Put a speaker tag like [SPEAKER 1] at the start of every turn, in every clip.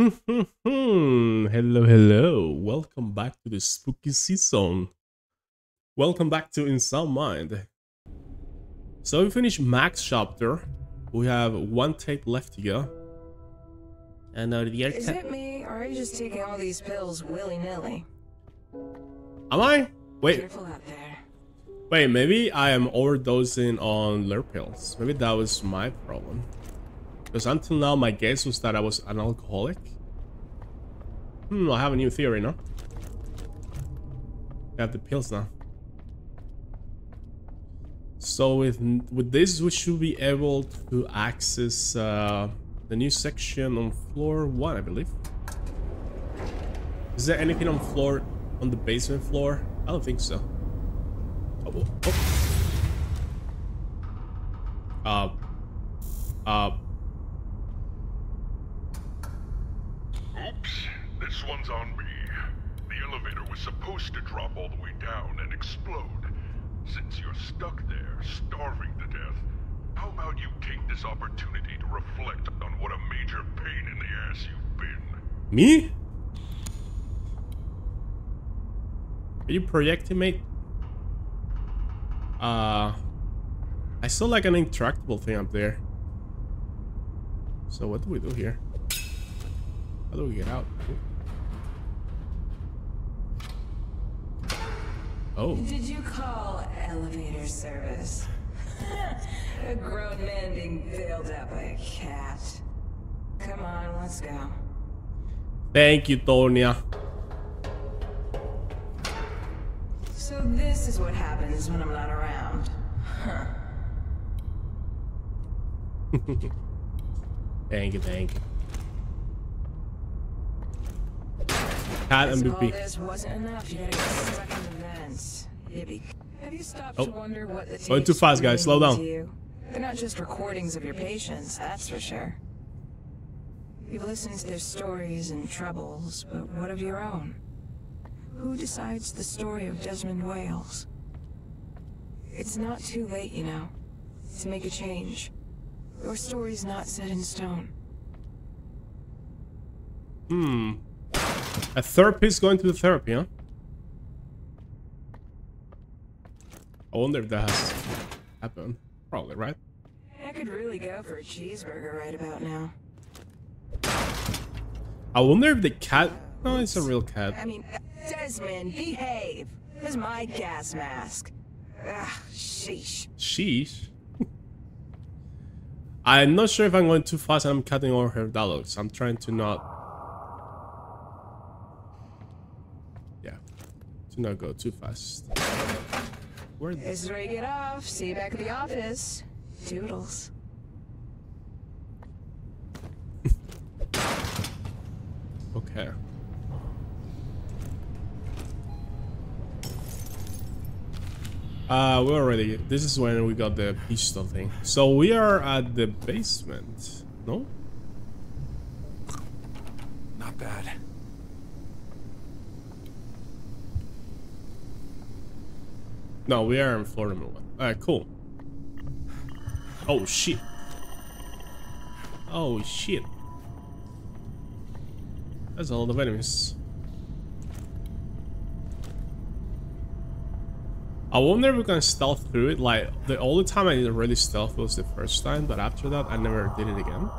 [SPEAKER 1] Hmm, hello, hello. Welcome back to the spooky season. Welcome back to In Sound Mind. So we finished Max chapter. We have one tape left to go. And now the other
[SPEAKER 2] Is it me, or are you just taking all these pills willy-nilly?
[SPEAKER 1] Am I? Wait,
[SPEAKER 2] Careful out there.
[SPEAKER 1] wait, maybe I am overdosing on lure pills. Maybe that was my problem. Because until now, my guess was that I was an alcoholic. Hmm, I have a new theory now. I have the pills now. So with with this, we should be able to access uh, the new section on floor one, I believe. Is there anything on floor on the basement floor? I don't think so. Oh, oh. Uh, uh,
[SPEAKER 3] this one's on me. The elevator was supposed to drop all the way down and explode. Since you're stuck there, starving to death, how about you take this opportunity to reflect on what a major pain in the ass you've been?
[SPEAKER 1] me? Are you projecting, mate? Uh, I saw like an intractable thing up there. So what do we do here? How do we get out? Oh,
[SPEAKER 2] Did you call elevator service? a grown man being bailed out by a cat. Come on, let's go.
[SPEAKER 1] thank you, Tonya.
[SPEAKER 2] So this is what happens when I'm not around. Huh.
[SPEAKER 1] Thank you, thank you. Cat
[SPEAKER 2] As if all
[SPEAKER 1] MVP.
[SPEAKER 2] this wasn't enough, you gotta get stuck in the vents. Yippee. Have you stopped
[SPEAKER 1] Oh.
[SPEAKER 2] to wonder
[SPEAKER 1] Going too fast, guys. Slow down.
[SPEAKER 2] They're not just recordings of your patients, that's for sure. You've listened to their stories and troubles, but what of your own? Who decides the story of Desmond Wells? It's not too late, you know, to make a change. Your story's not set in stone.
[SPEAKER 1] Hmm. A therapist going to the therapy, huh? I wonder if that has happened. Probably, right?
[SPEAKER 2] I could really go for a cheeseburger right about now.
[SPEAKER 1] I wonder if the cat... No, it's a real cat.
[SPEAKER 2] I mean, Desmond, behave. This is my gas mask. Ugh, sheesh.
[SPEAKER 1] Sheesh. I'm not sure if I'm going too fast and I'm cutting over her dialogues. I'm trying to not... Yeah. To not go too fast. Where the...
[SPEAKER 2] This is where get off. See you back at the office. Toodles.
[SPEAKER 1] Okay. Uh, we're already. This is when we got the pistol thing. So we are at the basement. No?
[SPEAKER 4] Not bad.
[SPEAKER 1] No, we are in floor number one. Alright, cool. Oh shit. Oh shit. That's a lot of enemies. I wonder if we can stealth through it. Like, the only time I did really stealth was the first time, but after that, I never did it again.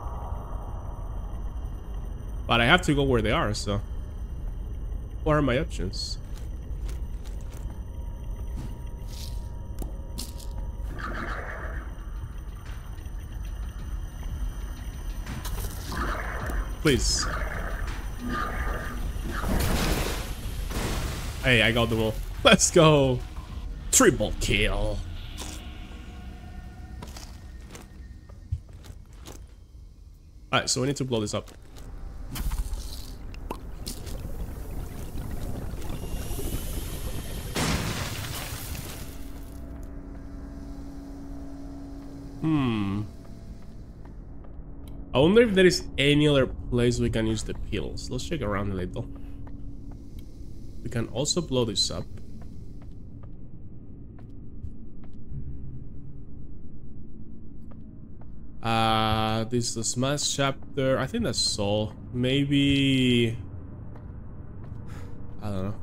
[SPEAKER 1] But I have to go where they are, so. What are my options? Please. Hey, I got the all. Let's go. Triple kill. Alright, so we need to blow this up. Hmm. I wonder if there is any other place we can use the pills. Let's check around a little. We can also blow this up. Uh, this is the Smash chapter. I think that's all. Maybe... I don't know.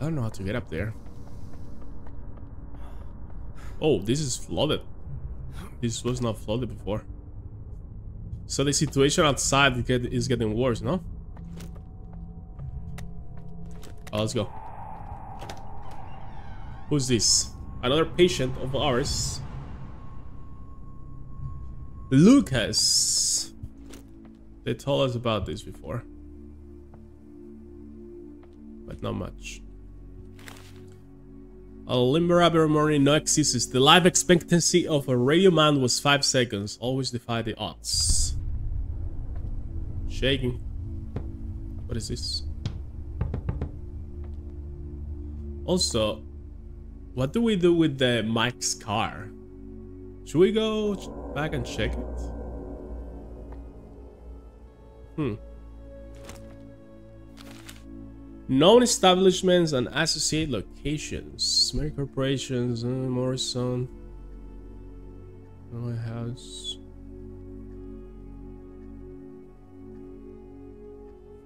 [SPEAKER 1] I don't know how to get up there. Oh, this is flooded. This was not flooded before. So the situation outside is getting worse, no? Oh, let's go. Who's this? Another patient of ours. Lucas. They told us about this before. But not much. A Limbera morning no exists. The life expectancy of a radio man was 5 seconds. Always defy the odds. Shaking. What is this? Also, what do we do with the Mike's car? Should we go back and check it? Hmm. Known establishments and associate locations. Mary Corporations, uh, Morrison. My house.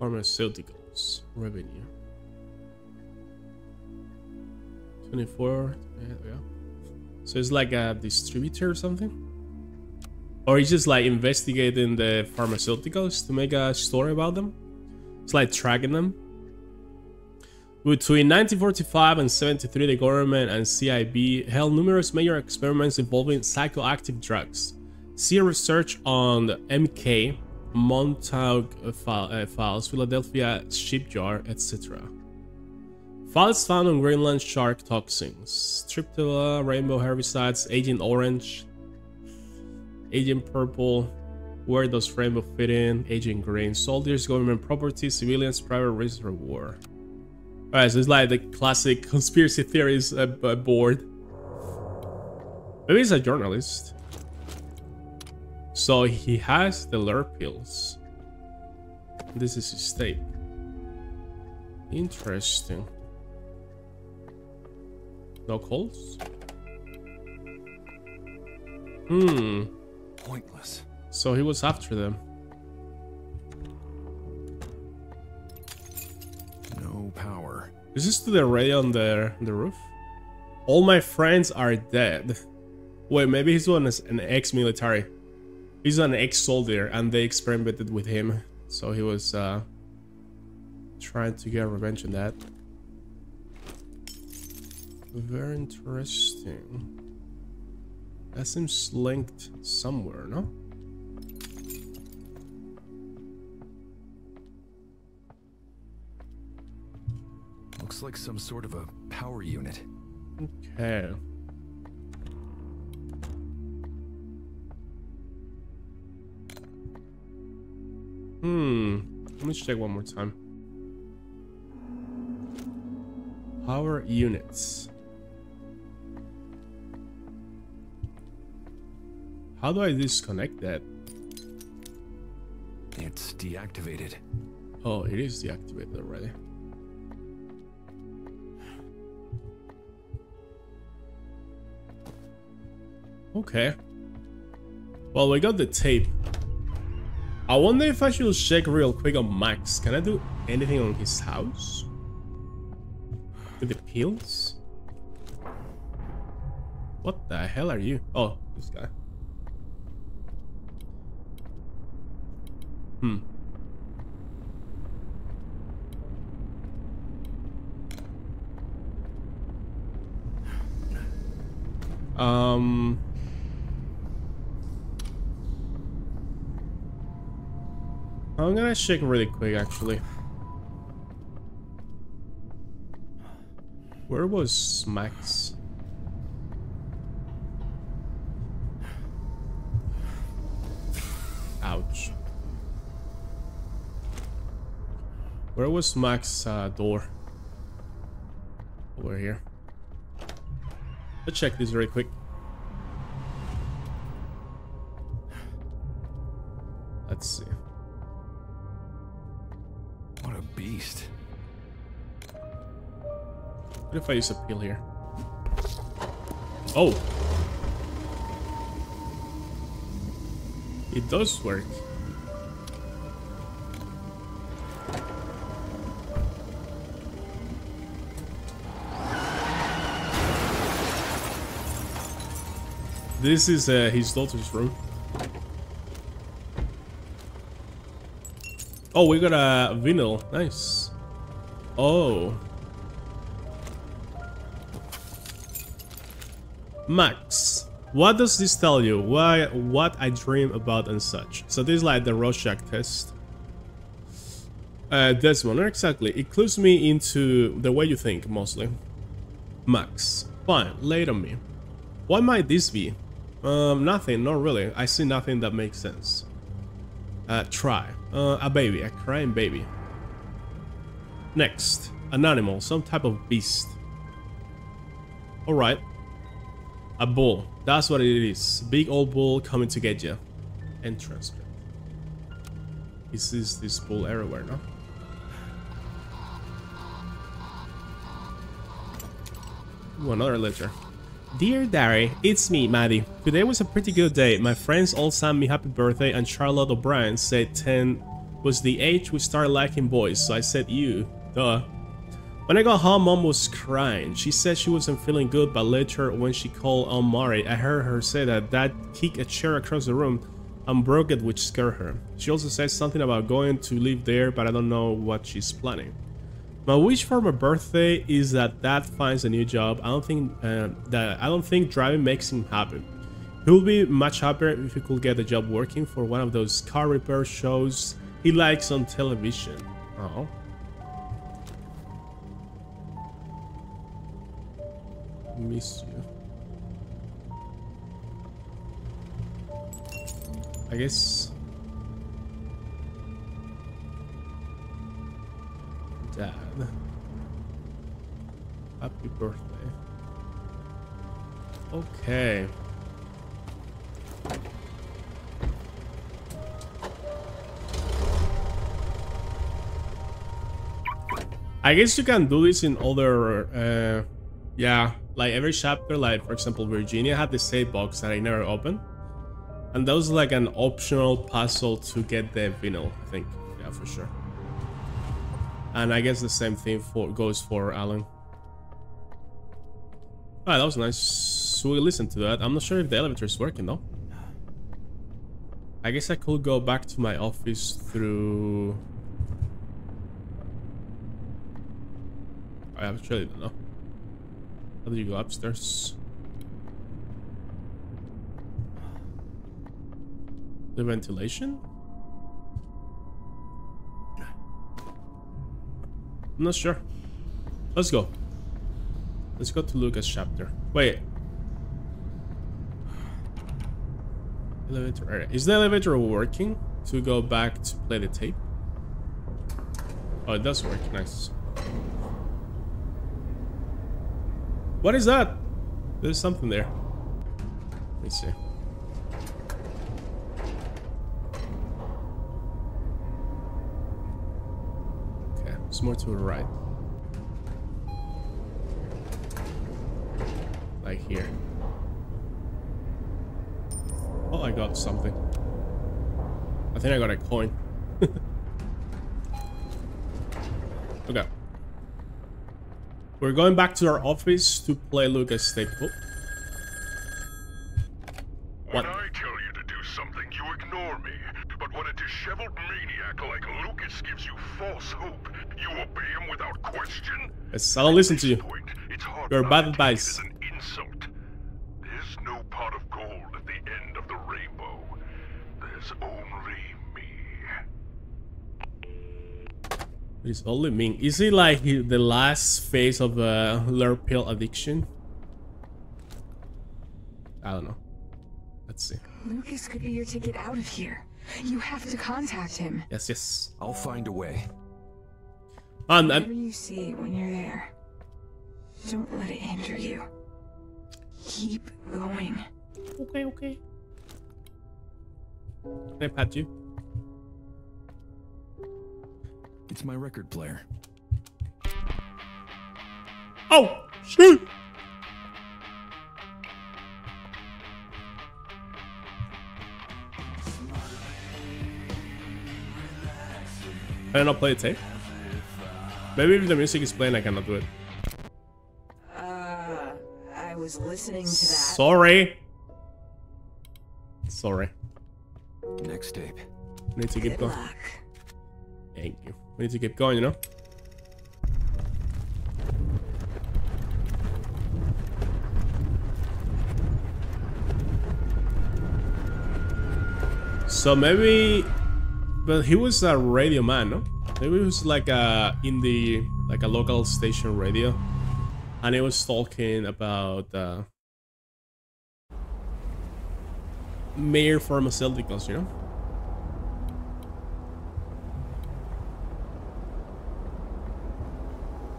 [SPEAKER 1] Pharmaceuticals. Revenue. 24. Yeah, So it's like a distributor or something? Or he's just like investigating the pharmaceuticals to make a story about them? It's like tracking them. Between 1945 and 73, the government and CIB held numerous major experiments involving psychoactive drugs. See research on MK, Montauk uh, files, Philadelphia shipyard, etc. Files found on Greenland shark toxins, Streptola, rainbow herbicides, Agent Orange, Agent Purple, where does rainbow fit in, Agent Green, soldiers, government property, civilians, private risk reward. Alright, so it's like the classic conspiracy theories uh, board. Maybe he's a journalist. So he has the lure pills. This is his tape. Interesting. No calls? Hmm.
[SPEAKER 4] Pointless.
[SPEAKER 1] So he was after them.
[SPEAKER 4] Power.
[SPEAKER 1] Is this to the radio on the, the roof? All my friends are dead. Wait, maybe he's one of an ex-military. He's an ex-soldier and they experimented with him. So he was uh, trying to get revenge on that. Very interesting. That seems linked somewhere, no?
[SPEAKER 4] Looks like some sort of a power unit.
[SPEAKER 1] Okay. Hmm. Let me check one more time. Power units. How do I disconnect that?
[SPEAKER 4] It's deactivated.
[SPEAKER 1] Oh, it is deactivated already. Okay. Well, we got the tape. I wonder if I should check real quick on Max. Can I do anything on his house? With the pills? What the hell are you? Oh, this guy. Hmm. Um... I'm gonna check really quick, actually. Where was Max? Ouch. Where was Max's uh, door? Over here. Let's check this very quick. Let's see.
[SPEAKER 4] What a beast.
[SPEAKER 1] What if I use a peel here? Oh! It does work. This is uh, his daughter's room. Oh, we got a vinyl. Nice. Oh. Max, what does this tell you? Why, what I dream about and such? So this is like the Rorschach test. Uh, not exactly. It clues me into the way you think, mostly. Max, fine, lay on me. What might this be? Um, nothing, not really. I see nothing that makes sense. Uh, try. Uh, a baby, a crying baby. Next, an animal, some type of beast. Alright. A bull. That's what it is. Big old bull coming to get you. Entrance. Is this this bull everywhere now? Ooh, another letter. Dear Diary, it's me, Maddie. Today was a pretty good day. My friends all sang me happy birthday and Charlotte O'Brien said 10 was the age we started liking boys, so I said you. Duh. When I got home, mom was crying. She said she wasn't feeling good, but later when she called on Mari, I heard her say that dad kicked a chair across the room and broke it, which scared her. She also said something about going to live there, but I don't know what she's planning. My wish for my birthday is that Dad finds a new job. I don't think uh, that I don't think driving makes him happy. He would be much happier if he could get a job working for one of those car repair shows he likes on television. Oh. Miss you. I guess Dad. Happy birthday. Okay. I guess you can do this in other, uh, yeah, like every chapter, like for example, Virginia had the save box that I never opened. And that was like an optional puzzle to get the vinyl, I think. Yeah, for sure. And I guess the same thing for goes for Allen. Ah, that was nice. So we listened to that. I'm not sure if the elevator is working though. I guess I could go back to my office through... I actually don't know. How do you go upstairs? The ventilation? I'm not sure. Let's go. Let's go to Lucas chapter. Wait. Elevator area. Is the elevator working to go back to play the tape? Oh, it does work. Nice. What is that? There's something there. Let me see. It's more to the right. Like here. Oh, I got something. I think I got a coin. okay. We're going back to our office to play Lucas Tape. Oh.
[SPEAKER 3] What? When I tell you to do something, you ignore me. But when a disheveled maniac like Lucas gives you false hope, you obey him without question?
[SPEAKER 1] Yes, I don't listen to you.
[SPEAKER 3] Point,
[SPEAKER 1] You're bad advice.
[SPEAKER 3] An insult. There's no pot of gold at the end of the rainbow. There's only me.
[SPEAKER 1] It's only me. Is he like the last phase of uh, lure pill addiction? I don't know. Let's see.
[SPEAKER 2] Lucas could be your ticket out of here. You have to contact him.
[SPEAKER 1] Yes, yes.
[SPEAKER 4] I'll find a way.
[SPEAKER 1] Um,
[SPEAKER 2] Whatever you see when you're there, don't let it hinder you. Keep going.
[SPEAKER 1] Okay, okay. Can I pat you?
[SPEAKER 4] It's my record player.
[SPEAKER 1] Oh, shoot! Can I not play a tape. Maybe if the music is playing, I cannot do it.
[SPEAKER 2] Uh, I was listening to that.
[SPEAKER 1] Sorry. Sorry.
[SPEAKER 4] Next tape.
[SPEAKER 1] We need to keep
[SPEAKER 2] Good
[SPEAKER 1] going.
[SPEAKER 2] luck.
[SPEAKER 1] Thank you. We need to keep going, you know? So maybe, but he was a radio man, no? Maybe he was like a in the like a local station radio, and it was talking about uh, Mayor Pharmaceuticals, you know?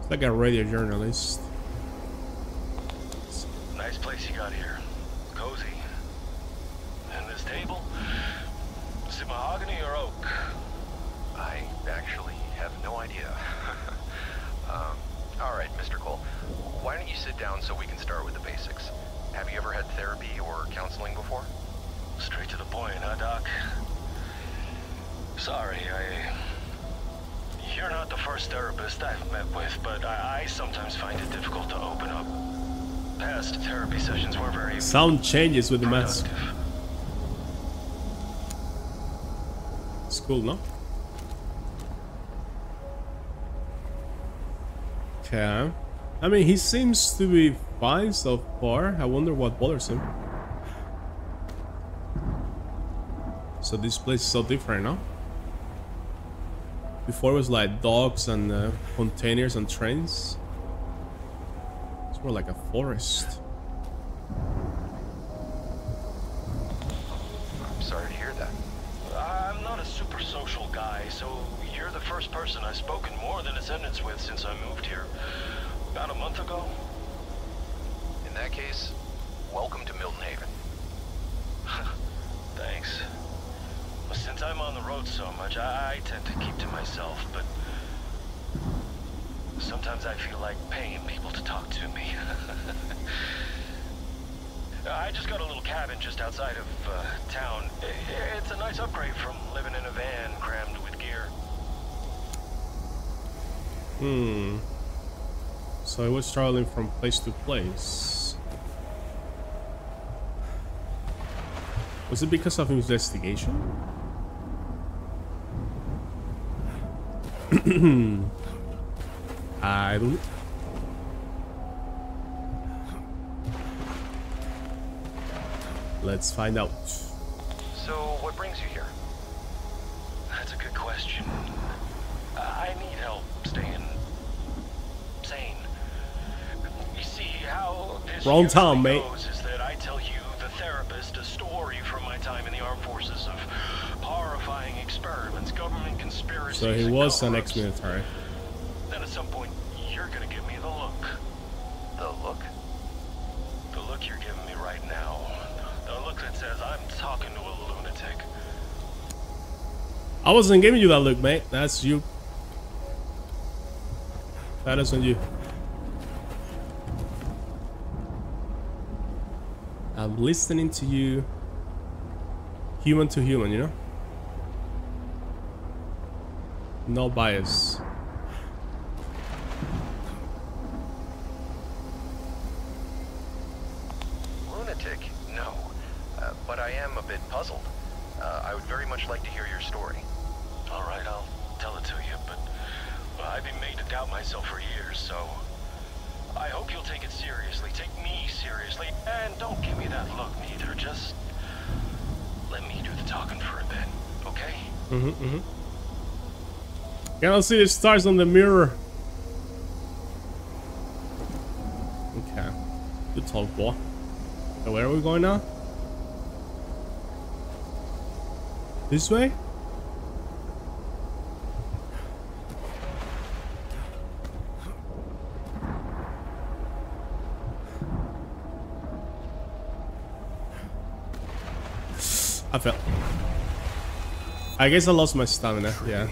[SPEAKER 1] It's like a radio journalist.
[SPEAKER 5] Nice place you got here. Sorry, I... You're not the first therapist I've met with, but I, I sometimes find it difficult to open up. Past therapy sessions were very
[SPEAKER 1] Sound changes with the mask. It's cool, no? Okay. I mean, he seems to be fine so far. I wonder what bothers him. So this place is so different, no? Before it was like dogs and uh, containers and trains. It's more like a forest.
[SPEAKER 6] I'm sorry to hear that.
[SPEAKER 5] I'm not a super social guy, so you're the first person I've spoken more than a sentence with since I moved here. About a month ago.
[SPEAKER 6] In that case, welcome to Milton Haven.
[SPEAKER 5] Thanks. But since I'm on the so much, I, I tend to keep to myself, but sometimes I feel like paying people to talk to me. I just got a little cabin just outside of uh, town. It's a nice upgrade from living in a van crammed with gear.
[SPEAKER 1] Hmm. So I was traveling from place to place. Was it because of investigation? I don't. Let's find out.
[SPEAKER 6] So, what brings you here?
[SPEAKER 5] That's a good question. Uh, I need help staying sane. You see, how this
[SPEAKER 1] Wrong town, mate.
[SPEAKER 5] goes
[SPEAKER 1] So he was an ex-military.
[SPEAKER 5] Then at some point, you're gonna give me the look.
[SPEAKER 6] The look?
[SPEAKER 5] The look you're giving me right now. The look that says I'm talking to a lunatic.
[SPEAKER 1] I wasn't giving you that look, mate. That's you. That isn't you. I'm listening to you. Human to human, you know? No bias.
[SPEAKER 6] Lunatic? No. Uh, but I am a bit puzzled. Uh, I would very much like to hear your story.
[SPEAKER 5] All right, I'll tell it to you, but well, I've been made to doubt myself for years, so I hope you'll take it seriously. Take me seriously, and don't give me that look neither. Just let me do the talking for a bit, okay?
[SPEAKER 1] Mm-hmm, mm-hmm. Cannot see the stars on the mirror. Okay. Good talk, boy. So where are we going now? This way? I fell. I guess I lost my stamina, yeah.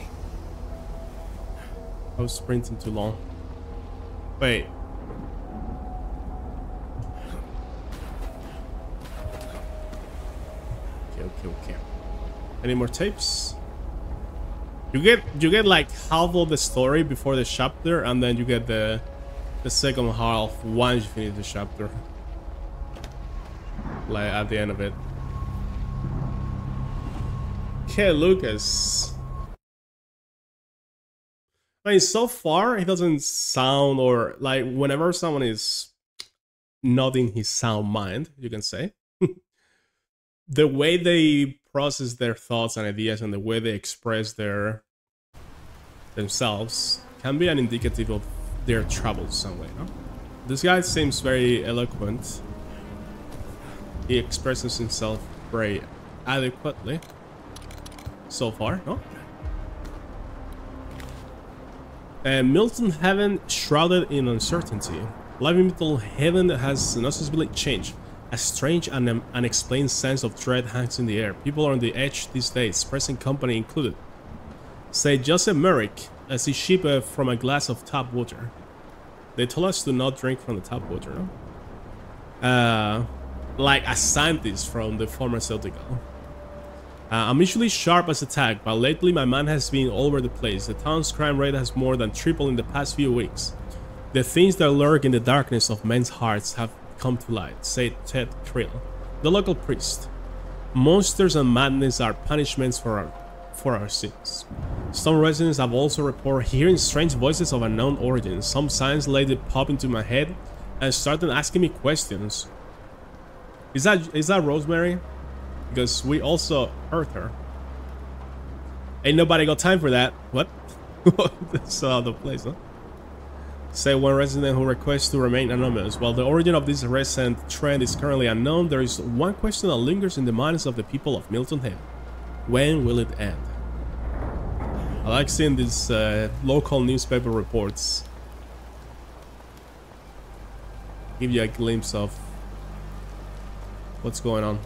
[SPEAKER 1] I was sprinting too long. Wait. Okay, okay, okay. Any more tapes? You get you get like half of the story before the chapter, and then you get the the second half once you finish the chapter. Like at the end of it. Okay, Lucas. So far, it doesn't sound or like whenever someone is not in his sound mind, you can say, the way they process their thoughts and ideas and the way they express their themselves can be an indicative of their troubles some way, no? This guy seems very eloquent. He expresses himself very adequately so far, no? Uh, Milton Haven shrouded in uncertainty. Life in Milton Haven has noticeably changed. A strange and unexplained sense of dread hangs in the air. People are on the edge these days, present company included. Say Joseph Merrick as he sip uh, from a glass of tap water. They told us to not drink from the tap water, no? Uh, like a scientist from the pharmaceutical. Uh, I'm usually sharp as a tack, but lately my mind has been all over the place. The town's crime rate has more than tripled in the past few weeks. The things that lurk in the darkness of men's hearts have come to light, said Ted Krill, the local priest. Monsters and madness are punishments for our, for our sins. Some residents have also reported hearing strange voices of unknown origin. Some signs lately pop into my head and started asking me questions. Is that is that Rosemary? Because we also hurt her. Ain't nobody got time for that. What? That's out of place, huh? Say one resident who requests to remain anonymous. While the origin of this recent trend is currently unknown, there is one question that lingers in the minds of the people of Milton Hill. When will it end? I like seeing these uh, local newspaper reports. Give you a glimpse of what's going on.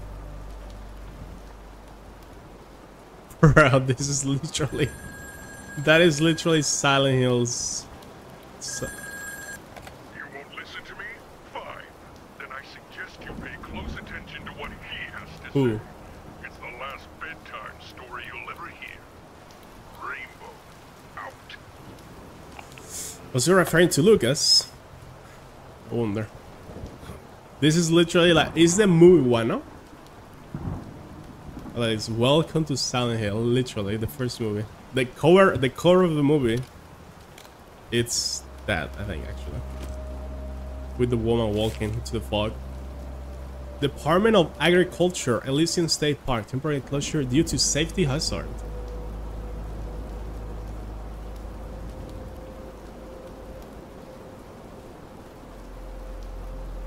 [SPEAKER 1] Bro, this is literally... That is literally Silent Hills. So,
[SPEAKER 3] You won't listen to me? Fine. Then I suggest you pay close attention to what he has to
[SPEAKER 1] Who?
[SPEAKER 3] say. It's the last bedtime story you'll ever hear. Rainbow. Out.
[SPEAKER 1] was he referring to Lucas? I wonder. This is literally like... Is the movie one, no? Like, it's Welcome to Silent Hill, literally, the first movie. The cover, the cover of the movie, it's that, I think, actually. With the woman walking into the fog. Department of Agriculture, Elysian State Park, temporary closure due to safety hazard.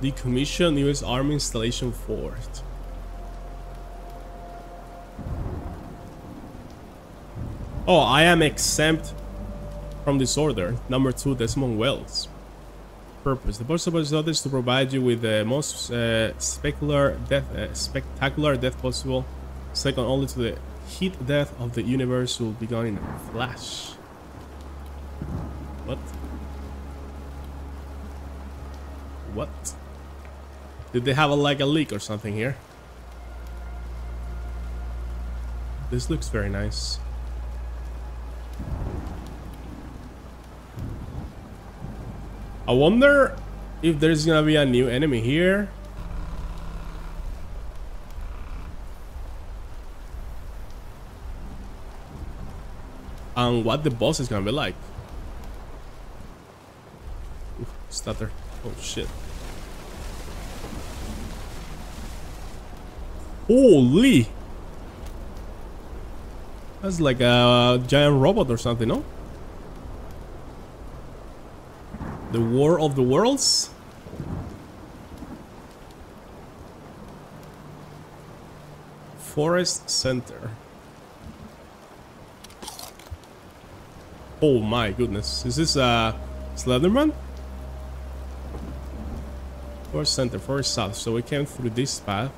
[SPEAKER 1] Decommission U.S. Army Installation Fort. Oh, I am exempt from this order. Number two, Desmond Wells. Purpose. The purpose of this order is to provide you with the most uh, spectacular death, uh, spectacular death possible, second only to the heat death of the universe will be gone in a flash. What? What? Did they have a, like a leak or something here? This looks very nice. I wonder if there's gonna be a new enemy here. And what the boss is gonna be like. Stutter. Oh shit. Holy! That's like a giant robot or something, no? The War of the Worlds? Forest Center. Oh my goodness. Is this a uh Slenderman? Forest Center, Forest South. So we came through this path.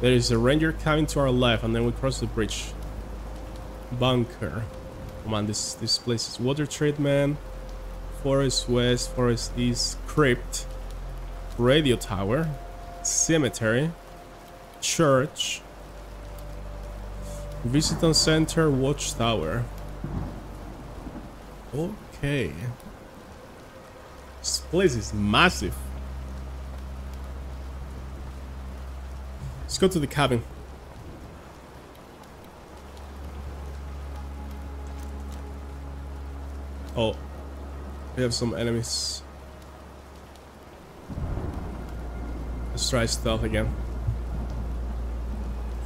[SPEAKER 1] There is a ranger coming to our left and then we cross the bridge. Bunker. Oh, Come on, this this place is water treatment. Forest West, Forest East, Crypt, Radio Tower, Cemetery, Church, Visitor Center Watchtower. Okay. This place is massive. Let's go to the cabin. Oh, we have some enemies. Let's try stealth again.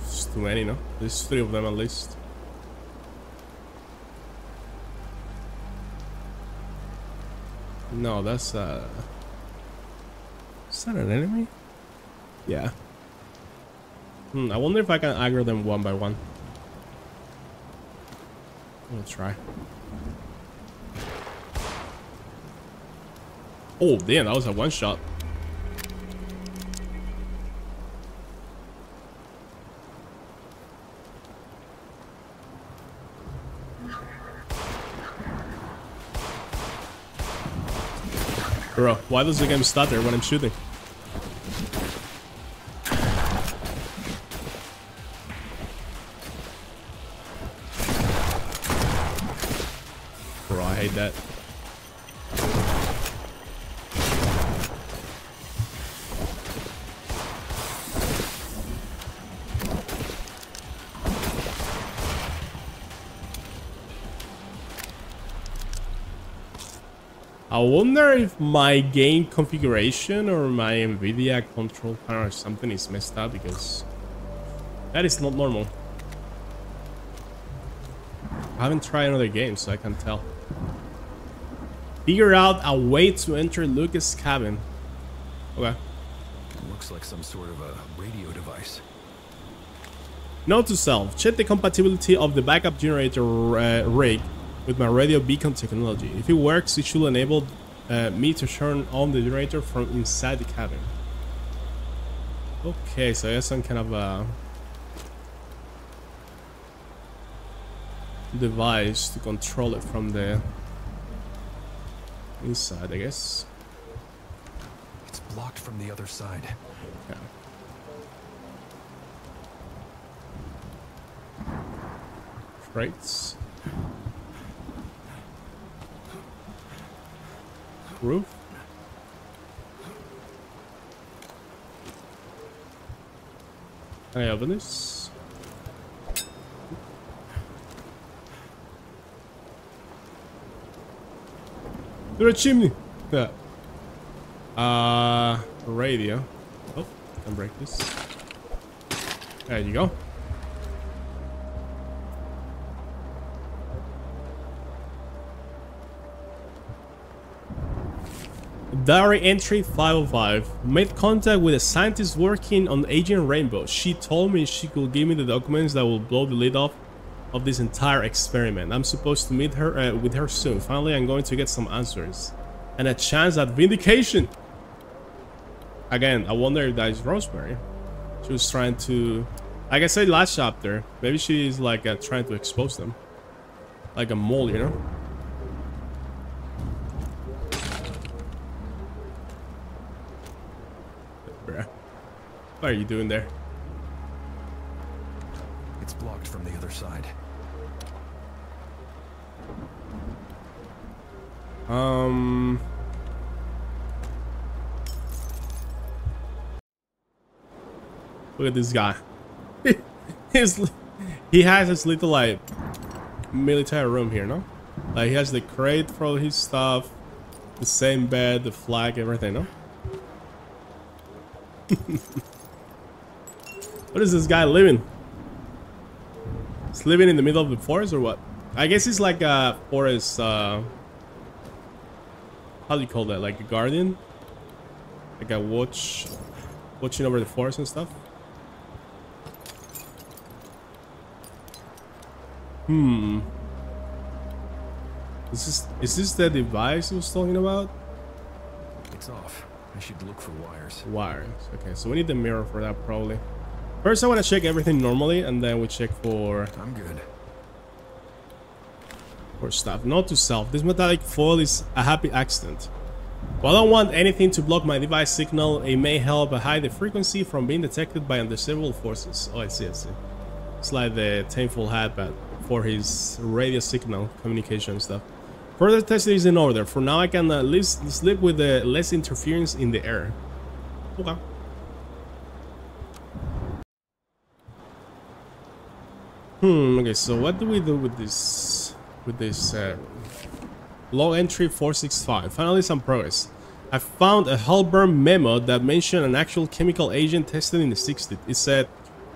[SPEAKER 1] It's too many, no? There's three of them at least. No, that's uh... Is that an enemy? Yeah. Hmm, I wonder if I can aggro them one by one. I'll try. Oh, damn, that was a one shot. Bro, why does the game stutter when I'm shooting? I wonder if my game configuration or my Nvidia control panel or something is messed up because that is not normal. I haven't tried another game, so I can't tell. Figure out a way to enter Lucas' cabin. Okay.
[SPEAKER 4] Looks like some sort of a radio device.
[SPEAKER 1] Note to self, check the compatibility of the backup generator uh, rig with my radio beacon technology. If it works, it should enable uh, me to turn on the generator from inside the cabin. Okay, so I guess some kind of a device to control it from the inside, I guess.
[SPEAKER 4] It's blocked from the other side.
[SPEAKER 1] Yeah. Crates. Roof. Can I open this? Through a chimney. Yeah. Uh, radio. Oh, can break this. There you go. Diary entry 505. Made contact with a scientist working on Agent Rainbow. She told me she could give me the documents that will blow the lid off of this entire experiment. I'm supposed to meet her uh, with her soon. Finally, I'm going to get some answers. And a chance at vindication. Again, I wonder if that is Rosemary. She was trying to... Like I said last chapter, maybe she is like uh, trying to expose them. Like a mole, you know? Bruh. What are you doing there?
[SPEAKER 4] It's blocked from the other side.
[SPEAKER 1] Um... Look at this guy. his, he has his little like military room here, no? Like he has the crate for all his stuff, the same bed, the flag, everything, no? what is this guy living? He's living in the middle of the forest or what? I guess he's like a forest, uh... How do you call that? Like a guardian? Like a watch... Watching over the forest and stuff? Hmm. Is this is this the device he was talking about?
[SPEAKER 4] It's off. I should look for wires.
[SPEAKER 1] Wires. Okay, so we need the mirror for that probably. First I want to check everything normally and then we check for
[SPEAKER 4] I'm good.
[SPEAKER 1] for stuff. Not to self, this metallic foil is a happy accident. While I don't want anything to block my device signal, it may help hide the frequency from being detected by undesirable forces. Oh, I see, I see. It's like the tinfoil hat, but for his radio signal communication stuff. Further testing is in order. For now, I can at least sleep with less interference in the air. Okay. Hmm. Okay. So what do we do with this? With this uh, log entry 465. Finally, some progress. I found a Halburn memo that mentioned an actual chemical agent tested in the 60s. It said,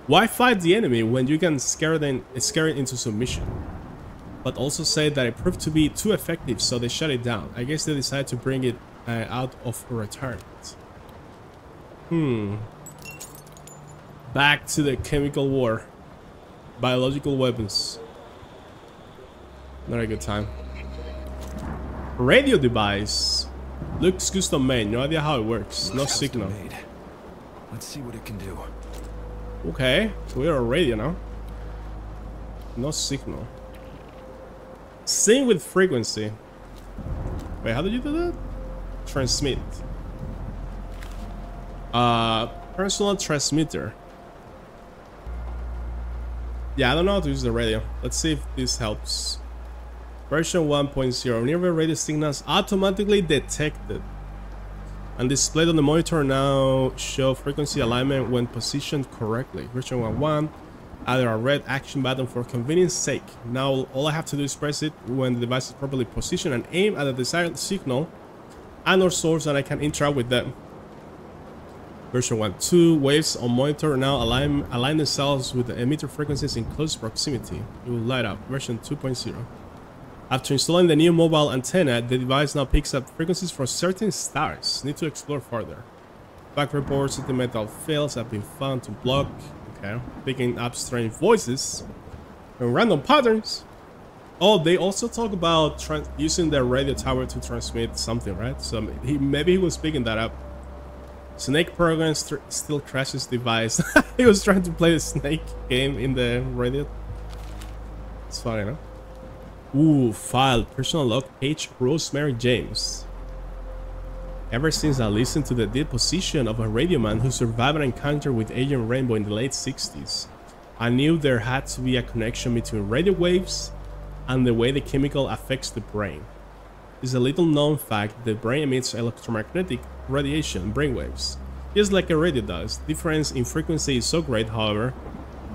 [SPEAKER 1] "Why fight the enemy when you can scare them, scare it into submission?" But also said that it proved to be too effective, so they shut it down. I guess they decided to bring it uh, out of retirement. Hmm. Back to the chemical war. Biological weapons. Not a good time. Radio device. Looks custom made. No idea how it works. No signal.
[SPEAKER 4] custom-made. Let's see what it can do.
[SPEAKER 1] Okay. We're a radio now. No signal. Sing with frequency. Wait, how did you do that? Transmit. Uh, personal transmitter. Yeah, I don't know how to use the radio. Let's see if this helps. Version 1.0. Nearby radio signals automatically detected and displayed on the monitor now show frequency alignment when positioned correctly. Version 1.1 added a red action button for convenience sake. Now all I have to do is press it when the device is properly positioned and aim at the desired signal and or source and I can interact with them. Version 1.2 waves on monitor now align, align themselves with the emitter frequencies in close proximity. It will light up. Version 2.0. After installing the new mobile antenna, the device now picks up frequencies for certain stars. Need to explore further. Back reports that the metal fields have been found to block, okay, picking up strange voices and random patterns. Oh, they also talk about using the radio tower to transmit something, right? So he maybe he was picking that up. Snake program st- still crashes device. he was trying to play the Snake game in the radio. It's funny, no? Ooh, file personal log page Rosemary James. Ever since I listened to the deposition of a radio man who survived an encounter with Agent Rainbow in the late 60s, I knew there had to be a connection between radio waves and the way the chemical affects the brain. It's a little known fact that the brain emits electromagnetic radiation brainwaves, just like a radio does. Difference in frequency is so great, however,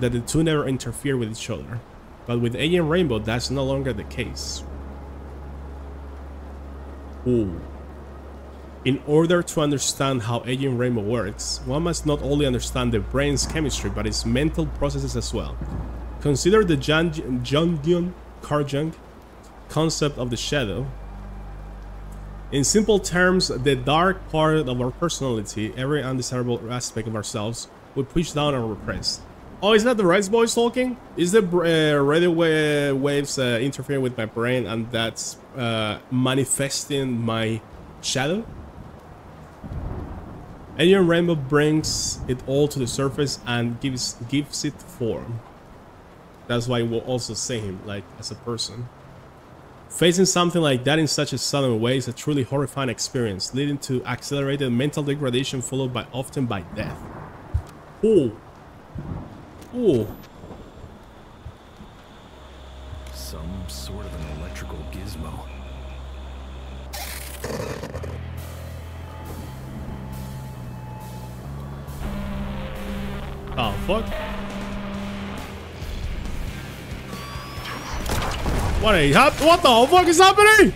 [SPEAKER 1] that the two never interfere with each other. But with Agent Rainbow, that's no longer the case. Ooh. In order to understand how Agent Rainbow works, one must not only understand the brain's chemistry, but its mental processes as well. Consider the Jungian Carl Jung concept of the shadow. In simple terms, the dark part of our personality, every undesirable aspect of ourselves, we push down and repress. Oh, is that the Rice Boys talking? Is the uh, radio wa- waves uh, interfering with my brain and that's uh, manifesting my shadow? Agent Rainbow brings it all to the surface and gives gives it form. That's why we'll also see him like as a person. Facing something like that in such a sudden way is a truly horrifying experience, leading to accelerated mental degradation followed by often by death. Oh. Oh.
[SPEAKER 4] Some sort of an electrical gizmo.
[SPEAKER 1] Oh fuck. What a hap what the fuck is happening?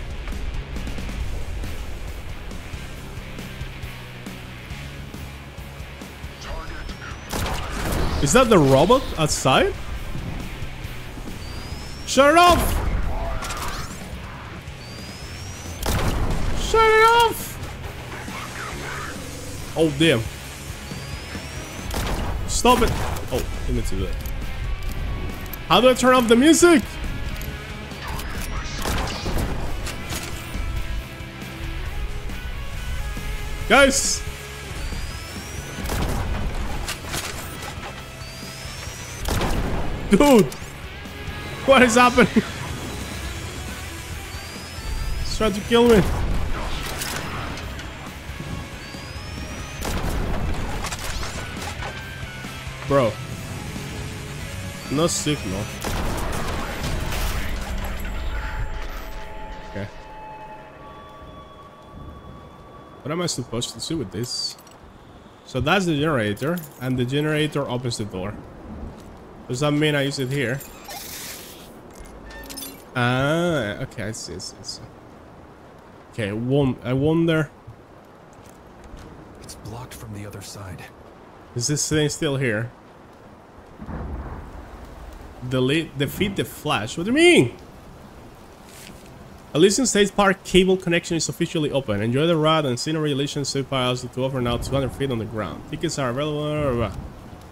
[SPEAKER 1] Is that the robot outside? Shut it off! Shut it off! Oh damn. Stop it! Oh, let me do that. How do I turn off the music? Guys! Dude! What is happening? He's trying to kill me. Bro. no signal. What am I supposed to do with this? So that's the generator, and the generator opens the door. Does that mean I use it here? Ah, okay, I see, I see, I see. Okay, one, I wonder,
[SPEAKER 4] It's blocked from the other side.
[SPEAKER 1] is this thing still here? Delete, defeat the flash. What do you mean? Elysian State Park cable connection is officially open. Enjoy the ride and scenery Elysian State Park to offer now 200 feet on the ground. Tickets are available.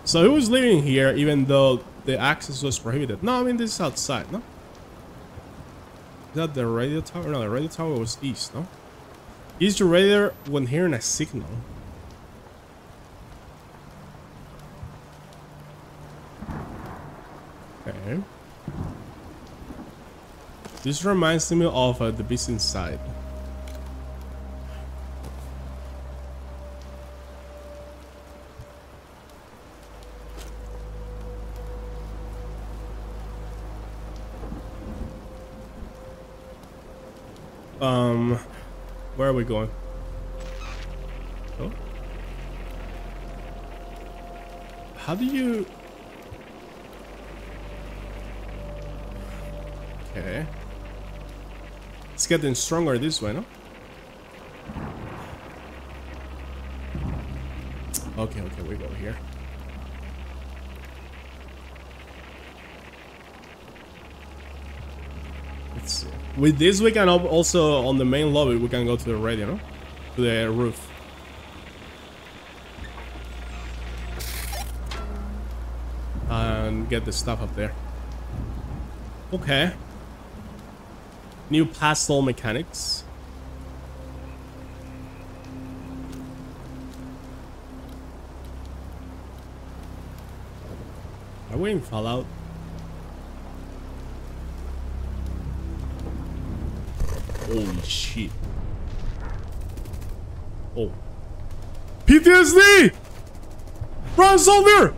[SPEAKER 1] So he was living here even though the access was prohibited. No, I mean this is outside, no? Is that the radio tower? No, the radio tower was east, no? Use your radar when hearing a signal. Okay. This reminds me of uh, the beast inside. Um, where are we going? Oh. How do you... Okay. It's getting stronger this way, no? Okay, okay, we go here. Let's see. With this, we can also, on the main lobby, we can go to the radio? To the roof. And get the stuff up there. Okay. New pastel mechanics. Are we in Fallout? Holy shit. Oh. PTSD! Run, soldier!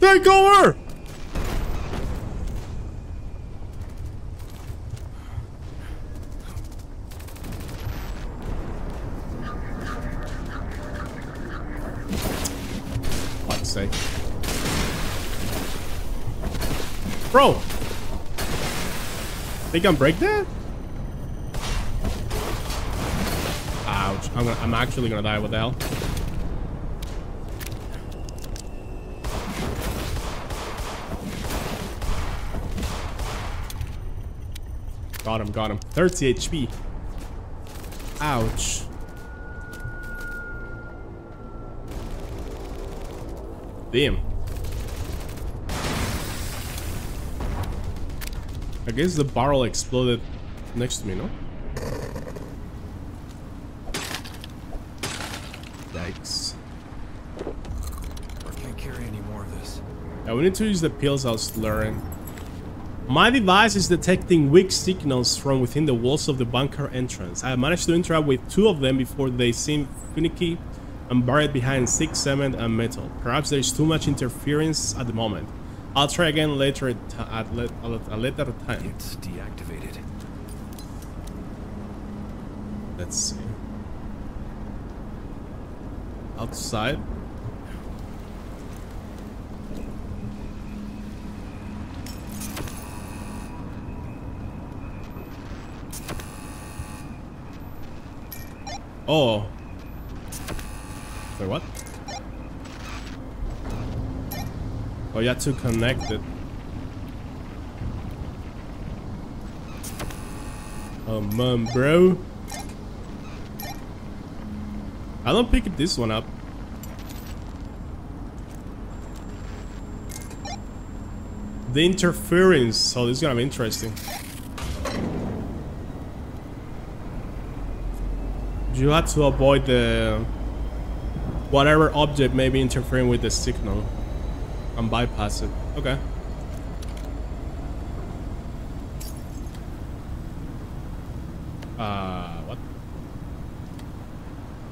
[SPEAKER 1] Take over! They can break that? Ouch. I'm, gonna, I'm actually gonna die. What the hell? Got him, got him. 30 HP. Ouch. Damn. I guess the barrel exploded next to me, no? Yikes.
[SPEAKER 4] I can't carry any more of this.
[SPEAKER 1] Yeah, we need to use the pills I was luring. My device is detecting weak signals from within the walls of the bunker entrance. I managed to interact with two of them before they seem finicky and buried behind thick cement and metal. Perhaps there is too much interference at the moment. I'll try again later at, ti- at, le- at a later time.
[SPEAKER 4] It's deactivated.
[SPEAKER 1] Let's see. Outside. Oh. Wait, what? Oh, you have to connect it. Oh, man, bro. I don't pick this one up. The interference. So this is gonna be interesting. You have to avoid the whatever object may be interfering with the signal I'm bypass it. Okay. Uh, what?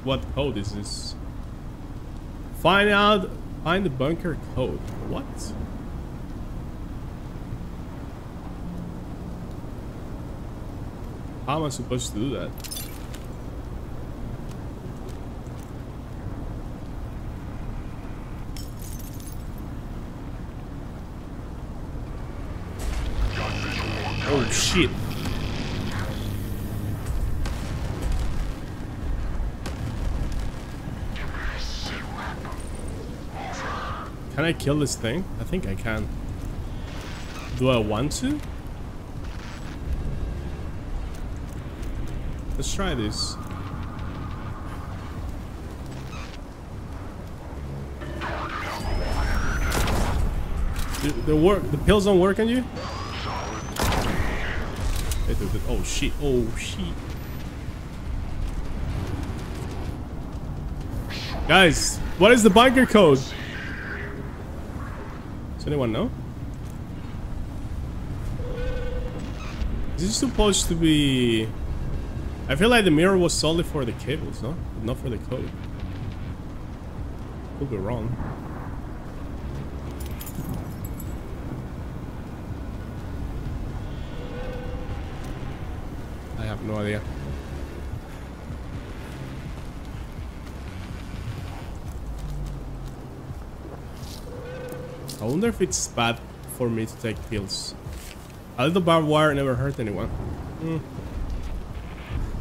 [SPEAKER 1] What code is this? Find out, find the bunker code. What? How am I supposed to do that? Shit. Can I kill this thing? I think I can. Do I want to? Let's try this. The, the work, the pills don't work on you? Oh shit! Oh shit! Guys, what is the bunker code? Does anyone know? Is this supposed to be... I feel like the mirror was solely for the cables, no? Not for the code. Could be wrong. No idea. I wonder if it's bad for me to take pills. A little barbed wire never hurt anyone. Hmm.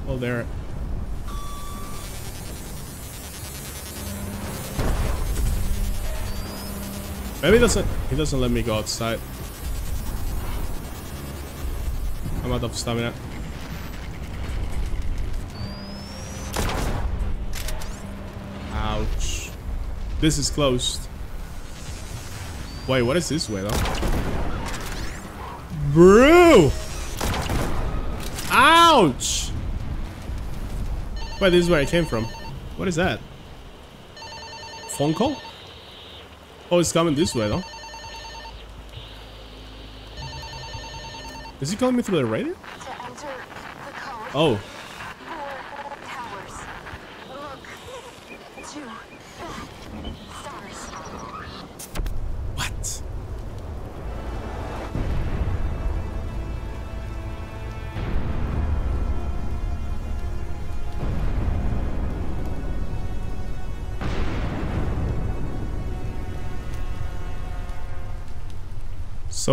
[SPEAKER 1] Oh, there. Maybe he doesn't he doesn't let me go outside. I'm out of stamina. This is closed. Wait, what is this way though? Bro! Ouch! Wait, this is where I came from. What is that? Phone call? Oh, it's coming this way though. Is he calling me through the radio?
[SPEAKER 7] To enter the code
[SPEAKER 1] Oh,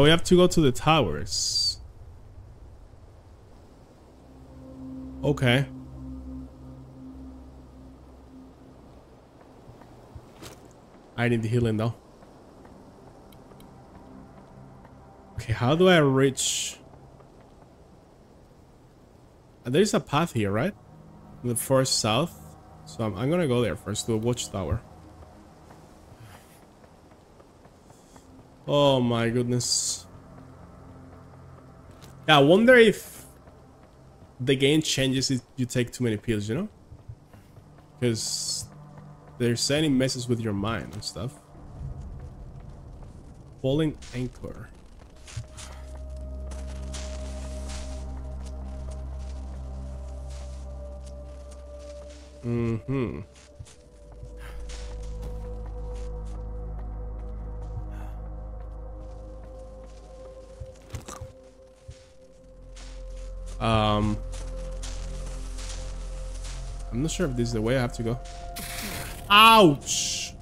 [SPEAKER 1] So we have to go to the towers. Okay. I need the healing though. Okay, how do I reach? Uh, There's a path here, right? The first south. So I'm, I'm gonna go there first to the watchtower. Oh my goodness. Yeah, I wonder if the game changes if you take too many pills, you know? Because they're saying it messes with your mind and stuff. Falling anchor. Mm-hmm. Um, I'm not sure if this is the way I have to go. Ouch!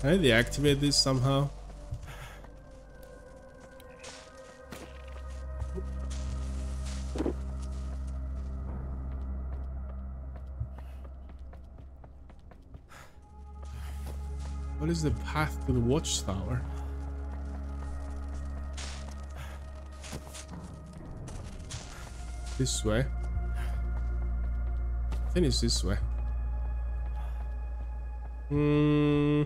[SPEAKER 1] Can I deactivate this somehow? What is the path to the watchtower? This way. I think it's this way. Hmm.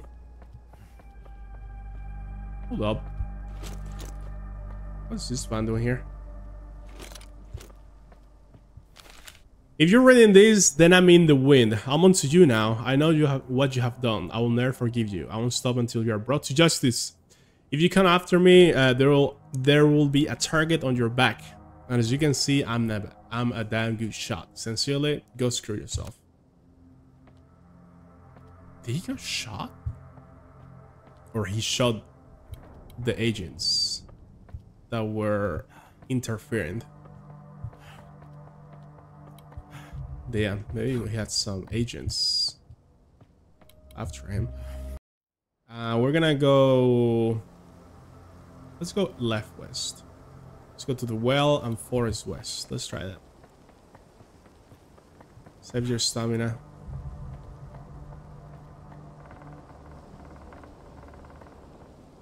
[SPEAKER 1] Hold up. What's this man doing here? If you're reading this, then I'm in the wind. I'm on to you now. I know you have what you have done. I will never forgive you. I won't stop until you are brought to justice. If you come after me, uh, there will there will be a target on your back. And as you can see, I'm never I'm a damn good shot. Sincerely, go screw yourself. Did he get shot? Or he shot the agents? that were interfering. Damn, maybe we had some agents after him. Uh, we're gonna go. Let's go left west. Let's go to the well and forest west. Let's try that. Save your stamina.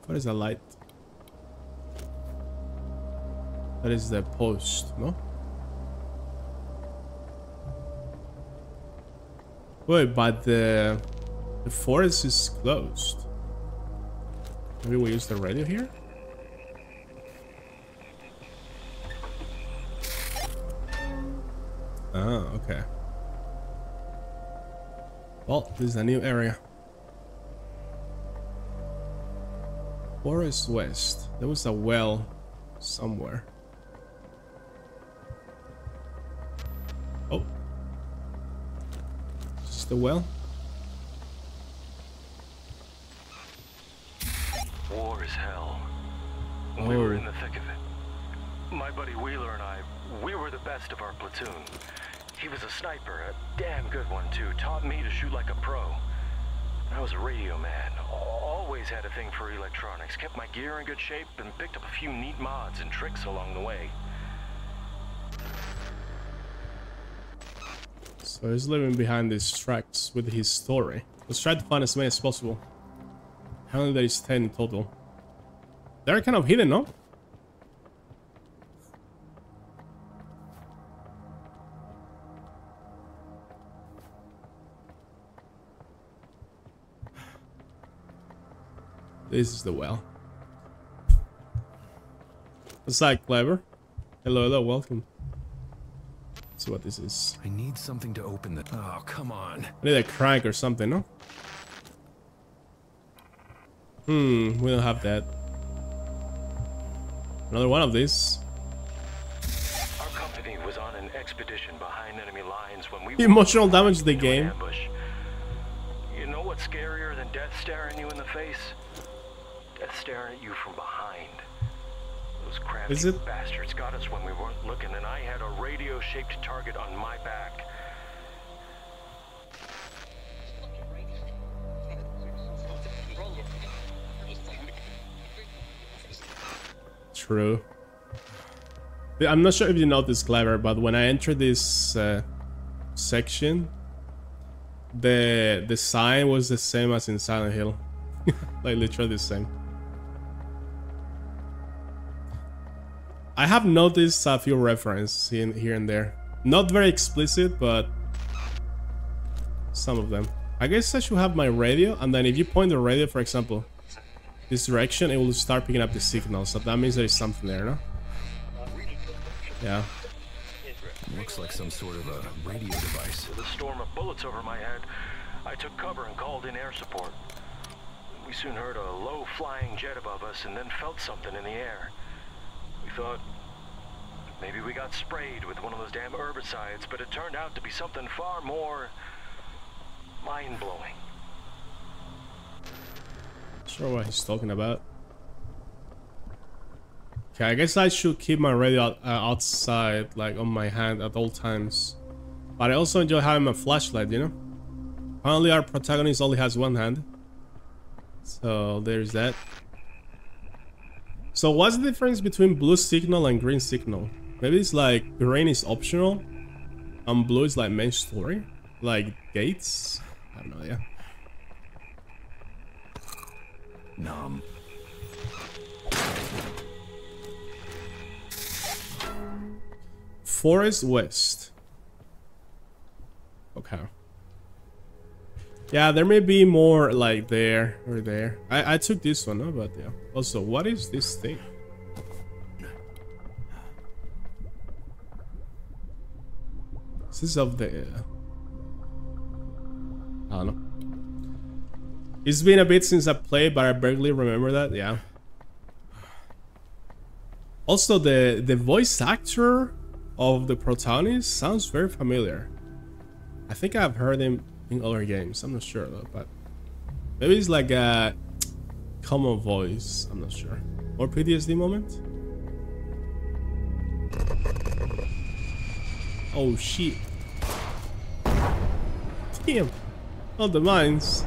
[SPEAKER 1] What is the light? That is the post, no? Wait, but the the forest is closed. Maybe we use the radio here? Oh, okay. Well, this is a new area. Forest West. There was a well somewhere. Oh. Is this the well?
[SPEAKER 5] War is hell. We were
[SPEAKER 1] Oh.
[SPEAKER 5] in the thick of it. My buddy Wheeler and I, we were the best of our platoon. He was a sniper, a damn good one too. Taught me to shoot like a pro. I was a radio man. Always had a thing for electronics. Kept my gear in good shape and picked up a few neat mods and tricks along the way.
[SPEAKER 1] So he's living behind these tracks with his story. Let's try to find as many as possible. Apparently there is 10 in total. They're kind of hidden, no? This is the well. What's that, Clever? Hello, hello, welcome. Let's see what this is.
[SPEAKER 4] I need something to open the. Oh, come on.
[SPEAKER 1] I need a crank or something, no? Hmm, we don't have that. Another one of these.
[SPEAKER 5] Our company was on an expedition behind enemy lines when we
[SPEAKER 1] The emotional damage to the game.
[SPEAKER 5] ambush. You know what's scarier than death staring you in the face? Death staring at you from behind. Those crafty
[SPEAKER 1] Is it?
[SPEAKER 5] bastards got us when we weren't looking, and I had a radio-shaped target on my back.
[SPEAKER 1] True. I'm not sure if you noticed, Clever, but when I entered this uh, section, the the sign was the same as in Silent Hill. like literally the same. I have noticed a few references in here and there. Not very explicit, but some of them. I guess I should have my radio, and then if you point the radio, for example, this direction, it will start picking up the signal. So that means there is something there, no? Yeah.
[SPEAKER 4] Looks like some sort of a radio device.
[SPEAKER 5] With a storm of bullets over my head, I took cover and called in air support. We soon heard a low-flying jet above us and then felt something in the air. Thought maybe we got sprayed with one of those damn herbicides, but it turned out to be something far more mind-blowing.
[SPEAKER 1] Sure what he's talking about. Okay, I guess I should keep my radio uh, outside, like on my hand at all times. But I also enjoy having my flashlight, you know? Apparently our protagonist only has one hand. So there's that. So what's the difference between blue signal and green signal? Maybe it's like green is optional and blue is like main story? Like gates? I have no idea.
[SPEAKER 4] Numb.
[SPEAKER 1] Forest West. Okay. Yeah, there may be more like there or there. I, I took this one, no? but yeah. Also, what is this thing? Is this of the... Uh, I don't know. It's been a bit since I played, but I barely remember that, yeah. Also, the, the voice actor of the protagonist sounds very familiar. I think I've heard him in other games. I'm not sure though, but maybe it's like a common voice. I'm not sure. Or PTSD moment? Oh shit. Damn. All the mines.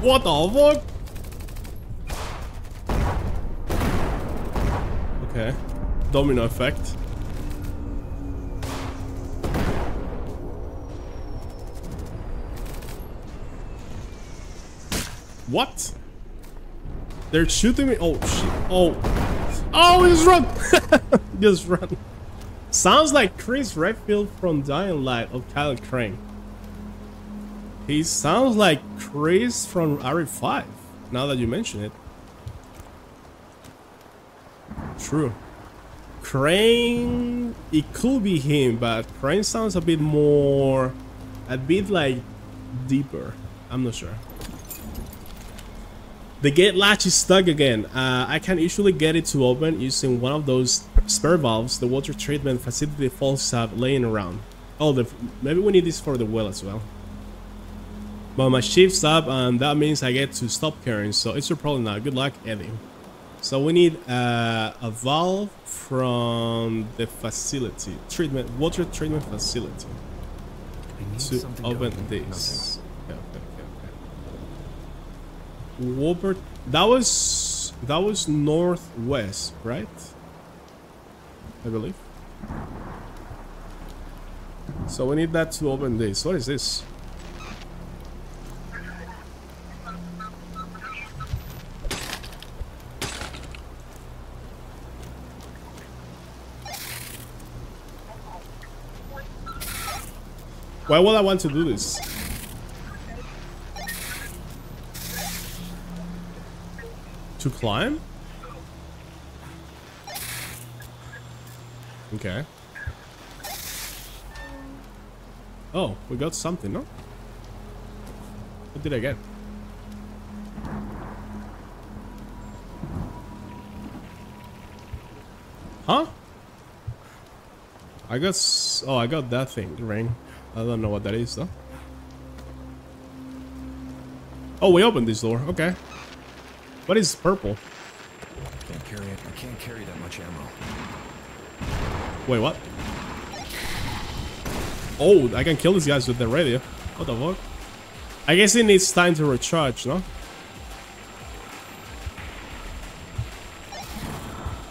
[SPEAKER 1] What the fuck? Okay. Domino effect. What? They're shooting me. Oh shit. Oh. Oh, just run. just run. Sounds like Chris Redfield from Dying Light of Kyle Crane. He sounds like Chris from RE5, now that you mention it. True. Crane, it could be him, but Crane sounds a bit more, a bit like deeper. I'm not sure. The gate latch is stuck again. Uh, I can usually get it to open using one of those spare valves the water treatment facility folks have laying around. Oh, the, maybe we need this for the well as well. But my shift's up and that means I get to stop carrying, so it's your problem now. Good luck, Eddie. So we need uh, a valve from the facility, treatment, water treatment facility to open this. Okay, okay, okay. That was, that was northwest, right? I believe. So we need that to open this. What is this? Why would I want to do this? To climb? Okay. Oh, we got something, no? What did I get? Huh? I got... oh, I got that thing, ring. I don't know what that is though. Oh, we opened this door. Okay. What is purple?
[SPEAKER 4] Can't carry it. I can't carry that much ammo.
[SPEAKER 1] Wait, what? Oh, I can kill these guys with the radio. What the fuck? I guess it needs time to recharge, no?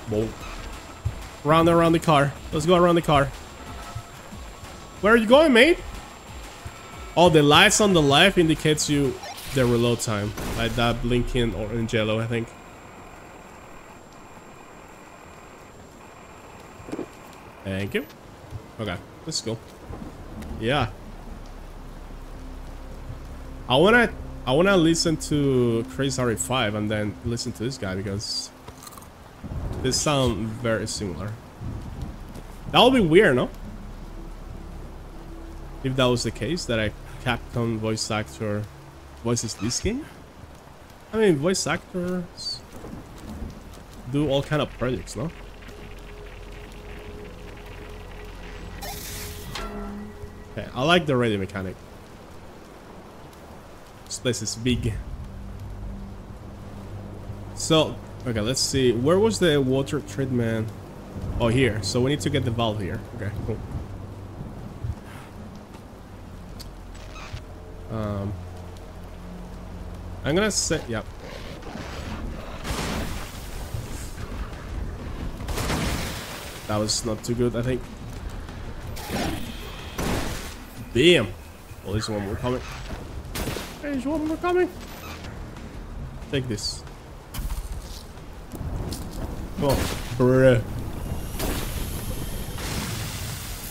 [SPEAKER 1] Whoa. Round around the car. Let's go around the car. Where are you going, mate? Oh, the lights on the left indicates you the reload time. Like that blinking orange yellow, I think. Thank you. Okay, let's go. Yeah. I wanna I wanna listen to Crazy RE5 and then listen to this guy because they sound very similar. That would be weird, no? if that was the case, that a Capcom voice actor voices this game. I mean, voice actors do all kind of projects, no? Okay, I like the radio mechanic. This place is big. So, okay, let's see. Where was the water treatment? Oh, here. So we need to get the valve here. Okay, cool. Um, I'm gonna say, yep. That was not too good, I think. Damn. Well, there's one more coming. There's one more coming. Take this. Oh, bruh.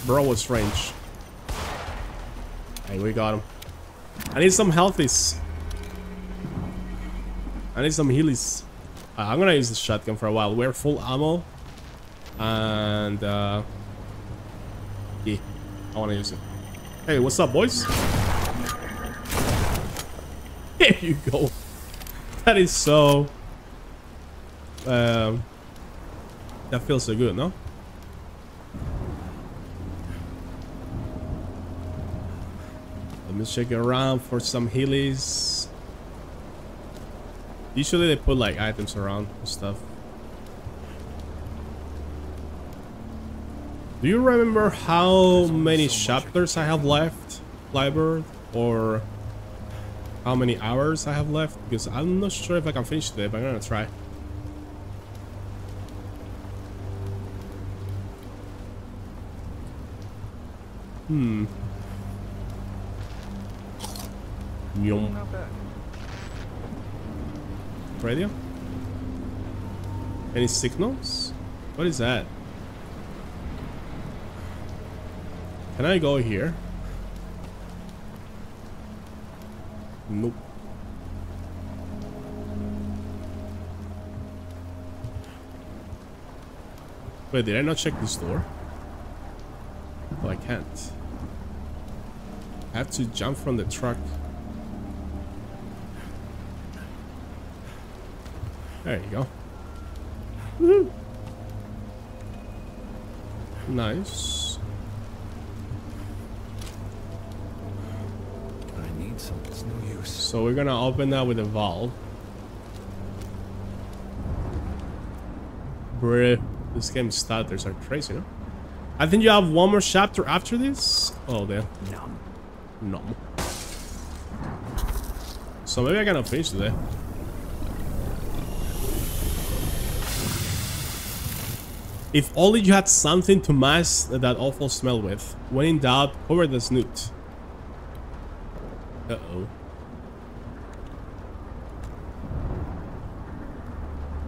[SPEAKER 1] Bro was range. Hey, we got him. I need some healthies. I need some healies. Uh, I'm gonna use the shotgun for a while. We're full ammo. And, uh... Yeah, I wanna use it. Hey, what's up, boys? There you go. That is so... Um... That feels so good, no? Let me check around for some healies. Usually they put like items around and stuff. Do you remember how many chapters I have left, Flybird? Or how many hours I have left? Because I'm not sure if I can finish today, but I'm gonna try. Hmm. Yum. Radio? Any signals? What is that? Can I go here? Nope. Wait, did I not check this door? Oh, I can't. I have to jump from the truck. There you go. Woohoo. Nice.
[SPEAKER 4] I need some. It's no use.
[SPEAKER 1] So we're gonna open that with a valve. Bruh, this game starters are crazy, no? I think you have one more chapter after this. Oh, there.
[SPEAKER 4] Numb.
[SPEAKER 1] No. So maybe I cannot finish today. If only you had something to mask that awful smell with. When in doubt, cover the snoot. Uh-oh.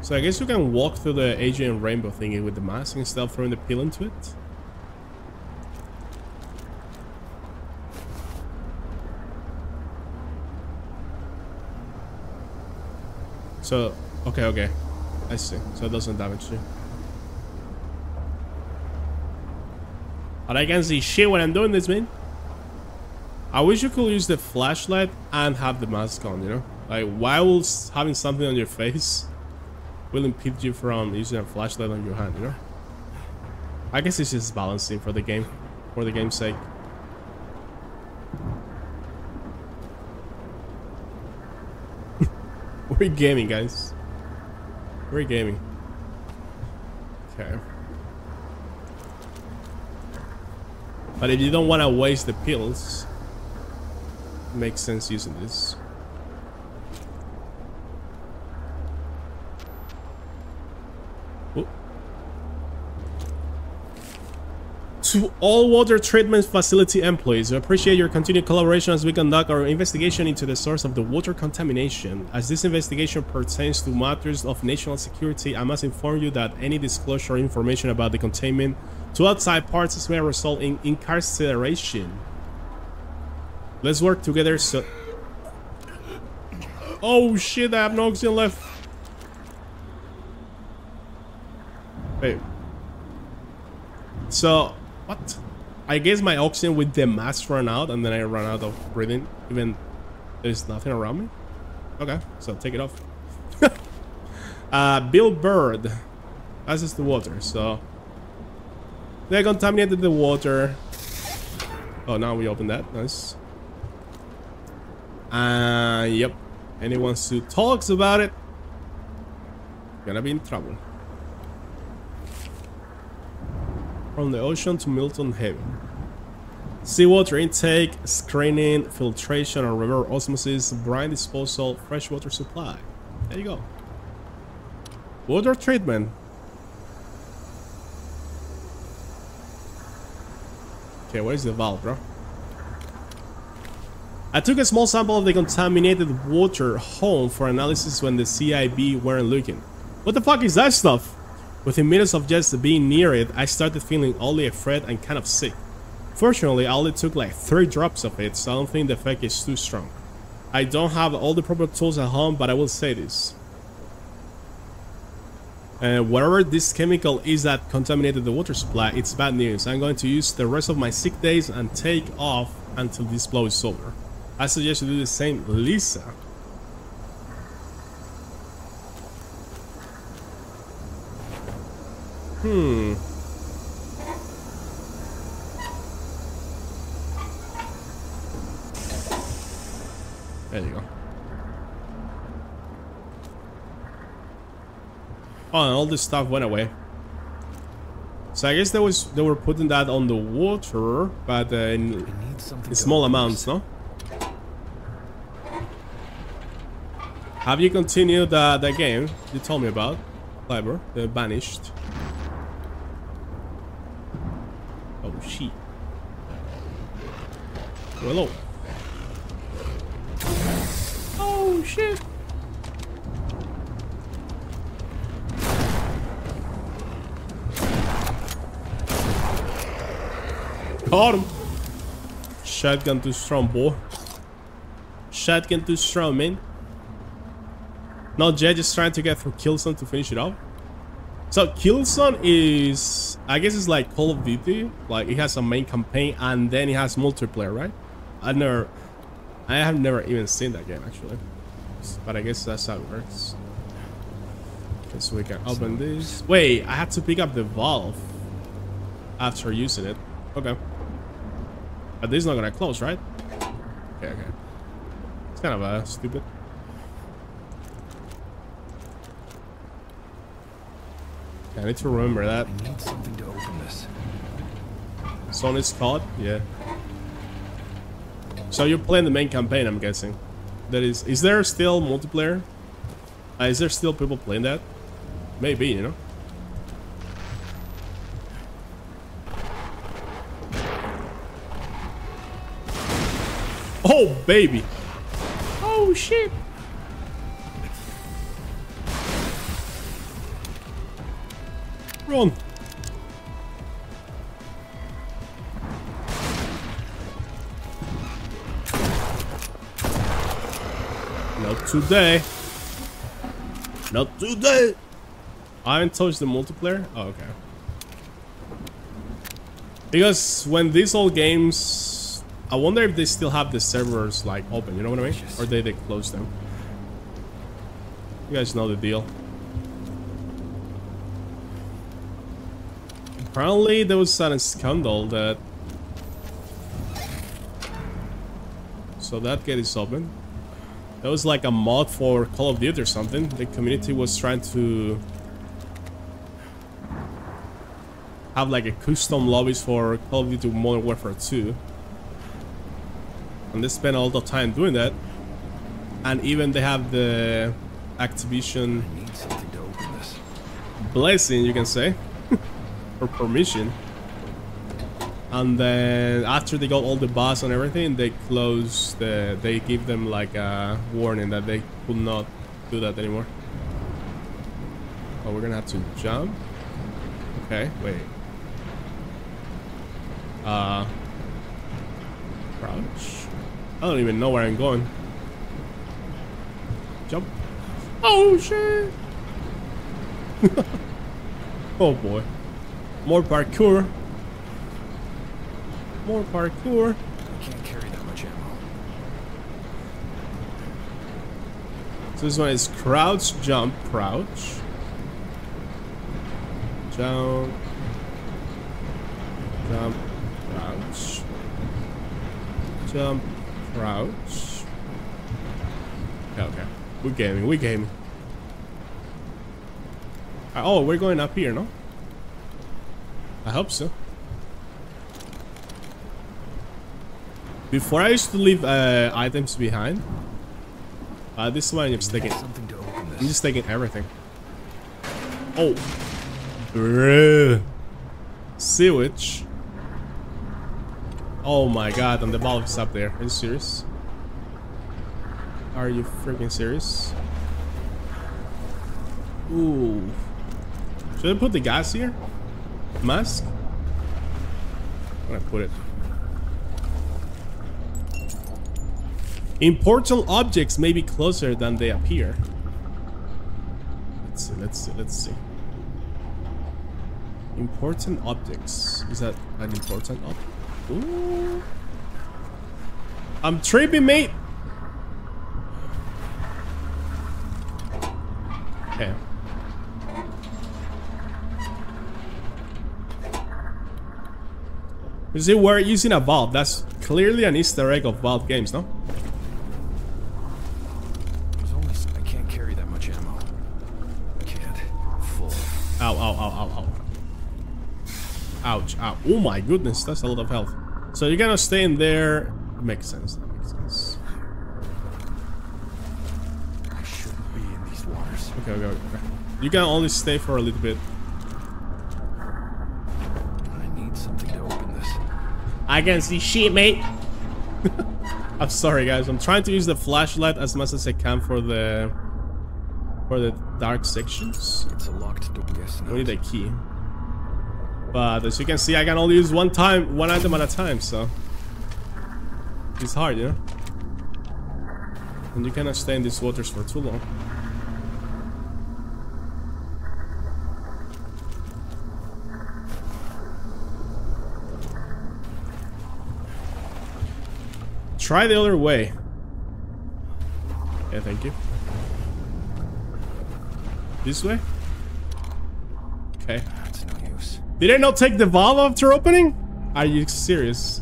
[SPEAKER 1] So I guess you can walk through the Agent Rainbow thingy with the mask instead of throwing the pill into it. So, okay, okay. I see. So it doesn't damage you. But I can't see shit when I'm doing this, man. I wish you could use the flashlight and have the mask on, you know? Like, why will having something on your face will impede you from using a flashlight on your hand, you know? I guess it's just balancing for the game, for the game's sake. We're gaming, guys. We're gaming. Okay. But if you don't want to waste the pills, makes sense using this. To all water treatment facility employees, we appreciate your continued collaboration as we conduct our investigation into the source of the water contamination. As this investigation pertains to matters of national security, I must inform you that any disclosure or information about the containment to outside parties may result in incarceration. Let's work together so... Oh shit, I have no oxygen left. Wait. So, what? I guess my oxygen with the mask ran out and then I ran out of breathing even there's nothing around me. Okay, so take it off. uh, Bill Bird. That's just the water, so... They contaminated the water. Oh, now we open that. Nice. Uh, yep. Anyone who talks about it, gonna be in trouble. From the ocean to Milton Haven. Seawater intake, screening, filtration and reverse osmosis, brine disposal, freshwater supply. There you go. Water treatment. Okay, where's the valve, bro? I took a small sample of the contaminated water home for analysis when the CIB weren't looking. What the fuck is that stuff? Within minutes of just being near it, I started feeling oddly afraid and kind of sick. Fortunately, I only took like 3 drops of it, so I don't think the effect is too strong. I don't have all the proper tools at home, but I will say this. Uh, whatever this chemical is that contaminated the water supply, it's bad news. I'm going to use the rest of my sick days and take off until this blow is over. I suggest you do the same, Lisa. Hmm. There you go. Oh, and all this stuff went away. So I guess there was they were putting that on the water, but uh, in,
[SPEAKER 4] I need something
[SPEAKER 1] in small amounts, no? Have you continued uh, the game you told me about, Clever, the Banished? Oh shit. Hello. Oh shit. Got him. Shotgun too strong, boy. Shotgun too strong, man. Now Jed is trying to get through Killzone to finish it off. So Killzone is, I guess it's like Call of Duty. Like it has a main campaign and then it has multiplayer, right? I never, I have never even seen that game actually. But I guess that's how it works. Okay, so we can open this. Wait, I have to pick up the valve after using it. Okay. But this is not gonna close, right? Okay, okay. It's kind of uh, stupid. I need to remember that.
[SPEAKER 4] I need something to open this.
[SPEAKER 1] Sony's COD? Yeah. So you're playing the main campaign, I'm guessing. That is, is there still multiplayer? Uh, is there still people playing that? Maybe, you know? Baby! Oh, shit! Run! Not today. Not today. I haven't touched the multiplayer. Oh, okay. Because when these old games, I wonder if they still have the servers like open. You know what I mean? Or did they close them. You guys know the deal. Apparently, there was a scandal that. So that gate is open. That was like a mod for Call of Duty or something. The community was trying to have like a custom lobbies for Call of Duty Modern Warfare 2. And they spend all the time doing that. And even they have the Activision
[SPEAKER 4] I need something to open this.
[SPEAKER 1] blessing, you can say, or permission. And then after they got all the boss and everything, they close the. They give them like a warning that they could not do that anymore. Oh, we're gonna have to jump. Okay, wait. Uh, crouch. I don't even know where I'm going. Jump. Oh shit! oh boy. More parkour. More parkour.
[SPEAKER 4] I can't carry that much ammo.
[SPEAKER 1] So this one is crouch, jump, crouch. Jump. Jump, crouch. Jump, crouch. Okay, okay. We're gaming, we're gaming. Uh, Oh, we're going up here, no? I hope so. Before I used to leave uh, items behind. Uh, this one I'm just taking.
[SPEAKER 4] something to open
[SPEAKER 1] I'm just taking everything. Oh, bruh. Sewage. Oh my god, and the ball is up there. Are you serious? Are you freaking serious? Ooh. Should I put the gas here? Mask? I'm gonna put it. Important objects may be closer than they appear. Let's see, let's see, let's see. Important objects. Is that an important object? Ooh. I'm tripping, mate. Okay. You see, we're using a valve. That's clearly an Easter egg of Valve games, no? Oh my goodness, that's a lot of health. So you're gonna stay in there. Makes sense, that makes sense.
[SPEAKER 4] I shouldn't be in these waters.
[SPEAKER 1] Okay, okay, okay. You can only stay for a little bit.
[SPEAKER 4] I need something to open this.
[SPEAKER 1] I can see shit, mate. I'm sorry, guys. I'm trying to use the flashlight as much as I can for the for the dark sections.
[SPEAKER 4] It's a locked door. Yes,
[SPEAKER 1] We need a key. But as you can see, I can only use one time, one item at a time. So it's hard, you know. And you cannot stay in these waters for too long. Try the other way. Yeah, thank you. This way? Okay. Did I not take the valve after opening? Are you serious?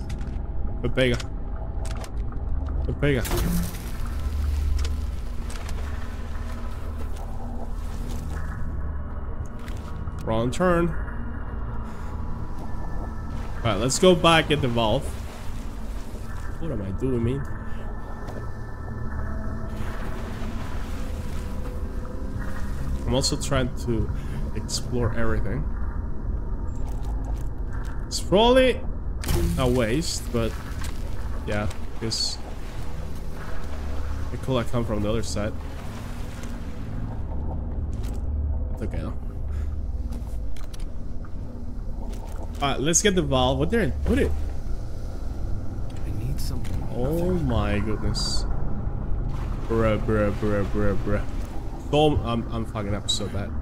[SPEAKER 1] Pepega. Pepega. Wrong turn. Alright, let's go back at the valve. What am I doing, man? I'm also trying to explore everything. It's probably a waste, but yeah, because it could have come from the other side. It's okay though. Alright, let's get the valve. What did I put it?
[SPEAKER 4] I need something.
[SPEAKER 1] Oh my goodness. Bruh, bruh, bruh, bruh, bruh. So, I'm, I'm fucking up so bad.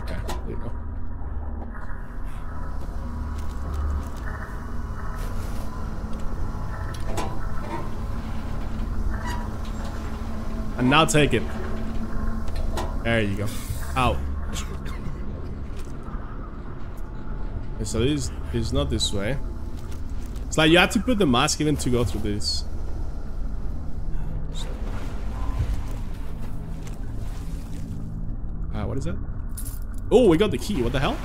[SPEAKER 1] Okay, there you go. And now take it. There you go. Out. Okay, so this is not this way. It's like you have to put the mask even to go through this. Ah, what is that? Oh, we got the key. What the hell?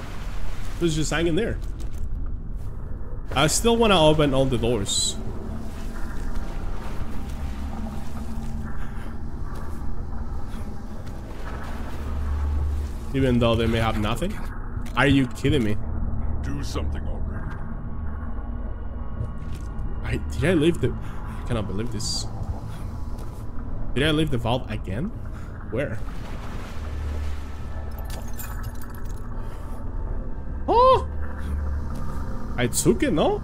[SPEAKER 1] It was just hanging there. I still want to open all the doors. Even though they may have nothing? Are you kidding me?
[SPEAKER 3] Do something already.
[SPEAKER 1] I did I leave the I cannot believe this. Did I leave the vault again? Where? Oh! I took it, no?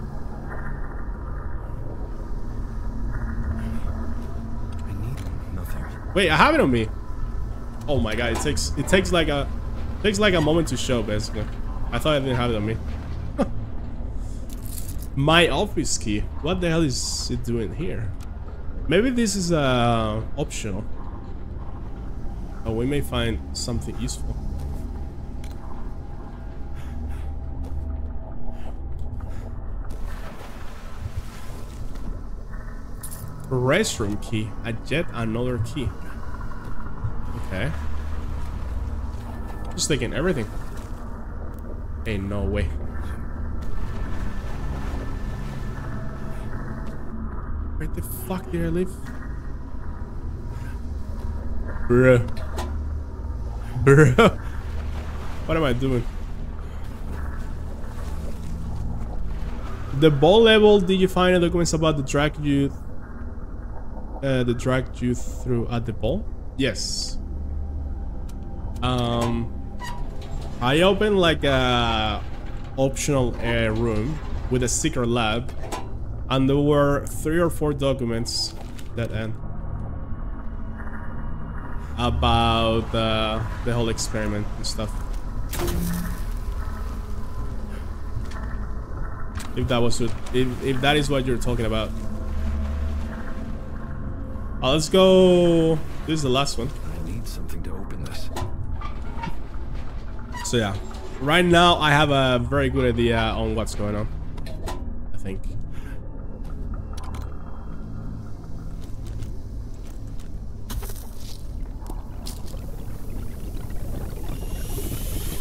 [SPEAKER 4] I need nothing.
[SPEAKER 1] Wait, I have it on me. Oh my god, it takes it takes like a takes like a moment to show basically. I thought I didn't have it on me. My office key. What the hell is it doing here? Maybe this is uh optional. Oh, we may find something useful. Restroom key. A yet another key. Okay. Just thinking everything. Ain't no way. Where the fuck did I live? Bruh. Bruh. What am I doing? The ball level, did you find the documents about the drag you uh, the drag you threw at the ball? Yes. Um I opened like a optional uh, room with a secret lab and there were three or four documents that end about uh, the whole experiment and stuff. If that was if, if that is what you're talking about. Uh, let's go. This is the last one.
[SPEAKER 4] I need something to open this.
[SPEAKER 1] So yeah, right now I have a very good idea on what's going on. I think.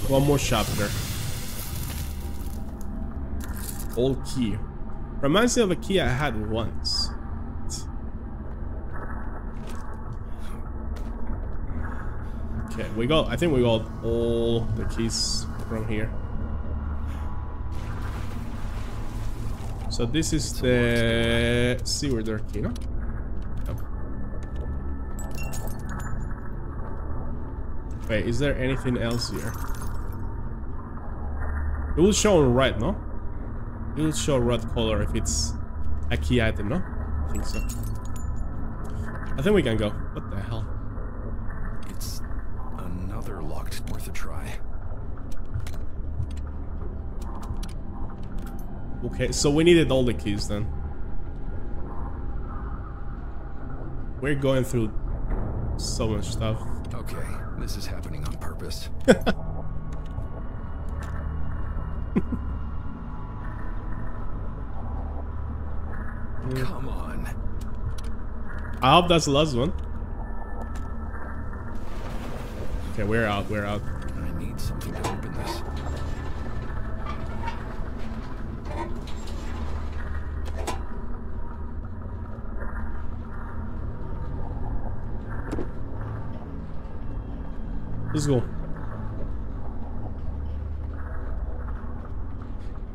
[SPEAKER 1] One more chapter. old key. Reminds me of a key I had once. Okay, we got. I think we got all the keys from here. So this is the door key, no? Wait, is there anything else here? It will show red, no? It will show red color if it's a key item, no? I think so. I think we can go. What the hell?
[SPEAKER 4] Another locked worth a try.
[SPEAKER 1] Okay, so we needed all the keys then. We're going through so much stuff.
[SPEAKER 4] Okay, this is happening on purpose. Come on.
[SPEAKER 1] I hope that's the last one. Okay, we're out, we're out.
[SPEAKER 4] I need something to open this.
[SPEAKER 1] Let's go.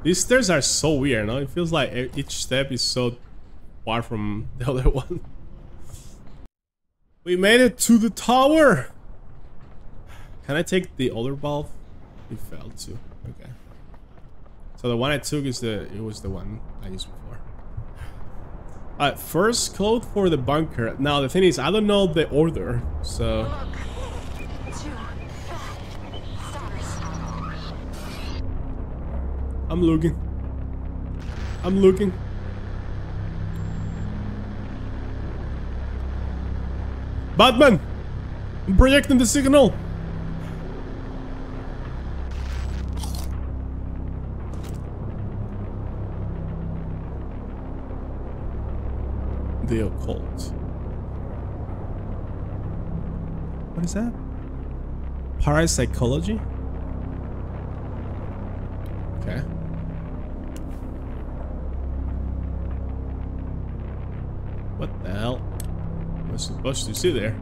[SPEAKER 1] These stairs are so weird, no? It feels like each step is so far from the other one. We made it to the tower! Can I take the other valve? It failed too. Okay. So the one I took is the it was the one I used before. First code for the bunker. Now the thing is I don't know the order, so. I'm looking. I'm looking. Batman! I'm projecting the signal! The occult. What is that? Parapsychology? Okay. What the hell? What's supposed to see there?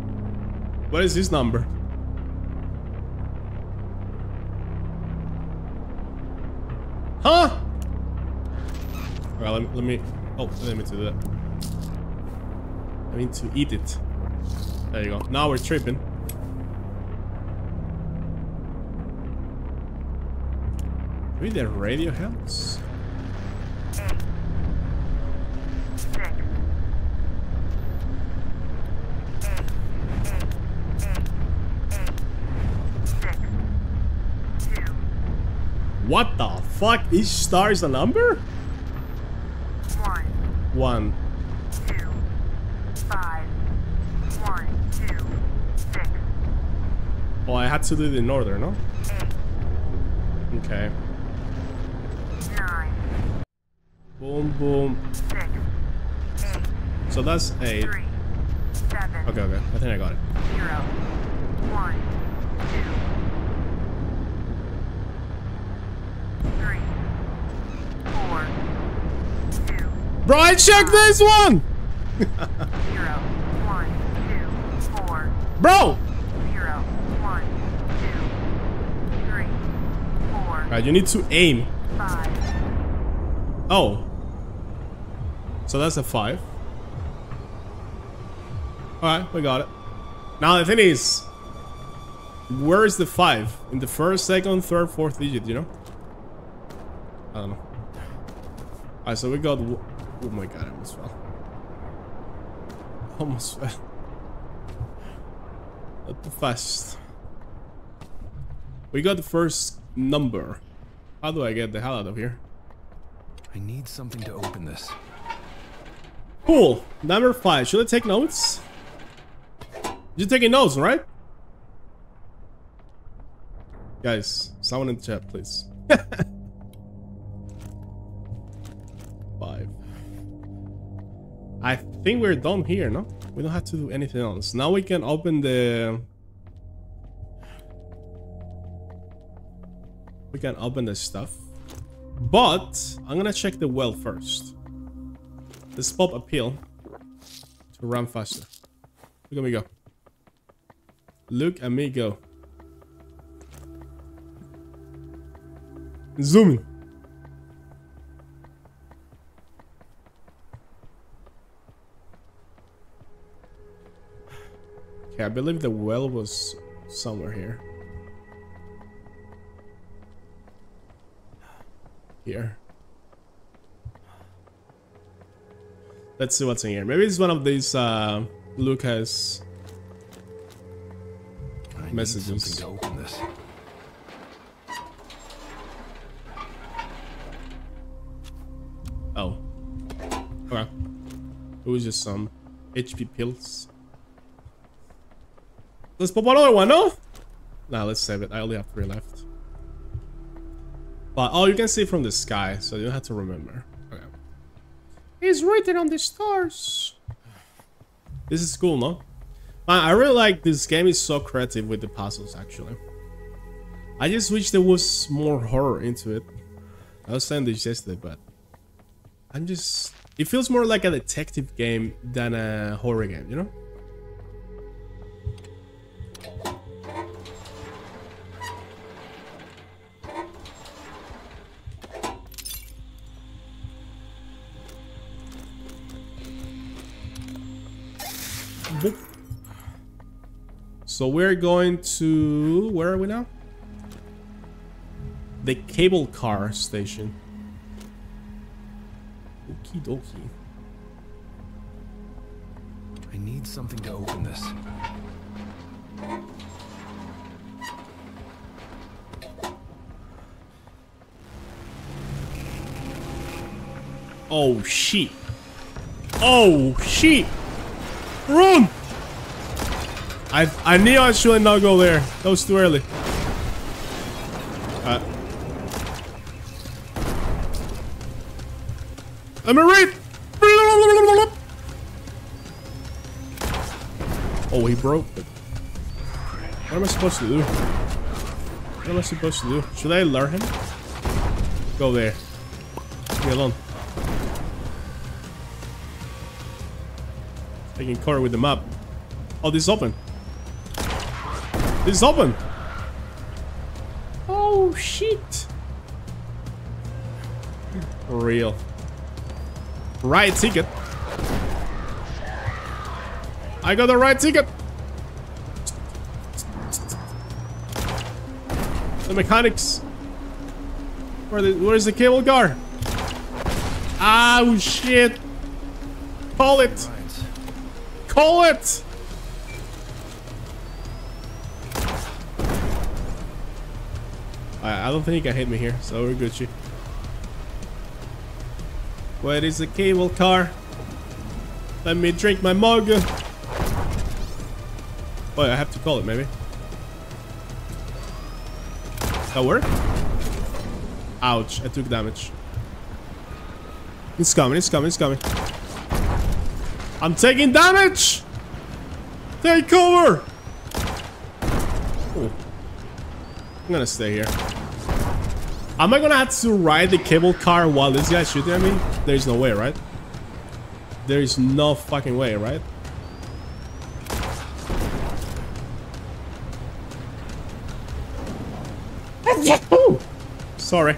[SPEAKER 1] What is his number? Huh? Well, let me, let me. Oh, let me do that. I mean to eat it. There you go. Now we're tripping. Maybe the radio helps. What the fuck? Each star is a number?
[SPEAKER 8] One,
[SPEAKER 1] One.
[SPEAKER 8] two, five, one, two, six,
[SPEAKER 1] Oh, I had to do it in order, no? Okay.
[SPEAKER 8] nine,
[SPEAKER 1] Boom, boom.
[SPEAKER 8] six, eight,
[SPEAKER 1] So that's eight.
[SPEAKER 8] three, seven,
[SPEAKER 1] Okay, okay. I think I got it.
[SPEAKER 8] zero, one, two, three, four, two,
[SPEAKER 1] Bro, I checked this one!
[SPEAKER 8] zero, one, two, four,
[SPEAKER 1] Bro!
[SPEAKER 8] zero, one, two, three, four,
[SPEAKER 1] Alright, you need to aim.
[SPEAKER 8] five,
[SPEAKER 1] Oh. So that's a five. Alright, we got it. Now the thing is, where is the five? In the first, second, third, fourth digit, you know? I don't know. Alright, so we got. w- Oh my god, I almost fell. Almost fell. Not too fast. We got the first number. How do I get the hell out of here?
[SPEAKER 4] I need something to open this.
[SPEAKER 1] Cool. Number five. Should I take notes? You're taking notes, right? Guys, someone in the chat, please. five. I think we're done here, no? We don't have to do anything else. Now we can open the... We can open this stuff. But I'm gonna check the well first. Let's pop a pill to run faster. Look at me go. Look at me go. Zooming. Okay, I believe the well was somewhere here. Here. Let's see what's in here. Maybe it's one of these uh, Lucas
[SPEAKER 4] I
[SPEAKER 1] Messages.
[SPEAKER 4] to open this.
[SPEAKER 1] Oh. Okay. It was just some HP pills. Let's pop another one, no? Nah, let's save it. I only have three left. But, oh, you can see from the sky, so you don't have to remember. Okay. It's written on the stars. This is cool, no? Man, I really like this game is so creative with the puzzles, actually. I just wish there was more horror into it. I was saying this yesterday, but I'm just... It feels more like a detective game than a horror game, you know? So we're going to... Where are we now? The cable car station. Okie dokie.
[SPEAKER 4] I need something to open this.
[SPEAKER 1] Oh shit. Oh shit. Run! I I knew I should not go there. That was too early. Uh. Me read. Oh, he broke it. What am I supposed to do? What am I supposed to do? Should I lure him? Go there. Leave me alone. Taking cover with the map. Oh, this is open. This is open. Oh, shit. Real. Right ticket. I got the right ticket. The mechanics. Where the, where's the cable car? Oh shit. Call it.
[SPEAKER 4] Ryan's.
[SPEAKER 1] Call it. I, I don't think he can hit me here, so we're Gucci. Where is the cable car? Let me drink my mug. Wait, I have to call it maybe. That work? Ouch, I took damage. It's coming, it's coming, it's coming. I'm taking damage! Take cover! I'm gonna stay here. Am I gonna have to ride the cable car while this guy's shooting at me? There's no way, right? There is no fucking way, right? Ooh. Sorry.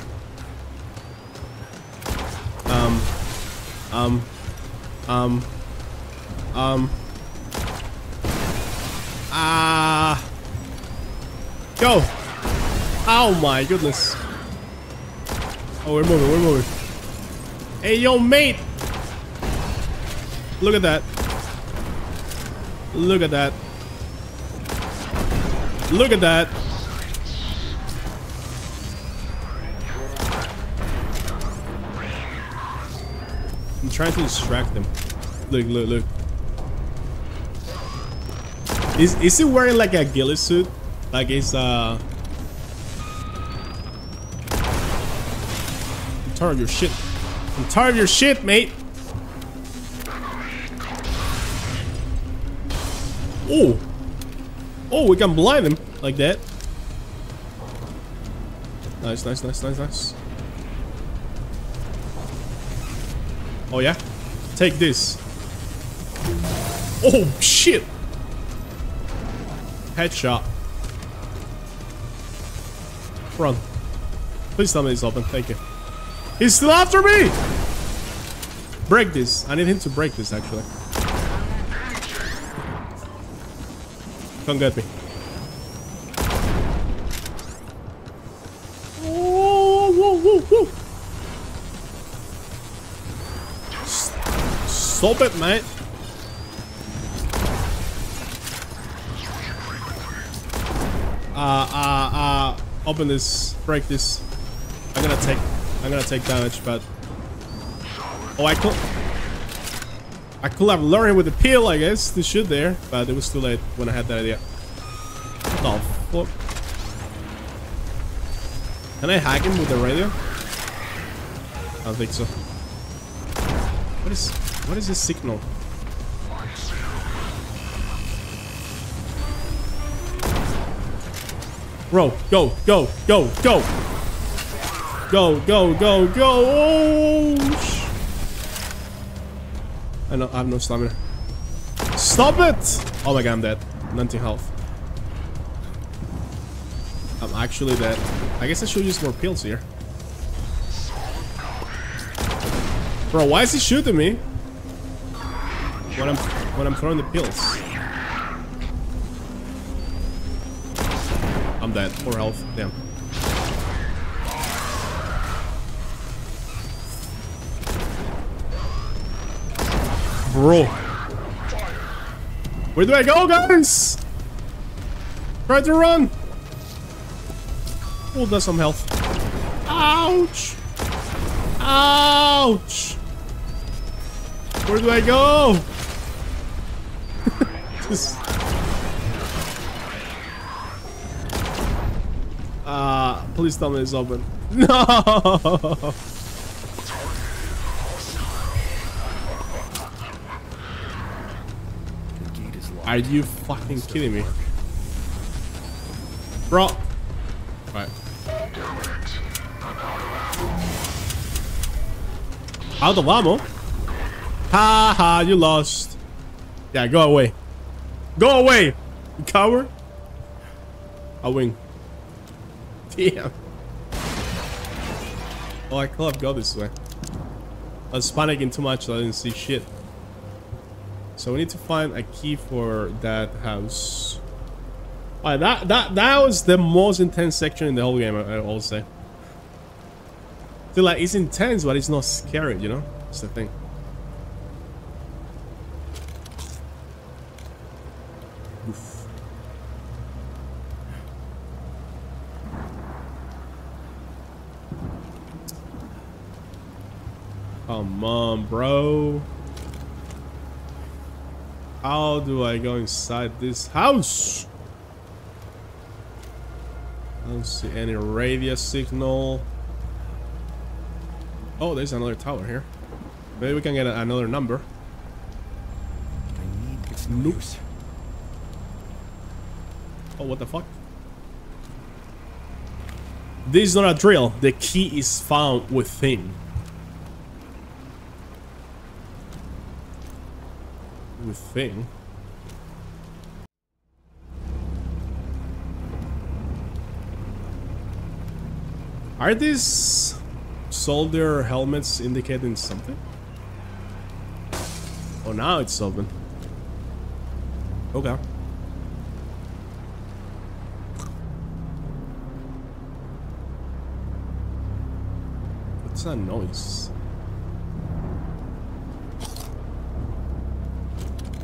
[SPEAKER 1] Um. Um. Um. Um. Ah. Go. Oh my goodness. Oh, we're moving, we're moving. Hey, yo, mate. Look at that. Look at that. Look at that. I'm trying to distract them. Look, look, look. Is is he wearing like a ghillie suit? Like it's uh tired of your shit. I'm tired of your shit, mate. Oh. Oh, we can blind him like that. Nice, nice, nice, nice, nice. Oh yeah? Take this. Oh shit! Headshot. Run. Please tell me it's open. Thank you. He's still after me! Break this. I need him to break this actually. Come get me. Stop it, mate. Uh, uh, uh, open this, break this. I'm gonna take, I'm gonna take damage, but... Oh, I could... I could have learned with the peel, I guess, to shoot there, but it was too late when I had that idea. What the fuck? Can I hack him with the radio? I don't think so. What is, what is this signal? Bro, go, go, go, go. Go, go, go, go. Oh, I, know, I have no stamina. Stop it! Oh my god, I'm dead. 19 health. I'm actually dead. I guess I should use more pills here. Bro, why is he shooting me? When I'm when I'm throwing the pills. I'm dead. Four health. Damn. Where do I go, guys? Try to run. Oh, that's some health. Ouch. Ouch. Where do I go? This- Uh, please tell me it's open. No! Are you fucking kidding me? Bro. Right. Out of ammo? Ha ha, you lost. Yeah, go away. Go away! You coward! I'll win. Damn. Oh, I could have go this way. I was panicking too much, I didn't see shit. So we need to find a key for that house. Alright, that that that was the most intense section in the whole game. I, I'll say. Feel like it's intense, but it's not scary. You know, it's the thing. Oof. Come on, bro. How do I go inside this house? I don't see any radio signal. Oh, there's another tower here. Maybe we can get a- another number.
[SPEAKER 4] I need its use.
[SPEAKER 1] Oh, what the fuck? This is not a drill. The key is found within. Within? Are these soldier helmets indicating something? Oh, now it's open. Okay. What's that noise?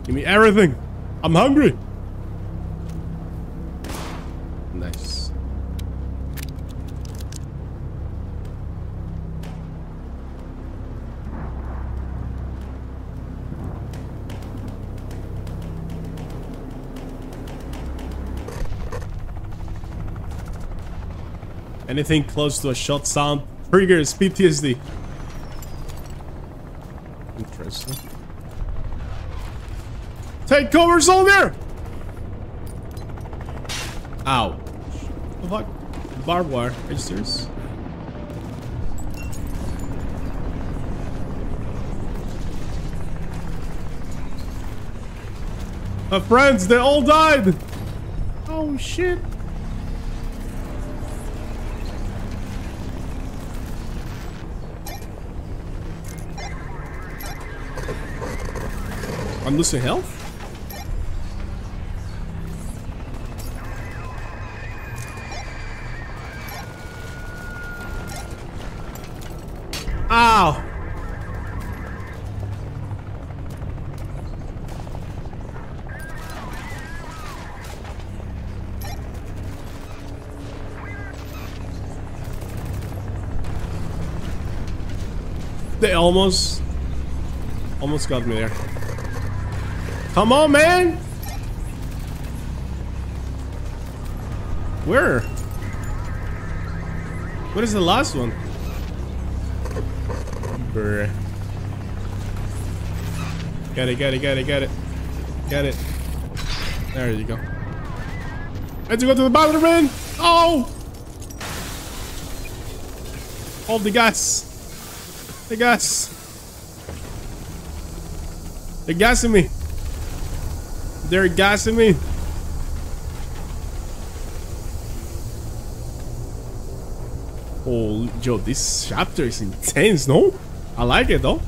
[SPEAKER 1] Give me everything! I'm hungry! Nice. Anything close to a shot sound triggers PTSD. Take cover, soldier! Ow. What the fuck? Barbed wire. Are you serious? My friends, they all died! Oh shit. I'm losing health? They almost, almost got me there. Come on, man! Where? What is the last one? Brr. Get it, get it, get it, get it. Get it. There you go. To go to the bottom of the ring! Oh! Hold the gas. The gas. They're gassing me. They're gassing me. Oh, yo, this chapter is intense, no? I like it though.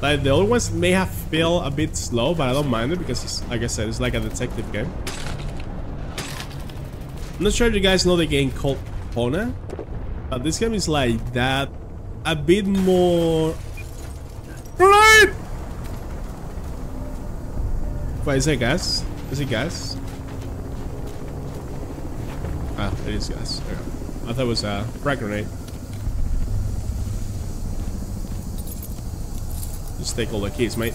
[SPEAKER 1] Like the other ones may have feel a bit slow, but I don't mind it because, it's, like I said, it's like a detective game. I'm not sure if you guys know the game called Kona, but this game is like that, a bit more. Right. Wait, is gas? Is it gas? Ah, it is gas. Okay. I thought it was a frag grenade. Just take all the keys, mate.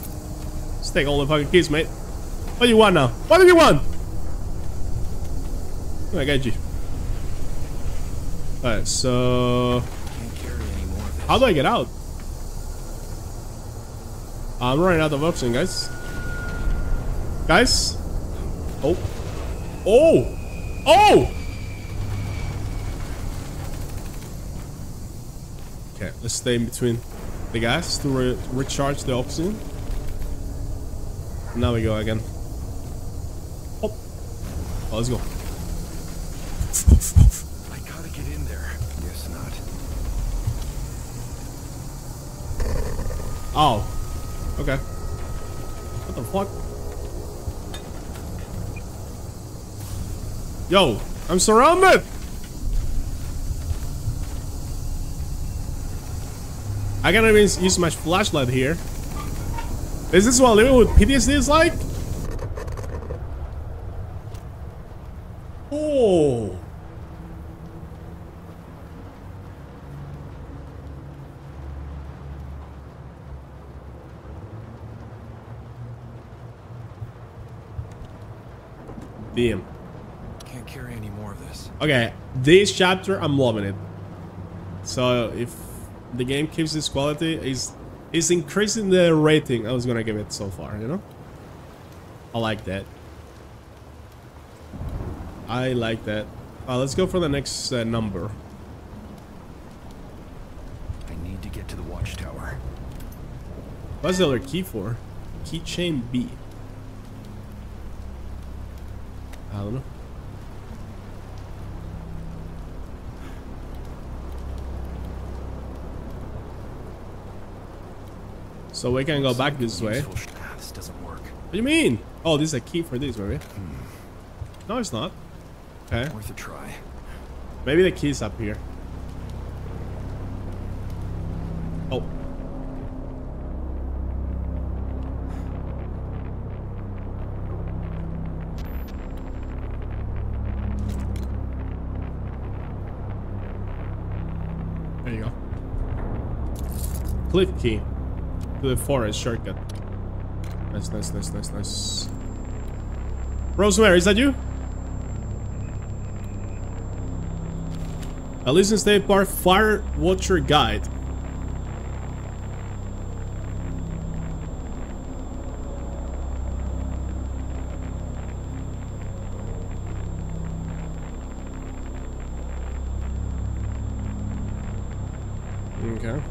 [SPEAKER 1] Just take all the fucking keys, mate. What do you want now? What do you want? I got you. Alright, so... How do I get out? I'm running out of options, guys. Guys? Oh. Oh! Oh! Okay, let's stay in between the gas to re recharge the oxygen. Now we go again. Oh. oh let's go.
[SPEAKER 4] I gotta get in there. Guess not.
[SPEAKER 1] Oh. Okay. What the fuck? Yo, I'm surrounded! I can't even use my flashlight here. Is this what living with PTSD is like? Oh. Damn.
[SPEAKER 4] Can't carry any more of this.
[SPEAKER 1] Okay, this chapter, I'm loving it. So if the game keeps this quality, is is increasing the rating I was gonna give it so far, you know? I like that. I like that. Uh, let's go for the next uh, number.
[SPEAKER 4] I need to get to the watchtower.
[SPEAKER 1] What's the other key for? Keychain B. I don't know. So we can go back this way.
[SPEAKER 4] This doesn't work.
[SPEAKER 1] What do you mean? Oh, this is a key for this, maybe? Hmm. No, it's not. Okay.
[SPEAKER 4] Worth a try.
[SPEAKER 1] Maybe the key's up here. Oh. There you go. Cliff key. To the forest shortcut. Nice, nice, nice, nice, nice. Rosemary, is that you? Elysian State Park Fire Watcher Guide. Okay.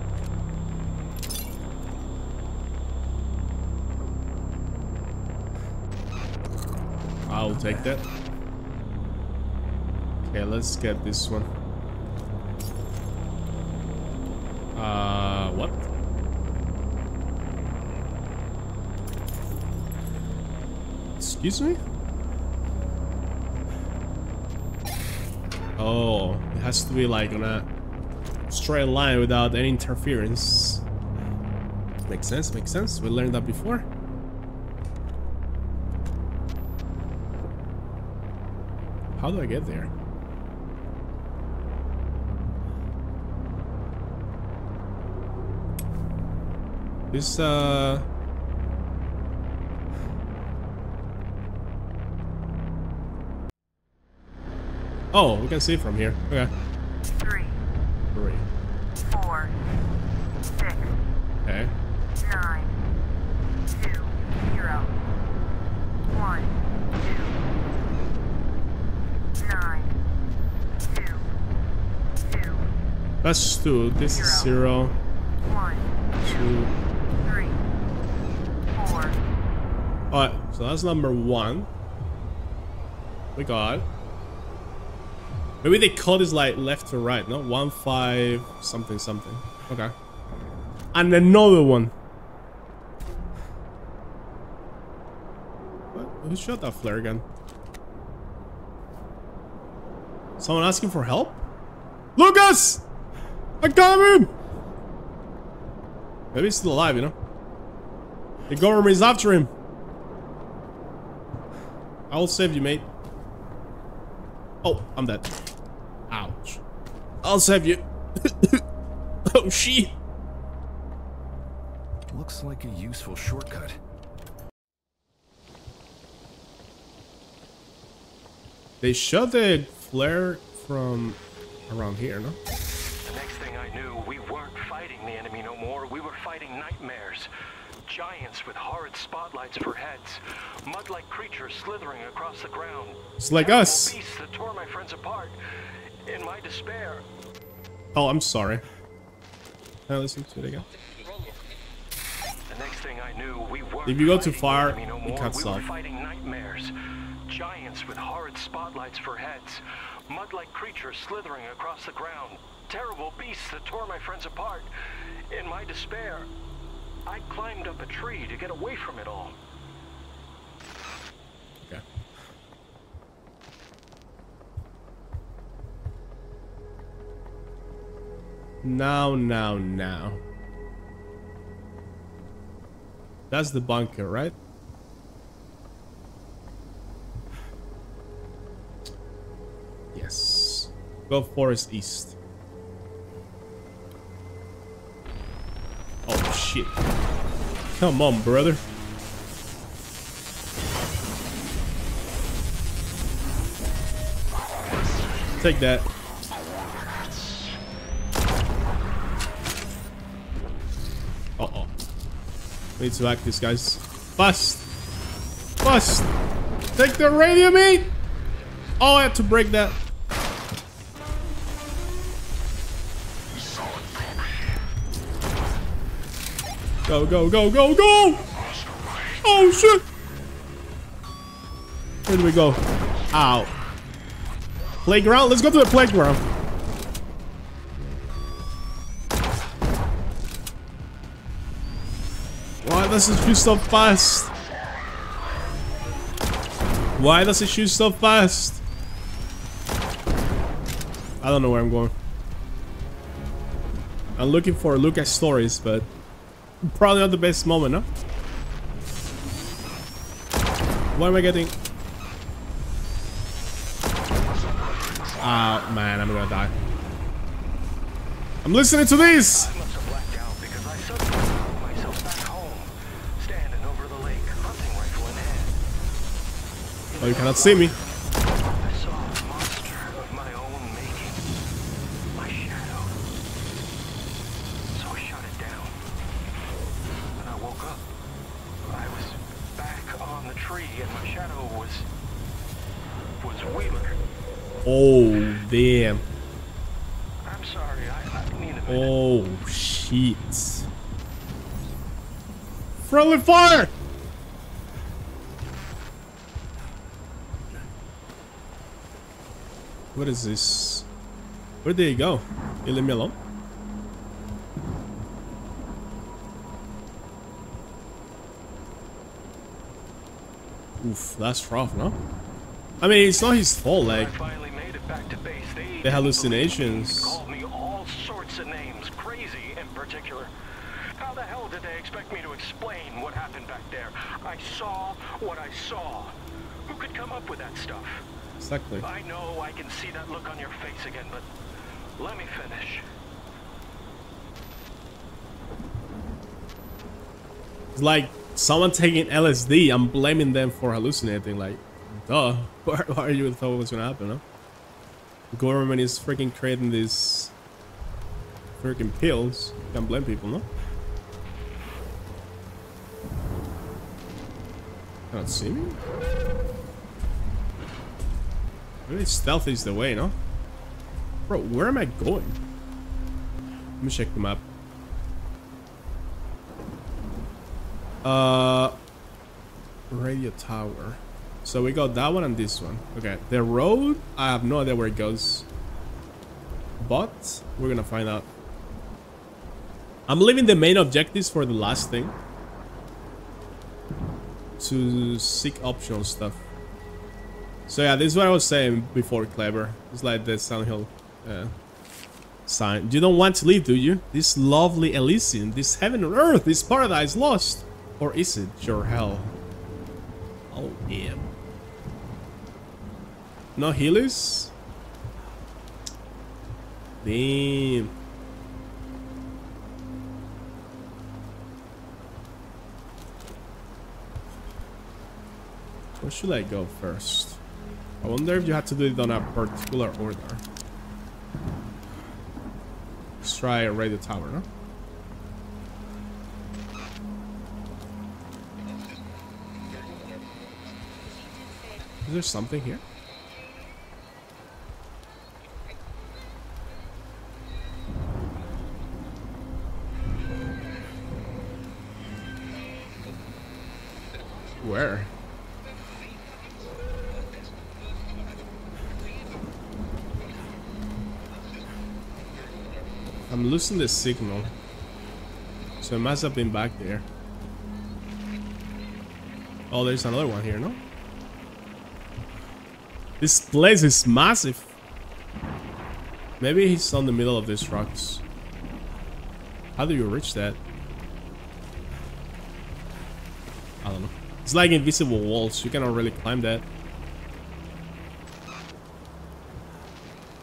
[SPEAKER 1] I'll take that. Okay, let's get this one. Uh, what? Excuse me? Oh, it has to be like on a straight line without any interference. Makes sense, makes sense. We learned that before. How do I get there? This, uh... Oh, we can see from here. Okay.
[SPEAKER 8] Three,
[SPEAKER 1] Three.
[SPEAKER 8] four, six,
[SPEAKER 1] Okay.
[SPEAKER 8] nine, two, zero, one, two, nine, two, two,
[SPEAKER 1] That's two. This is zero,
[SPEAKER 8] one,
[SPEAKER 1] two.
[SPEAKER 8] three, four,
[SPEAKER 1] Alright, so that's number one. We got. Maybe they call this like left to right, no? One, five, something, something. Okay. And another one. What? Who shot that flare gun? Someone asking for help? Lucas! I got him! Maybe he's still alive, you know? The government is after him. I will save you, mate. Oh, I'm dead. Ouch. I'll save you. oh, shit.
[SPEAKER 4] Looks like a useful shortcut.
[SPEAKER 1] They shot the flare from around here, no?
[SPEAKER 5] The next thing I knew, we weren't fighting the enemy no more. We were fighting nightmares. Giants with horrid spotlights for heads. Mud-like creatures slithering across the ground.
[SPEAKER 1] It's like us.
[SPEAKER 5] Beasts that tore my friends apart. In my despair,
[SPEAKER 1] Oh, I'm sorry. I listen to it again?
[SPEAKER 5] the next thing I knew, we weren't
[SPEAKER 1] If you go too far,
[SPEAKER 5] no
[SPEAKER 1] it cuts
[SPEAKER 5] we
[SPEAKER 1] off.
[SPEAKER 5] fighting nightmares. Giants with horrid spotlights for heads. Mud-like creatures slithering across the ground. Terrible beasts that tore my friends apart. In my despair, I climbed up a tree to get away from it all.
[SPEAKER 1] Okay. Now, now, now. That's the bunker, right? Yes. Go forest east. Shit. Come on, brother. Take that. Uh oh. We need to hack these guys. Bust! Bust! Take the radio meat! Oh, I had to break that. Go, go, go, go, go! Oh shit! Where do we go? Ow. Playground? Let's go to the playground. Why does it shoot so fast? Why does it shoot so fast? I don't know where I'm going. I'm looking for Lucas stories, but probably not the best moment, huh? What am I getting? Ah, man, I'm gonna die. I'm listening to this! Oh, you cannot see out What is this? Where did he go? He leave me alone? Oof, that's rough, no? I mean, it's not his fault, like... The hallucinations.
[SPEAKER 5] Expect me to explain what happened back there? I saw what I saw. Who could come up with that stuff?
[SPEAKER 1] Exactly.
[SPEAKER 5] I know I can see that look on your face again, but let me finish.
[SPEAKER 1] It's like someone taking LSD, I'm blaming them for hallucinating, like, duh. Why, why are you thought was gonna happen, no? The government is freaking creating these freaking pills. Can't blame people, no? Cannot see me? Maybe stealth is the way, no? Bro, where am I going? Let me check the map. Uh, radio tower. So we got that one and this one. Okay, the road, I have no idea where it goes. But we're gonna find out. I'm leaving the main objectives for the last thing. To seek optional stuff. So yeah, this is what I was saying before, Clever. It's like the Silent Hill uh, sign. You don't want to leave, do you? This lovely Elysium, this heaven and earth, this paradise lost. Or is it your hell? Oh, damn. No healers? Damn. Where should I go first? I wonder if you have to do it on a particular order. Let's try radio tower, no? Is there something here? Where? I'm losing the signal. So it must have been back there. Oh, there's another one here, no? This place is massive. Maybe he's on the middle of these rocks. How do you reach that? I don't know. It's like invisible walls. You cannot really climb that.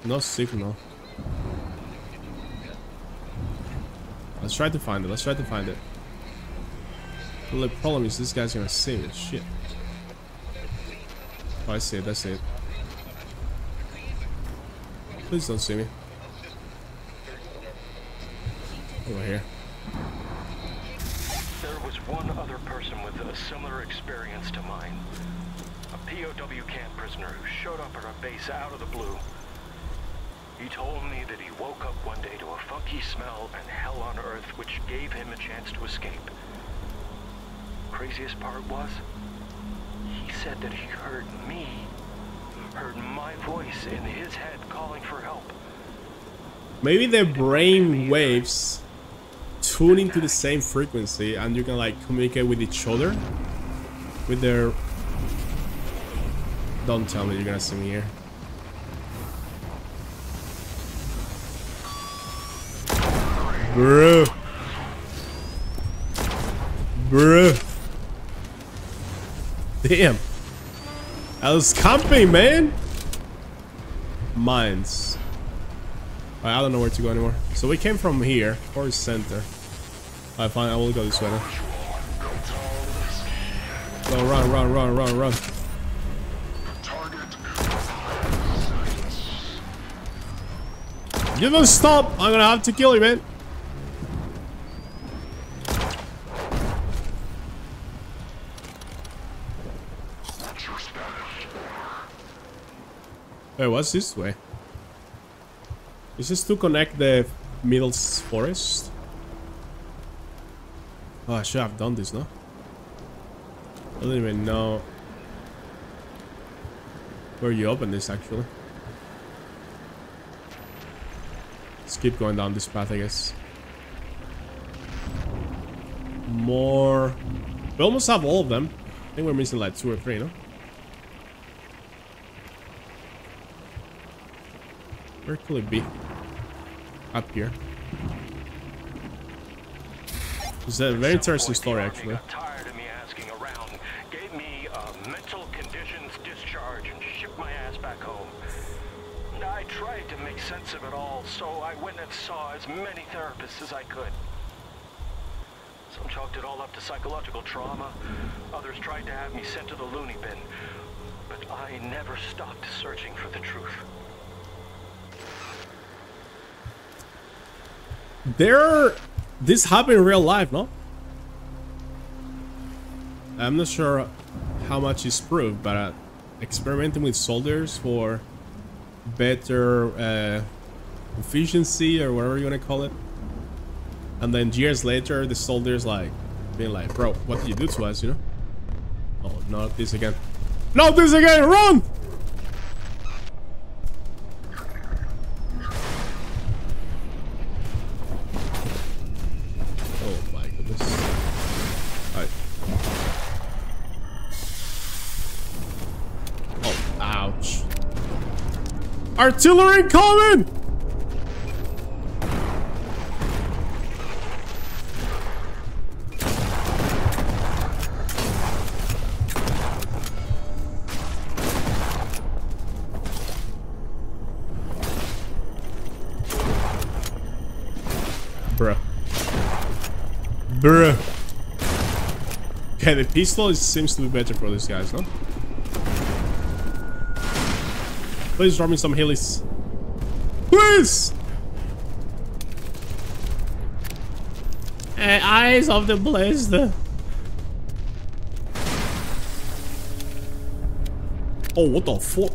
[SPEAKER 1] No signal. Let's try to find it. Let's try to find it. The problem is this guy's gonna see it. Shit. Oh, I see it. That's it. Please don't see me. Over here.
[SPEAKER 5] There was one other person with a similar experience to mine. A POW camp prisoner who showed up at our base out of the blue. He told me that he woke up one day to a funky smell and hell on earth which gave him a chance to escape. Craziest part was, he said that he heard me, heard my voice in his head calling for help.
[SPEAKER 1] Maybe the brain waves tune into the same frequency and you can like communicate with each other with their don't tell me you're gonna see me here bro bro damn I was camping man mines Alright, I don't know where to go anymore. So we came from here, or center. Alright, fine, I will go this way then. Go, run, run, run, run, run. You don't stop! I'm gonna have to kill you, man. Wait, what's this way? Is this to connect the middle forest? Oh, I should have done this, no? I don't even know where you open this, actually. Just keep going down this path, I guess. More. We almost have all of them. I think we're missing like two or three, no? Where could it be? Up here. It's a very interesting story, actually.
[SPEAKER 5] Tired of me asking around, gave me a mental conditions discharge and shipped my ass back home. I tried to make sense of it all, so I went and saw as many therapists as I could. Some chalked it all up to psychological trauma. Others tried to have me sent to the loony bin. But I never stopped searching for the truth.
[SPEAKER 1] There, this happened in real life, no? I'm not sure how much is proved, but uh, experimenting with soldiers for better uh, efficiency or whatever you want to call it. And then years later, the soldiers like being like, "Bro, what did you do to us?" You know? Oh, not this again! Not this again! Run! Artillery coming! Bruh. Bruh. Okay, the pistol seems to be better for these guys, no? Please drop me some helis. Please! Eh, eyes of the blessed. Oh, what the fuck?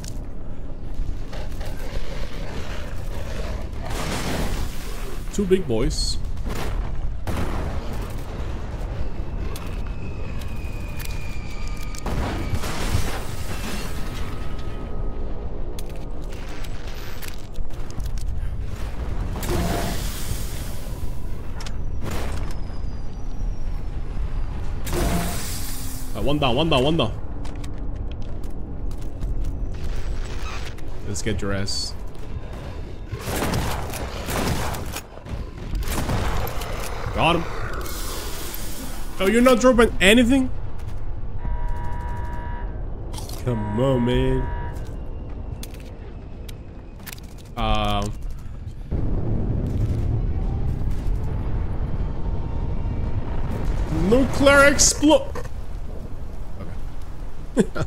[SPEAKER 1] Two big boys. Down, one down, one down. Let's get your ass. Got him. Oh, you're not dropping anything? Come on, man. Um. Nuclear explode.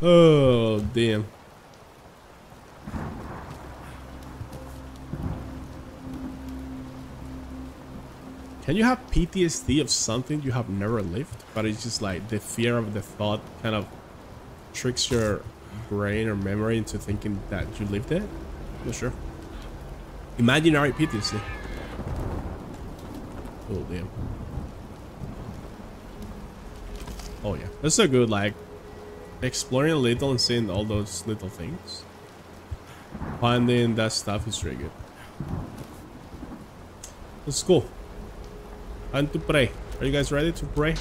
[SPEAKER 1] Oh, damn. Can you have PTSD of something you have never lived, but it's just like the fear of the thought kind of tricks your brain or memory into thinking that you lived it? Not sure. Imaginary PTSD. Oh damn. Oh yeah, that's so good. Like exploring a little and seeing all those little things. Finding that stuff is really good. Let's go. And to pray. Are you guys ready to pray?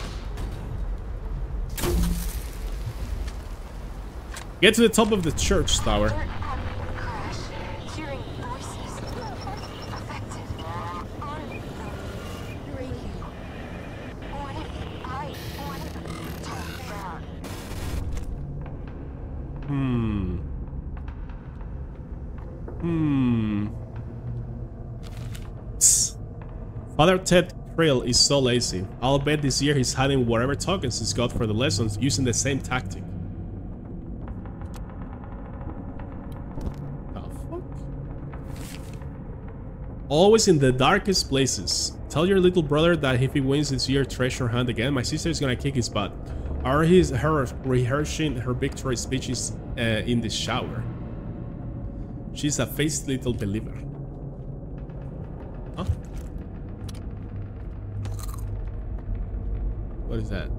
[SPEAKER 1] Get to the top of the church tower.
[SPEAKER 7] Alert having a crash. Hearing voices. Affected. On the radio. What if I want to talk about?
[SPEAKER 1] Hmm. Hmm. Tss. Father Ted Krill is so lazy. I'll bet this year he's hiding whatever tokens he's got for the lessons using the same tactic. The fuck? Always in the darkest places. Tell your little brother that if he wins this year treasure hunt again, my sister is gonna kick his butt. Are his her rehearsing her victory speeches uh, in the shower? She's a faced little believer. What is that?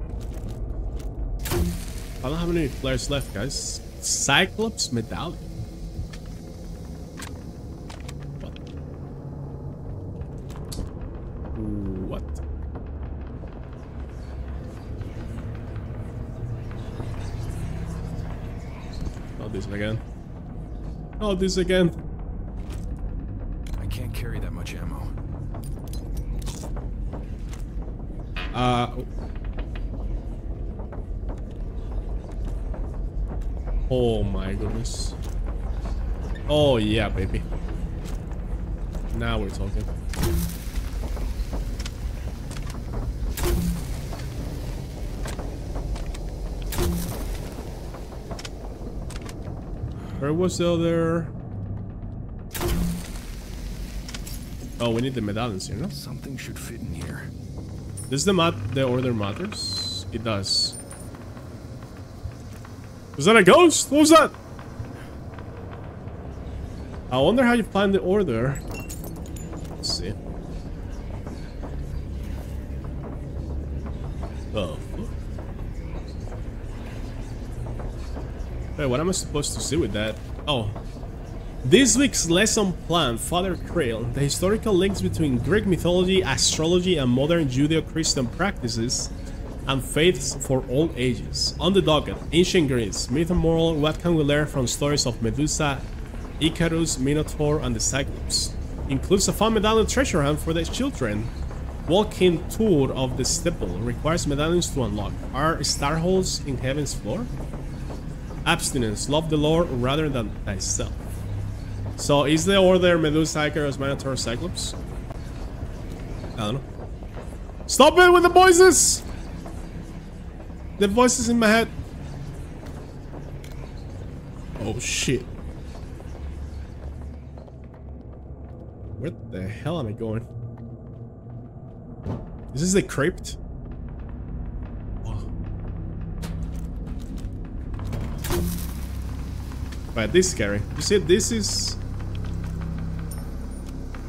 [SPEAKER 1] I don't have any flares left, guys. Cyclops medallion. What? What? Not this again. Not this again. Oh my goodness. Oh yeah, baby. Now we're talking. Where was the other? Oh, we need the medallions here, no?
[SPEAKER 4] Something should fit in here.
[SPEAKER 1] Does the mat the order matters? It does. Was that a ghost? What was that? I wonder how you find the order. Let's see. Oh. Wait, what am I supposed to see with that? Oh. This week's lesson plan, Father Krail, the historical links between Greek mythology, astrology, and modern Judeo-Christian practices and faiths for all ages. On the docket, ancient Greece, myth and moral, what can we learn from stories of Medusa, Icarus, Minotaur, and the Cyclops? Includes a fun medallion treasure hunt for the children. Walk-in tour of the steeple requires medallions to unlock. Are star holes in heaven's floor? Abstinence, love the Lord rather than thyself. So is the order Medusa, Icarus, Minotaur, Cyclops? I don't know. Stop it with the voices! The voices in my head. Oh shit. Where the hell am I going? Is this the crypt? But this is scary. You see, this is...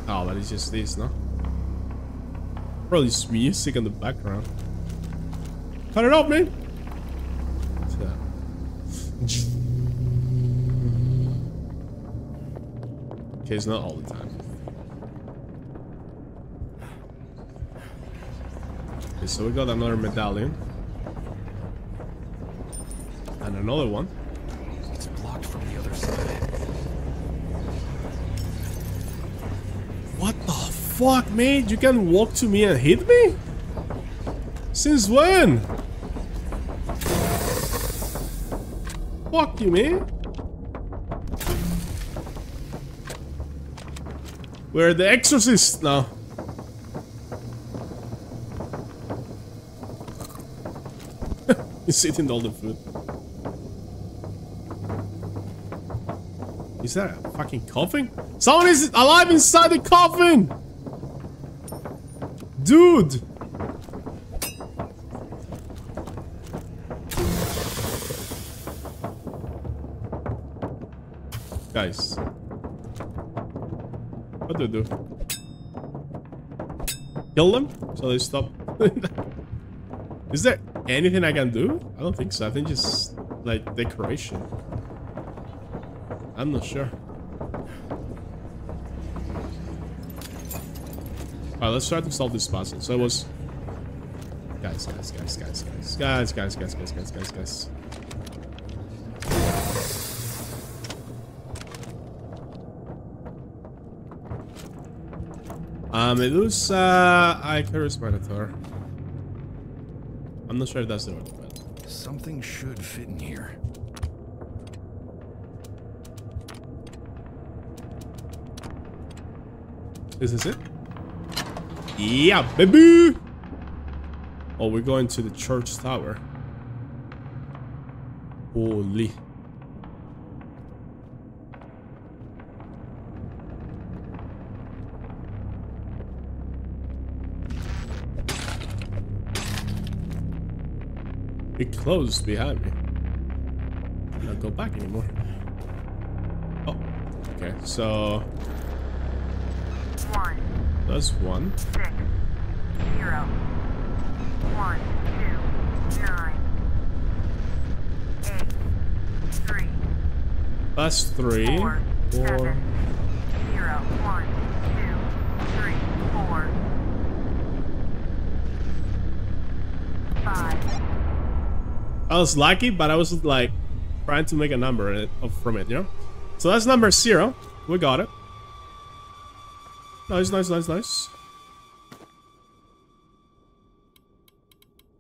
[SPEAKER 1] Oh, but it's just this, no? Probably music in the background. Cut it off, man! It's not all the time. Okay, so we got another medallion. And another one.
[SPEAKER 4] It's blocked from the other side.
[SPEAKER 1] What the fuck, mate? You can walk to me and hit me? Since when? Fuck you, man. We're the exorcist now. He's eating all the food. Is that a fucking coffin? Someone is alive inside the coffin! Dude! What do Kill them? So they stop. is there anything I can do? I don't think so. I think just like decoration. I'm not sure. Alright, let's try to solve this puzzle. So it was... Guys, guys, guys, guys, guys, guys, guys, guys, guys, guys, guys, guys. Uh, Medusa, Icarus, Minotaur. I'm not sure if that's the order, but...
[SPEAKER 4] Something should fit in here.
[SPEAKER 1] Is this it? Yeah, baby! Oh, we're going to the church tower. Holy. Closed behind me. Can't go back anymore. Oh, okay. So
[SPEAKER 8] One,
[SPEAKER 1] that's one.
[SPEAKER 8] six, zero, one, two, nine, eight, three,
[SPEAKER 1] That's three.
[SPEAKER 8] four,
[SPEAKER 1] Four.
[SPEAKER 8] seven, zero, one, two, three, four, five,
[SPEAKER 1] I was lucky, but I was like trying to make a number from it, you know? So that's number zero. We got it. Nice, nice, nice, nice.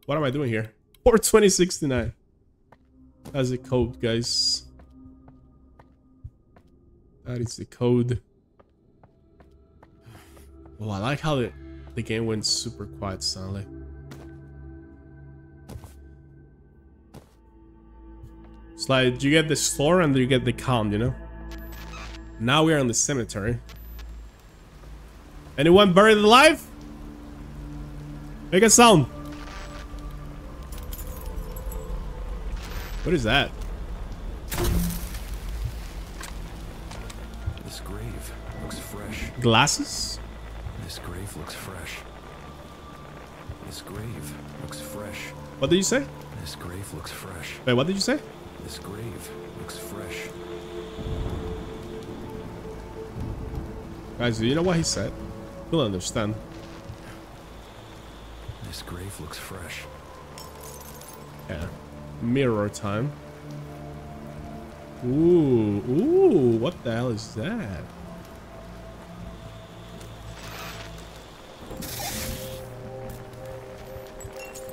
[SPEAKER 1] What am I doing here? 42069. That's the code, guys. That is the code. Oh, I like how the, the game went super quiet suddenly. It's like you get the floor and you get the calm, you know? Now we are in the cemetery. Anyone buried alive? Make a sound. What is that?
[SPEAKER 4] This grave looks fresh.
[SPEAKER 1] Glasses?
[SPEAKER 4] This grave looks fresh. This grave looks fresh.
[SPEAKER 1] What did you say?
[SPEAKER 4] This grave looks fresh.
[SPEAKER 1] Wait, what did you say? Guys, do you know what he said? You'll understand.
[SPEAKER 4] This grave looks fresh.
[SPEAKER 1] Yeah. Mirror time. Ooh, ooh, what the hell is that?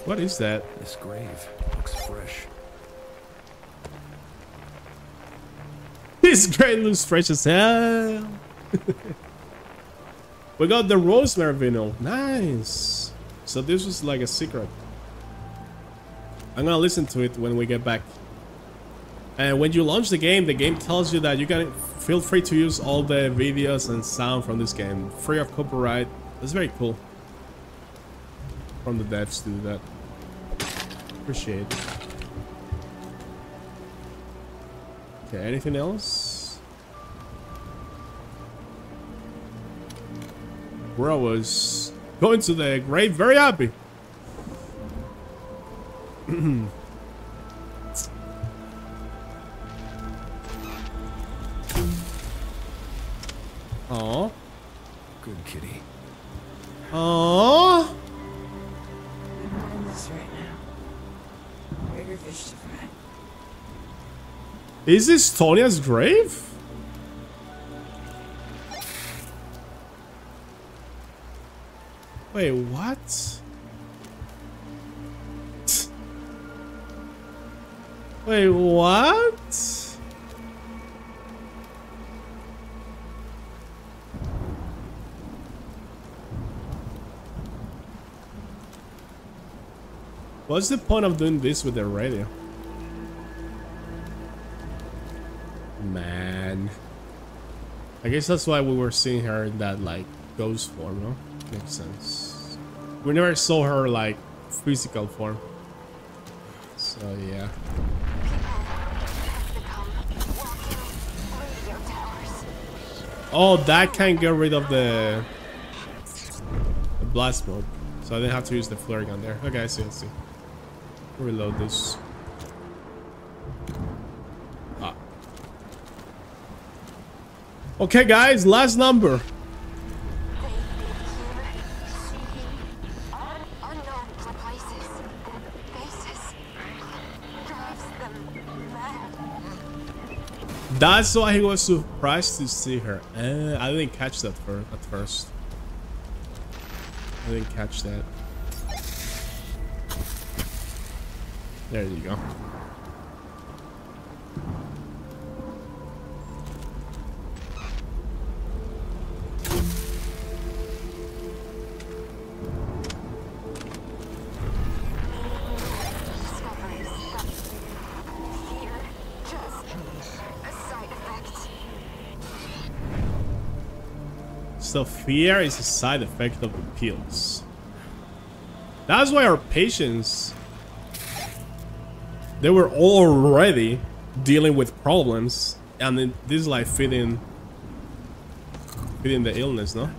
[SPEAKER 1] What is that?
[SPEAKER 4] This grave looks fresh.
[SPEAKER 1] This great looks fresh as hell. we got the rosemary vinyl. Nice. So this was like a secret. I'm gonna listen to it when we get back. And when you launch the game, the game tells you that you can feel free to use all the videos and sound from this game, free of copyright. That's very cool. From the devs to do that. Appreciate it. Okay, anything else? Bro was going to the grave very happy. Aww.
[SPEAKER 4] Good kitty.
[SPEAKER 1] Aww.
[SPEAKER 2] I'm not in this right now. Bigger fish to fry.
[SPEAKER 1] Is this Tonia's grave? Wait, what? Wait, what? What's the point of doing this with the radio? Man. I guess that's why we were seeing her in that, like, ghost form, no? Makes sense. We never saw her, like, physical form. So, yeah. Oh, that can get rid of the, the blast mode. So I didn't have to use the flare gun there. Okay, I see, I see. Reload this. Ah. Okay, guys, last number. That's why he was surprised to see her. Uh, I didn't catch that at first. I didn't catch that. There you go. So fear is a side effect of the pills. That's why our patients they were already dealing with problems and then this is like fitting fitting the illness, no?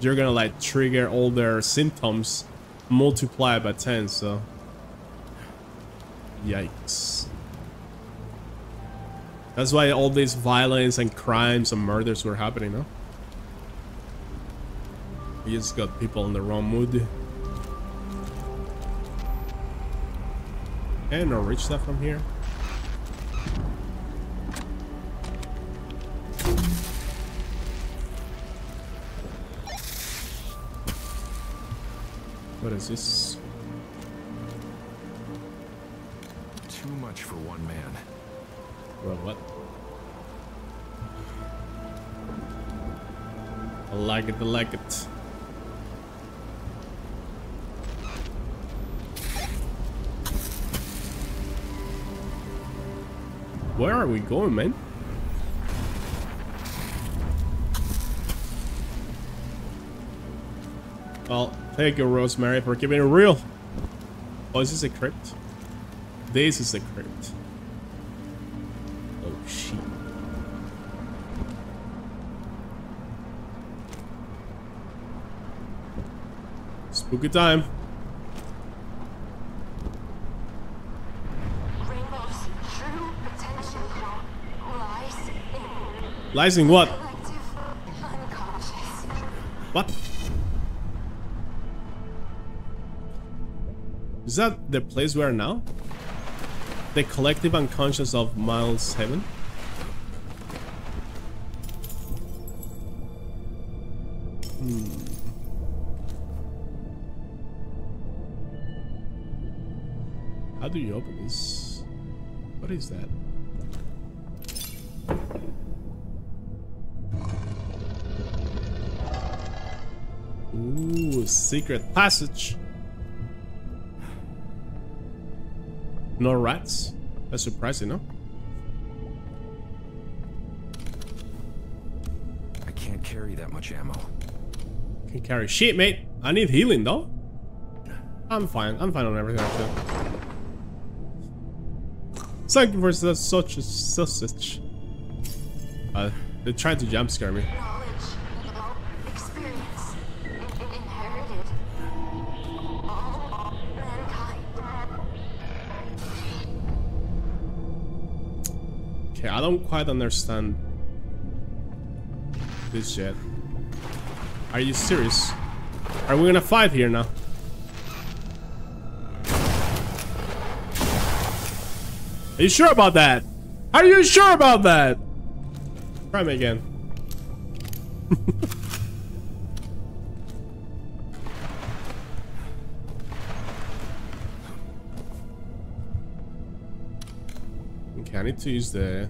[SPEAKER 1] You're gonna like trigger all their symptoms multiply by 10, so yikes. That's why all these violence and crimes and murders were happening, no? You just got people in the wrong mood. And no rich stuff from here. What is this?
[SPEAKER 4] Too much for one man.
[SPEAKER 1] Well, what? I like it, I like it. Where are we going, man? Well, thank you, Rosemary, for keeping it real. Oh, is this a crypt? This is a crypt. Oh, shit. Spooky time.
[SPEAKER 7] In
[SPEAKER 1] what? What? Is that the place we are now? The collective unconscious of Milton Haven? Hmm. How do you open this? What is that? Secret passage. No rats? That's surprising, no?
[SPEAKER 4] I can't carry that much ammo.
[SPEAKER 1] Can carry shit, mate. I need healing, though. I'm fine. I'm fine on everything, actually. Thank you for such a sausage. Uh, they're trying to jump scare me. I don't quite understand this yet. Are you serious? Are we gonna fight here now? Are you sure about that? Are you sure about that? Try me again. okay, I need to use the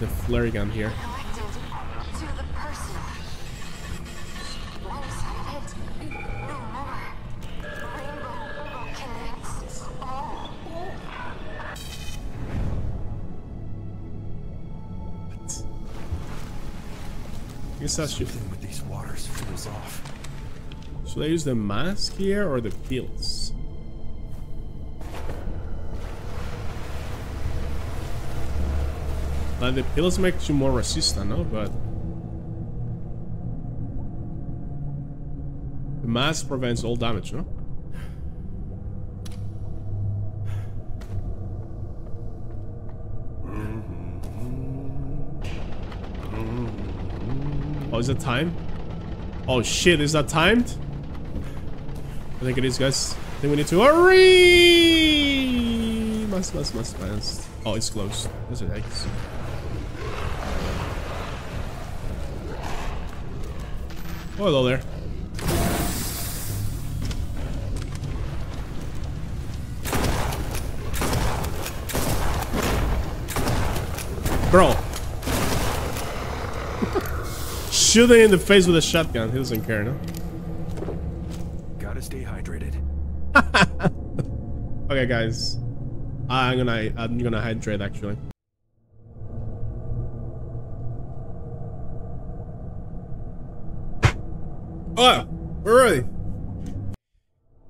[SPEAKER 1] the flare gun here.
[SPEAKER 7] Collected to the person. One-sided, no more. Rainbow connects all.
[SPEAKER 1] I guess that's just.
[SPEAKER 4] Something with these waters feels off.
[SPEAKER 1] Should I use the mask here or the pills? Like the pills make you more resistant, no? But the mask prevents all damage, no? Oh, is it time? Oh shit, is that timed? I think it is, guys. I think we need to hurry! Must, must, must, must. Oh, it's closed. That's it, X. Oh, hello there. Bro. Shoot him in the face with a shotgun. He doesn't care, no?
[SPEAKER 4] Gotta stay hydrated.
[SPEAKER 1] Okay, guys. I'm gonna I'm gonna hydrate actually. Oh, we're ready.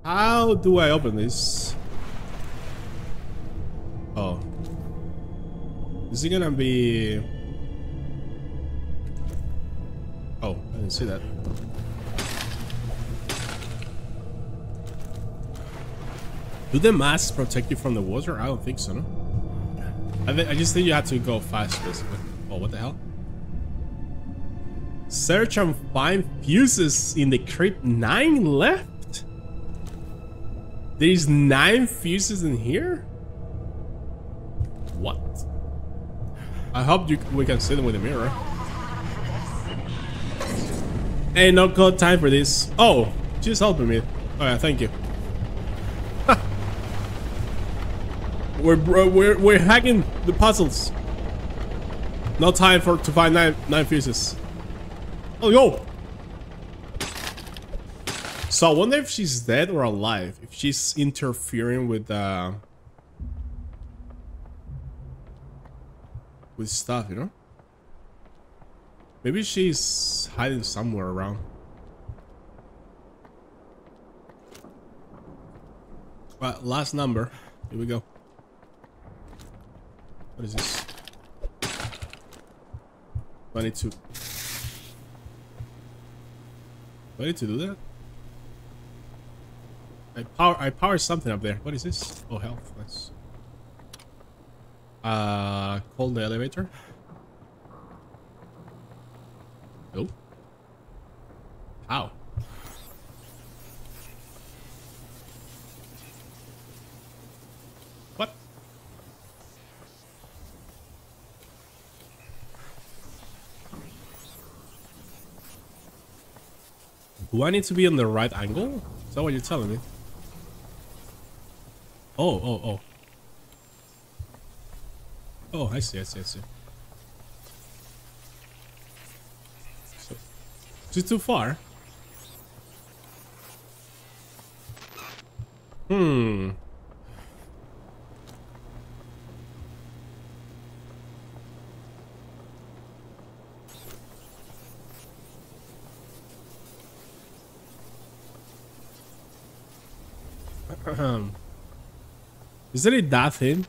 [SPEAKER 1] How do I open this? Oh. Is it gonna be? Oh, I didn't see that. Do the masks protect you from the water? I don't think so, no? I, thi- I just think you have to go fast, basically. Oh, what the hell? Search and find fuses in the crypt. Nine left? There's nine fuses in here? What? I hope you we can see them with a mirror. Ain't no good time for this. Oh, She's helping me. Oh yeah, thank you. we're, we're we're hacking the puzzles. No time for to find nine nine fuses. Oh yo. So I wonder if she's dead or alive. If she's interfering with uh with stuff, you know? Maybe she's hiding somewhere around. Well, last number. Here we go. What is this? 22. Do I need to do that? I power I power something up there. What is this? Oh health, nice. Uh call the elevator. Nope. How? What? Do I need to be on the right angle? Is that what you're telling me? Oh, oh, oh. Oh, I see, I see, I see. So, is it too far? Hmm. Ahem. Is it that thin?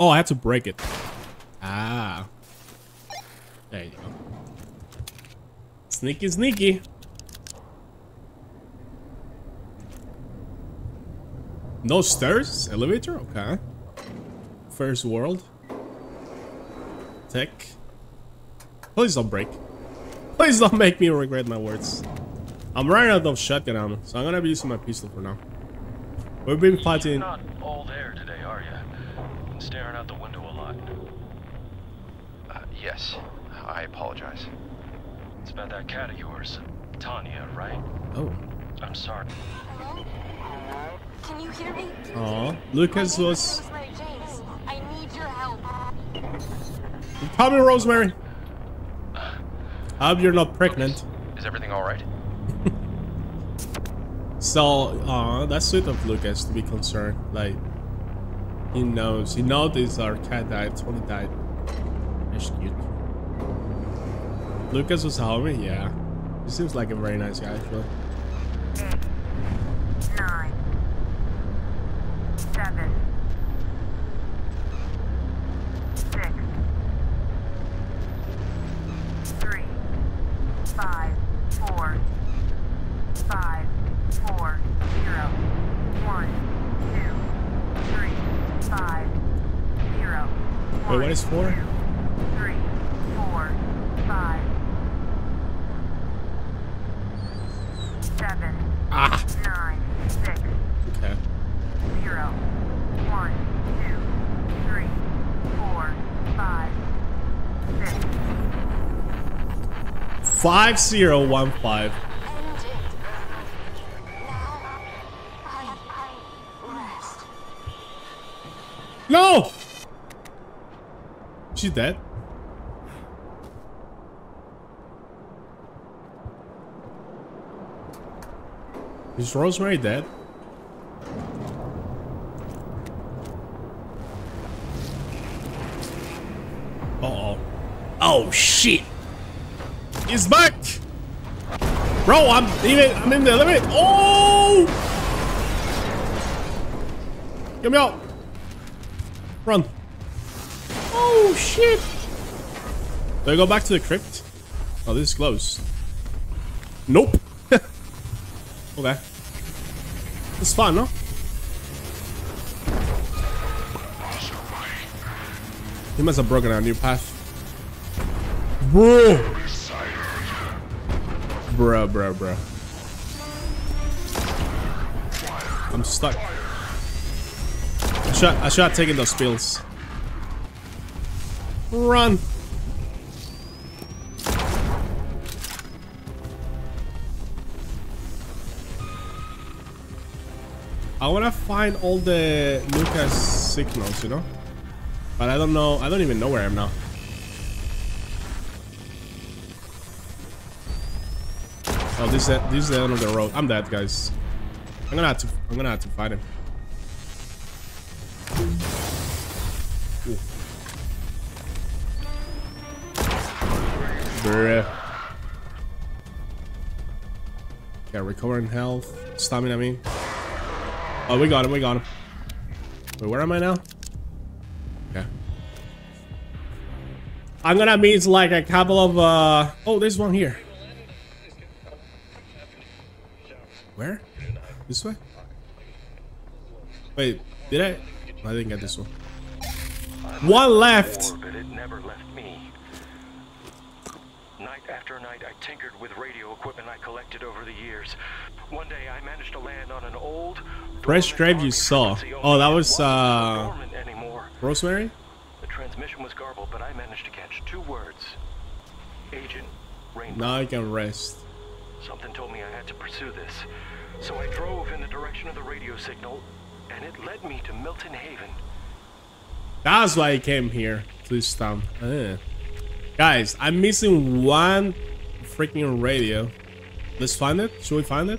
[SPEAKER 1] Oh, I had to break it. Ah. There you go. Sneaky, sneaky. No stairs? Elevator? Okay. First world. Tech. Please don't break. Please don't make me regret my words. I'm running out of shotgun ammo, so I'm gonna be using my pistol for now. We've been fighting.
[SPEAKER 5] not all there today, are you? Been staring out the window a lot.
[SPEAKER 6] Uh, yes. I apologize.
[SPEAKER 5] It's about that cat of yours, Tonia, right?
[SPEAKER 1] Oh.
[SPEAKER 5] I'm sorry.
[SPEAKER 7] Hello? Can you hear me?
[SPEAKER 1] Aw. Lucas
[SPEAKER 7] My name is
[SPEAKER 1] was.
[SPEAKER 7] Rosemary James. I need your help.
[SPEAKER 1] Call me Rosemary. I hope you're not pregnant.
[SPEAKER 6] Is everything all right?
[SPEAKER 1] So, uh, that's sweet of Lucas to be concerned. Like, he knows. He noticed our cat died. Tony died. That's cute. Lucas was homie? Yeah. He seems like a very nice guy, actually.
[SPEAKER 8] eight, nine, seven, six, three, five, four, five, four, zero, one, two, three, five, zero,
[SPEAKER 1] Wait, what
[SPEAKER 8] one,
[SPEAKER 1] is four?
[SPEAKER 8] two, three, four, five, seven,
[SPEAKER 1] Ah!
[SPEAKER 8] nine, six,
[SPEAKER 1] Okay.
[SPEAKER 8] zero, one, two, three, four, five, six,
[SPEAKER 1] 5015.
[SPEAKER 7] End it. Now, I, I rest.
[SPEAKER 1] No! She's dead. Is Rosemary dead? Uh oh. Oh shit! He's back! Bro, I'm even I'm in the elevator. Oh! Get me out! Run. Oh shit! Do I go back to the crypt? Oh, this is close. Nope. okay. It's fun, no? He must have broken our new path. Bro! Bro, bro, bro. I'm stuck. I should, I should have taken those pills. Run! I want to find all the Lucas signals, you know? But I don't know. I don't even know where I am now. Oh, this is the, this is the end of the road. I'm dead, guys. I'm gonna have to. I'm gonna have to fight him. Ooh. Bruh. Yeah, recovering health, stamina. I mean. Oh, we got him. We got him. Wait, where am I now? Okay. I'm gonna meet like a couple of. uh Oh, there's one here. This way? Wait, did I? I didn't get this one. One left.
[SPEAKER 5] But it never left me. Night after night, I tinkered with radio equipment I collected over the years. One day, I managed to land on an old.
[SPEAKER 1] Fresh grave you saw. Oh, that was, uh. Rosemary?
[SPEAKER 5] The transmission was garbled, but I managed to catch two words. Agent Rainbow.
[SPEAKER 1] Now I can rest.
[SPEAKER 5] Something told me I had to pursue this. So I drove in the direction of the radio signal, and it led me to Milton Haven.
[SPEAKER 1] That's why I came here this town. Uh. Guys, I'm missing one freaking radio. Let's find it. Should we find it?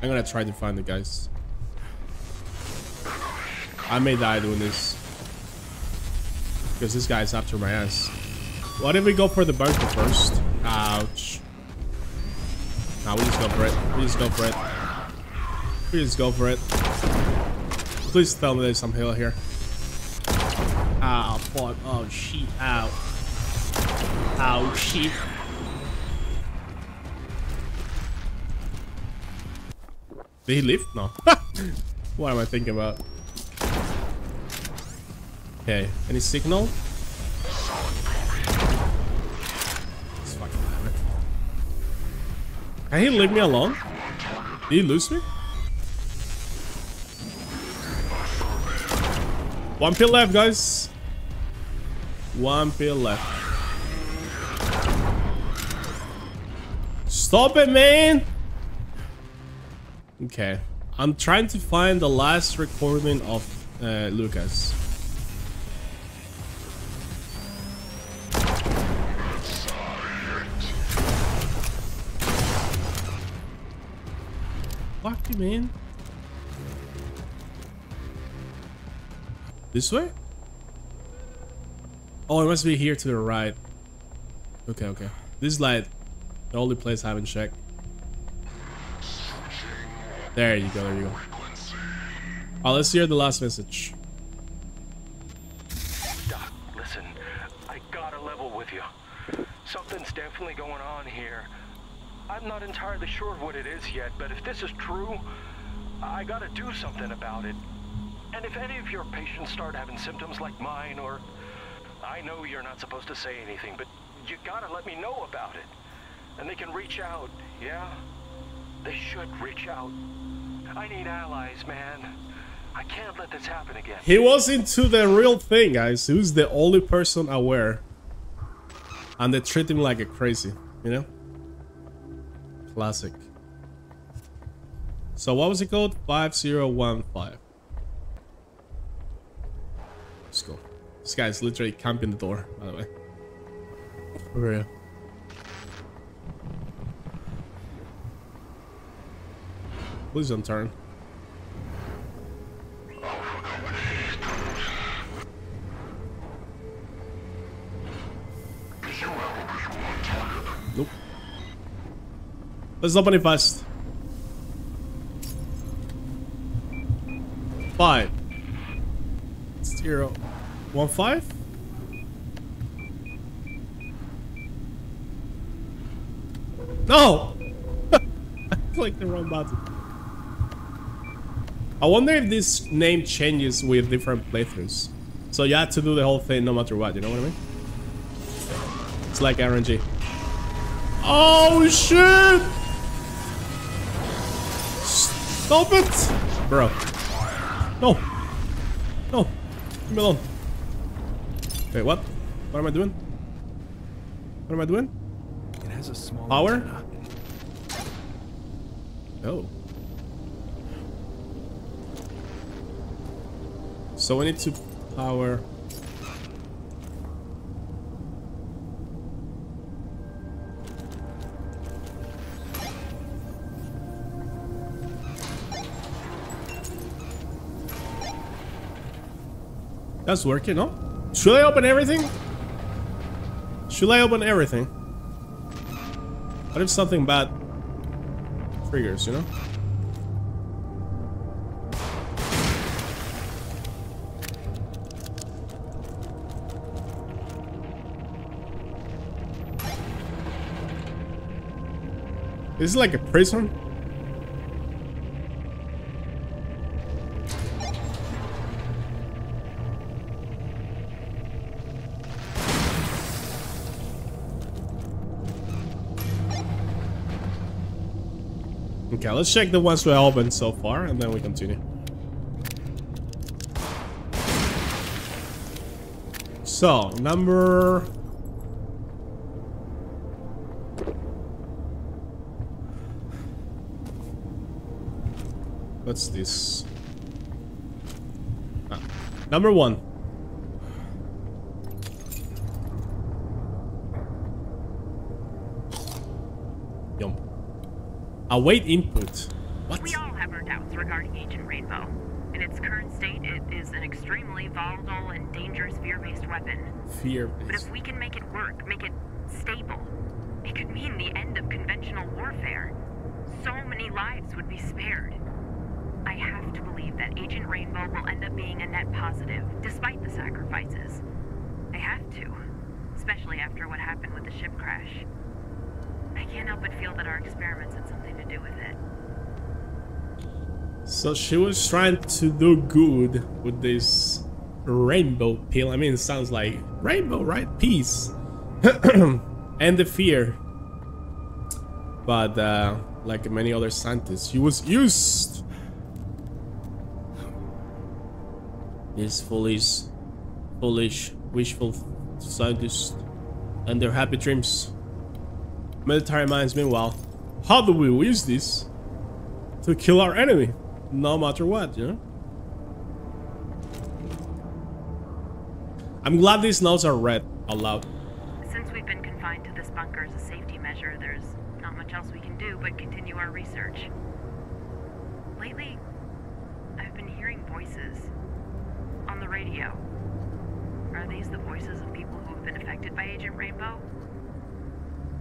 [SPEAKER 1] I'm gonna try to find it, guys. I may die doing this. Because this guy's after my ass. What if we go for the bunker first? Ouch. Nah, we just go for it. We just go for it. We just go for it. Please tell me there's some hill here. Ah, fuck. Oh, shit. Ow. Ow, shit. Did he lift? No. what am I thinking about? Okay, any signal? Can he leave me alone? Did he lose me? One pill left, guys. One pill left. Stop it, man! Okay. I'm trying to find the last recording of uh, Lucas. You, man. This way? Oh, it must be here to the right. Okay, okay. This is like the only place I haven't checked. There you go, there you go. Oh, let's hear the last message.
[SPEAKER 5] Doc, listen, I gotta level with you. Something's definitely going on here. I'm not entirely sure what it is yet, but if this is true, I gotta do something about it. And if any of your patients start having symptoms like mine, or I know you're not supposed to say anything, but you gotta let me know about it. And they can reach out, yeah? They should reach out. I need allies, man. I can't let this happen again.
[SPEAKER 1] He was into the real thing, guys. He was the only person aware. And they treat him like a crazy, you know? Classic. So what was it called? 5015. Let's go. This guy's literally camping the door, by the way. Real. Please don't turn. Let's open it fast. Five. Zero. One five? No! I clicked the wrong button. I wonder if this name changes with different playthroughs. So you have to do the whole thing no matter what, you know what I mean? It's like RNG. Oh shit! Stop it! Bro. No. No. Leave me alone. Wait, what? What am I doing? What am I doing?
[SPEAKER 4] It has a small
[SPEAKER 1] power.
[SPEAKER 4] Antenna.
[SPEAKER 1] Oh. So we need to power That's working, no? Should I open everything? Should I open everything? What if something bad triggers, you know? Is it like a prison? Okay, let's check the ones we opened so far and then we continue. So, number... What's this? Ah, number one. Yum. Await input. What?
[SPEAKER 9] We all have our doubts regarding Agent Rainbow. In its current state, it is an extremely volatile and dangerous fear-based weapon.
[SPEAKER 1] Fear-based.
[SPEAKER 9] But if we can make it work, make it stable, it could mean the end of conventional warfare. So many lives would be spared. I have to believe that Agent Rainbow will end up being a net positive, despite the sacrifices. I have to, especially after what happened with the ship crash. I can't help but feel that our experiments to do with it.
[SPEAKER 1] So she was trying to do good with this rainbow pill. I mean, it sounds like rainbow, right? Peace. and the fear. But uh, like many other scientists, she was used. These foolish, foolish, wishful scientists and their happy dreams. Military minds, meanwhile, how do we use this to kill our enemy? No matter what, you know? I'm glad these notes are read aloud.
[SPEAKER 9] Since we've been confined to this bunker as a safety measure, there's not much else we can do but continue our research. Lately, I've been hearing voices on the radio. Are these the voices of people who have been affected by Agent Rainbow?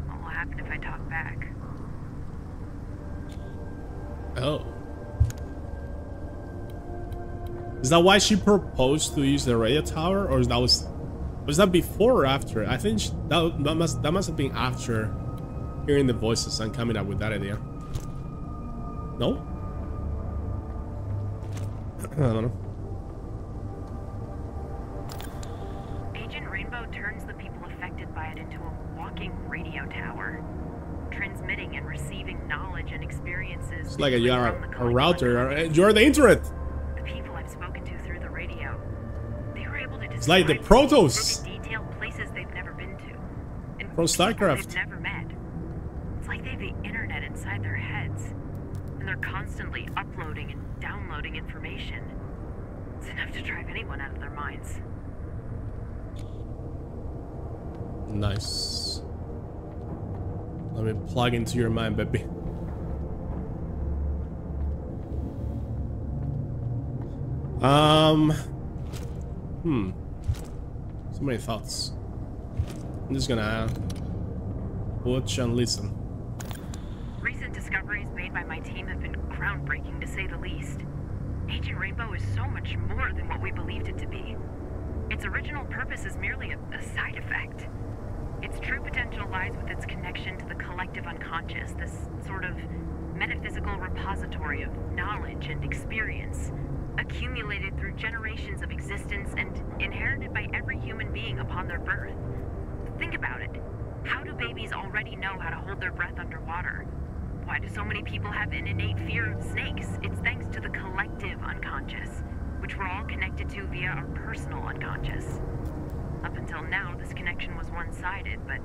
[SPEAKER 9] What will happen if I talk back?
[SPEAKER 1] Oh. Is that why she proposed to use the radio tower, or that was was that before or after? I think she, that that must that must have been after hearing the voices and coming up with that idea. No. I don't know. It's like a, you are a router. You're the internet.
[SPEAKER 9] The people I've spoken to through the radio, they were able to
[SPEAKER 1] It's like the
[SPEAKER 9] describe in
[SPEAKER 1] Protoss.
[SPEAKER 9] vivid detail places they've never been to, and
[SPEAKER 1] From StarCraft.
[SPEAKER 9] They've never met. It's like they have the internet inside their heads, and they're constantly uploading and downloading information. It's enough to drive anyone out of their minds.
[SPEAKER 1] Nice. Let me plug into your mind, baby. Um. Hmm. So many thoughts. I'm just gonna watch and listen.
[SPEAKER 9] Recent discoveries made by my team have been groundbreaking to say the least. Agent Rainbow is so much more than what we believed it to be. Its original purpose is merely a, a side effect. Its true potential lies with its connection to the collective unconscious, this sort of metaphysical repository of knowledge and experience, accumulated through generations of existence and inherited by every human being upon their birth. Think about it. How do babies already know how to hold their breath underwater? Why do so many people have an innate fear of snakes? It's thanks to the collective unconscious, which we're all connected to via our personal unconscious. Up until now, this connection was one sided, but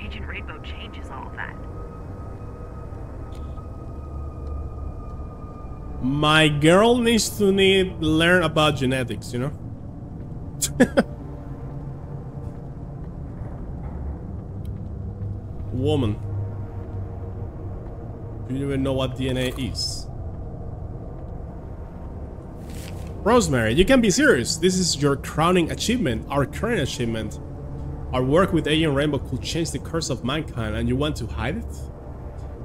[SPEAKER 9] Agent Rainbow changes all of that.
[SPEAKER 1] My girl needs to need learn about genetics, you know? Woman. You Do you even know what DNA is? Rosemary, you can be serious. This is your crowning achievement, our current achievement. Our work with Agent Rainbow could change the course of mankind and you want to hide it?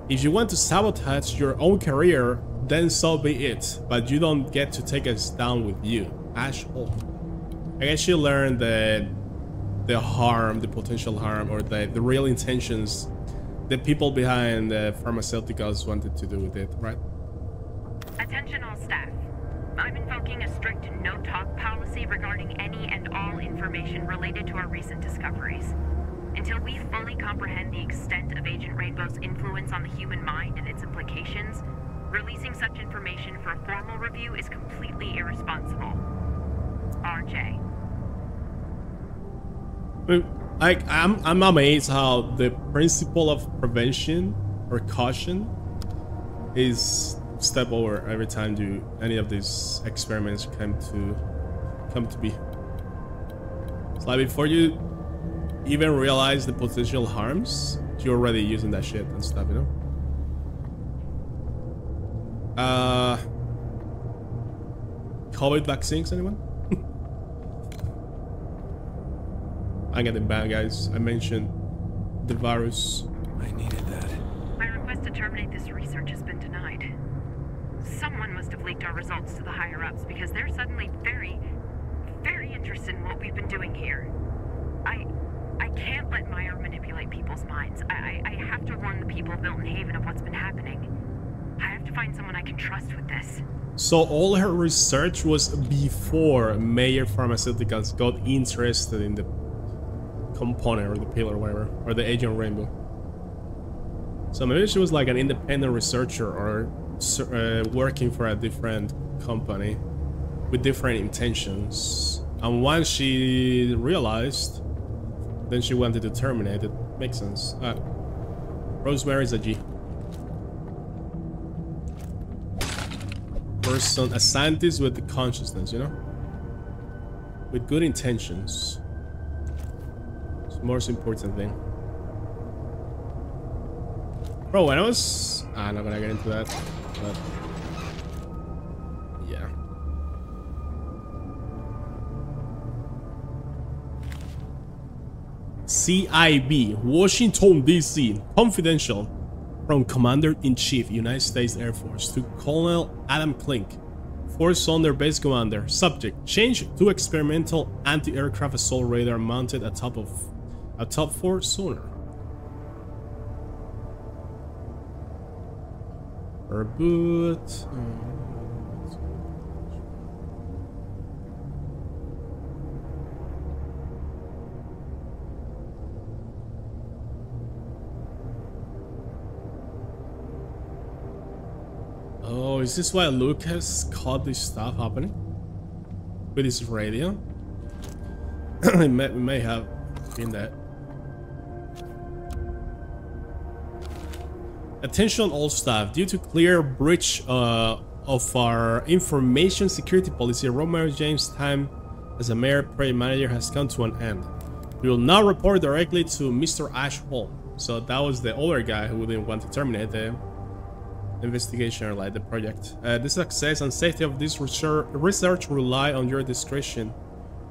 [SPEAKER 1] If you want to sabotage your own career, then so be it. But you don't get to take us down with you. Ash. I guess you learned that the harm, the potential harm, or the, the real intentions the people behind the pharmaceuticals wanted to do with it, right?
[SPEAKER 9] Attention all staff. I'm invoking a strict no-talk policy regarding any and all information related to our recent discoveries. Until we fully comprehend the extent of Agent Rainbow's influence on the human mind and its implications, releasing such information for formal review is completely irresponsible. RJ.
[SPEAKER 1] Like I'm, I'm amazed how the principle of prevention or caution is step over every time do any of these experiments come to come to be. It's like before you even realize the potential harms, you're already using that shit and stuff, you know? Uh COVID vaccines, anyone? I'm getting bad, guys. I mentioned the virus.
[SPEAKER 4] I needed that.
[SPEAKER 9] My request to terminate this research has been denied. Someone must have leaked our results to the higher-ups because they're suddenly very, very interested in what we've been doing here. I... I can't let Mayer manipulate people's minds. I, I, I have to warn the people of Milton Haven of what's been happening. I have to find someone I can trust with this.
[SPEAKER 1] So all her research was before Mayer Pharmaceuticals got interested in the component or the pillar or whatever, or the Agent Rainbow. So maybe she was like an independent researcher or uh, working for a different company with different intentions. And once she realized, then she wanted to terminate it. Makes sense. Uh, Rosemary's a G. Person, a scientist with the consciousness, you know? With good intentions most important thing. Bro, when I was... Ah, I'm not gonna get into that, but... Yeah. CIB, Washington, D.C. Confidential. From Commander-in-Chief, United States Air Force to Colonel Adam Klink. Force Under Base Commander. Subject, change to experimental anti-aircraft assault radar mounted atop of a top 4 sonar. Reboot. Mm. Oh, is this why Lucas caught this stuff happening? With his radio? we, may, we may have been that. Attention all staff, due to clear breach uh, of our information security policy, Romeo James' time as a Mayer project manager has come to an end. We will now report directly to Mr. Ash Hall. So that was the older guy who didn't want to terminate the investigation or like the project. Uh, the success and safety of this research rely on your discretion.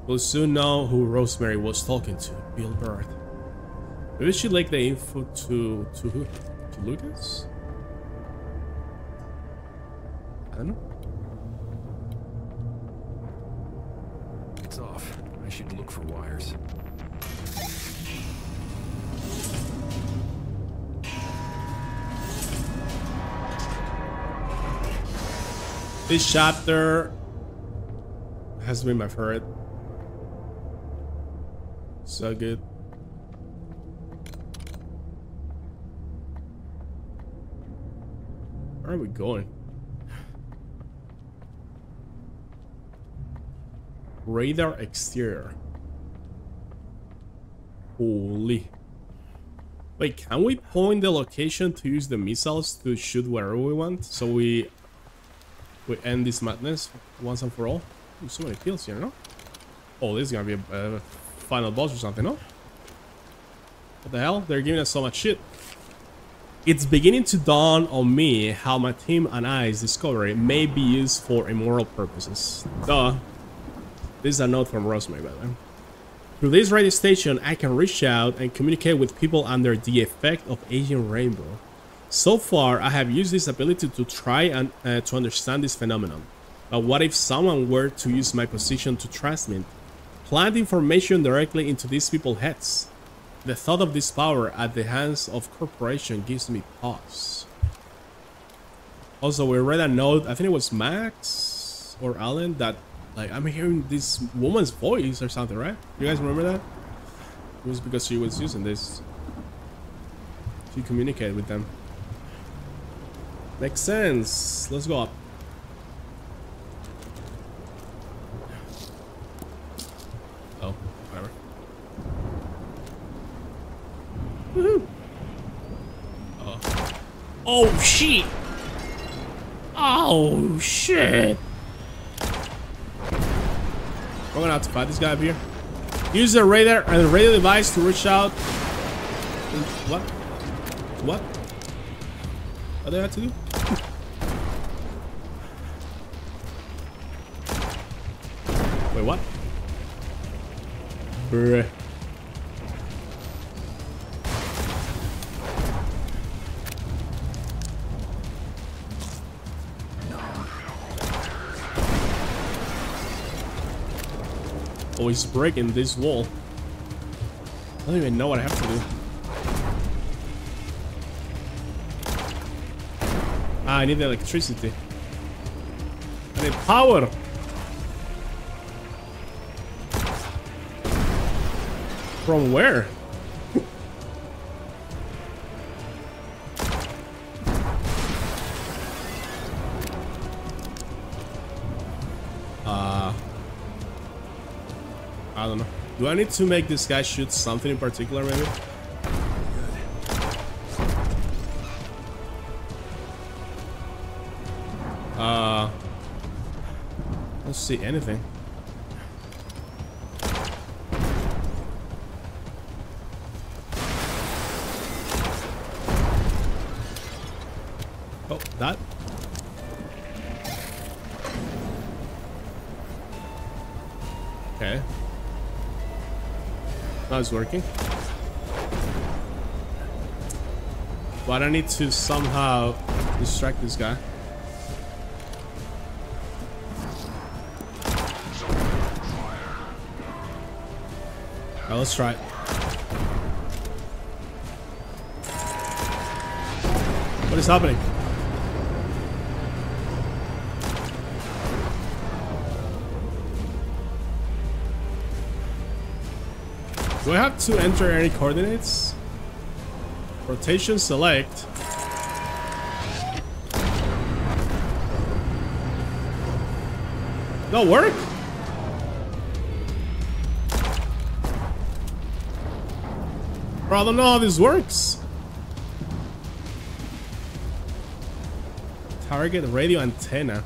[SPEAKER 1] We'll soon know who Rosemary was talking to, Bill Bird. Maybe she leaked the info to to? To Lucas? I don't know.
[SPEAKER 4] It's off. I should look for wires.
[SPEAKER 1] This chapter has been my favorite. So good. Where are we going? Radar exterior. Holy. Wait, can we point the location to use the missiles to shoot wherever we want? So we we end this madness once and for all. Ooh, so many kills here, no? Oh, this is gonna be a, a final boss or something, no? What the hell? They're giving us so much shit. It's beginning to dawn on me how my team and I's discovery may be used for immoral purposes. Duh. This is a note from Rosemary, by the way. Through this radio station, I can reach out and communicate with people under the effect of Agent Rainbow. So far, I have used this ability to try and uh, to understand this phenomenon. But what if someone were to use my position to transmit, plant information directly into these people's heads? The thought of this power at the hands of corporation gives me pause. Also, we read a note, I think it was Max or Allen, that like I'm hearing this woman's voice or something, right? You guys remember that? It was because she was using this to communicate with them. Makes sense. Let's go up. Oh, whatever. Woohoo! Oh. Oh shit! Oh shit! We're gonna have to fight this guy up here. Use the radar and the radio device to reach out. What? What? What do I have to do? Bruh. Oh, he's breaking this wall. I don't even know what I have to do. Ah, I need electricity. I need power. From where? uh, I don't know. Do I need to make this guy shoot something in particular, maybe? Uh, I don't see anything. It's working. But I need to somehow distract this guy. Alright, let's try it. What is happening? Do I have to enter any coordinates? Rotation select. No work? Bro, I don't know how this works. Target radio antenna.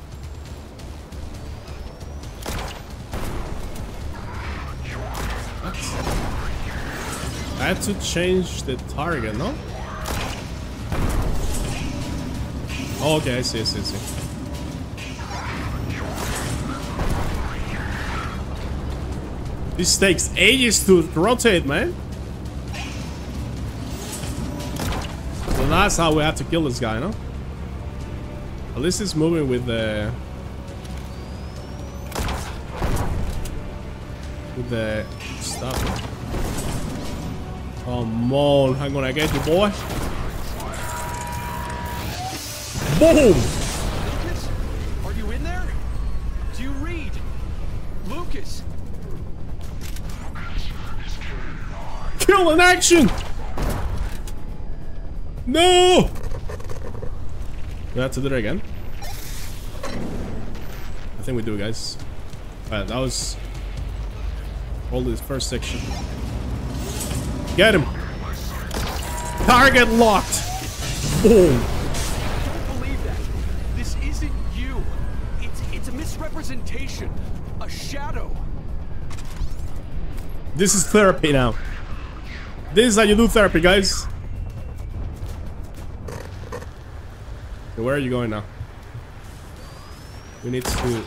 [SPEAKER 1] Had to change the target, no? Oh, okay, I see, I see, I see. This takes ages to rotate, man. So that's how we have to kill this guy, no? At least it's moving with the... With the stuff. Come on, I'm gonna get you, boy. Boom!
[SPEAKER 10] Lucas? Are you in there? Do you read? Lucas!
[SPEAKER 1] Kill in action! No! We have to do it again. I think we do, guys. Alright, that was all this first section. Get him! Target locked! Boom!
[SPEAKER 10] Don't believe that. This isn't you. It's it's a misrepresentation. A shadow.
[SPEAKER 1] This is therapy now. This is how you do therapy, guys. Okay, where are you going now? We need to...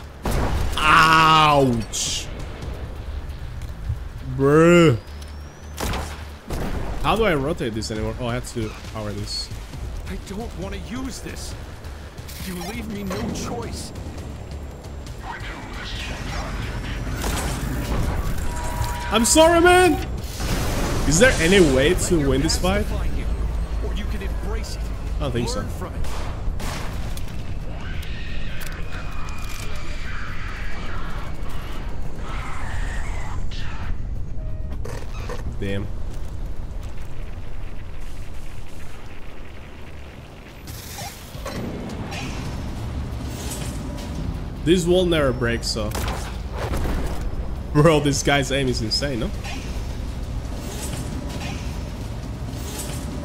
[SPEAKER 1] Ouch! Bruh. How do I rotate this anymore? Oh, I have to power this.
[SPEAKER 10] I don't want to use this. You leave me no choice.
[SPEAKER 1] I'm sorry, man! Is there any way to win this fight?
[SPEAKER 10] Or you can embrace it.
[SPEAKER 1] I don't think so.
[SPEAKER 10] Learn from it.
[SPEAKER 1] Damn. This wall never breaks, so... Bro, this guy's aim is insane, no?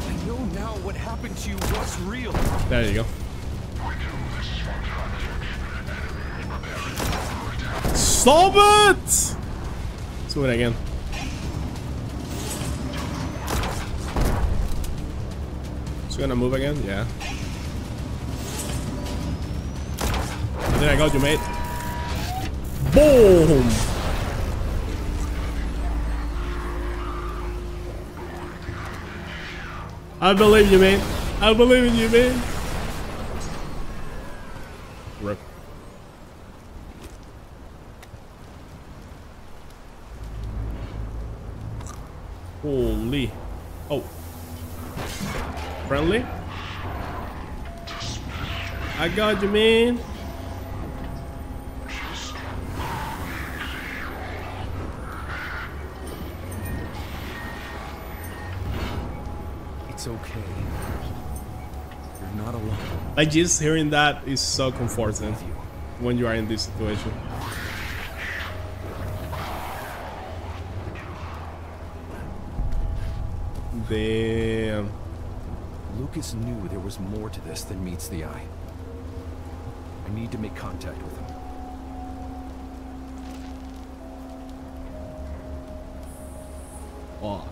[SPEAKER 10] I know now what happened to you was real.
[SPEAKER 1] There you go. Stop it! Let's do it again. It's gonna move again? Yeah. I think I got you, mate. Boom! I believe you, man. I believe in you, man. Rip. Holy. Oh. Friendly? I got you, man. Like just hearing that is so comforting when you are in this situation. Damn.
[SPEAKER 4] Lucas knew there was more to this than meets the eye. I need to make contact with him.
[SPEAKER 1] Fuck.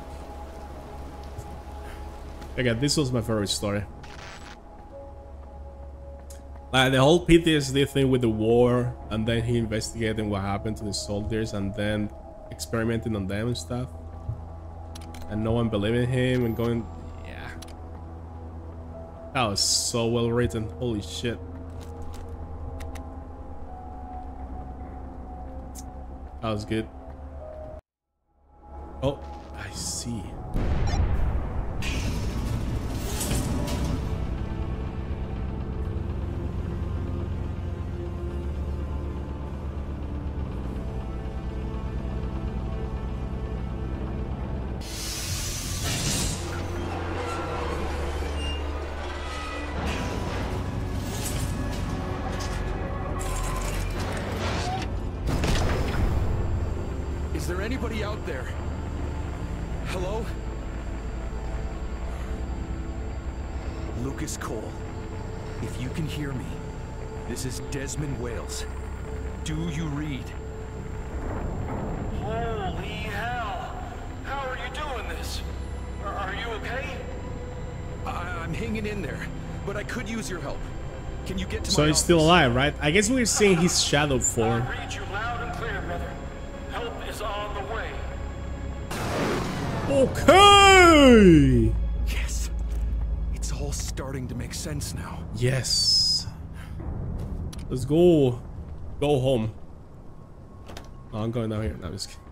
[SPEAKER 1] Again, this was my favorite story. Like the whole PTSD thing with the war, and then he investigating what happened to the soldiers, and then experimenting on them and stuff. And no one believing him and going, yeah. That was so well written. Holy shit. That was good. Oh, I see. So he's still alive, right? I guess we're seeing his shadow form.
[SPEAKER 5] I read you loud and clear, brother. Help is on the way.
[SPEAKER 1] Okay!
[SPEAKER 10] Yes. It's all starting to make sense now.
[SPEAKER 1] Yes. Let's go. Go home. No, I'm going down here. No, I'm just kidding.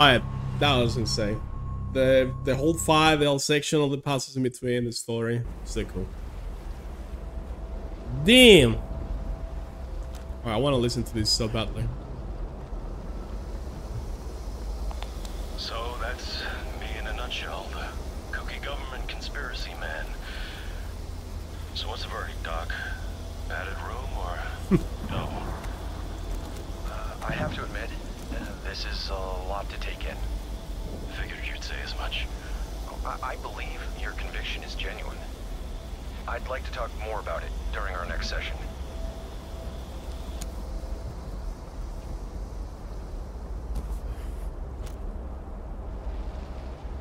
[SPEAKER 1] Alright, that was insane. The the whole five, L section of the passes in between, the story. Still cool. Damn! Alright, I want to listen to this so badly.
[SPEAKER 5] So that's me in a nutshell, the kooky government conspiracy man. So what's the verdict, Doc? Padded room or no?
[SPEAKER 6] Uh, I have to admit, uh, this is a lot to take in.
[SPEAKER 5] Figured you'd say as much.
[SPEAKER 6] I, I believe your conviction is genuine. I'd like to talk more about it session.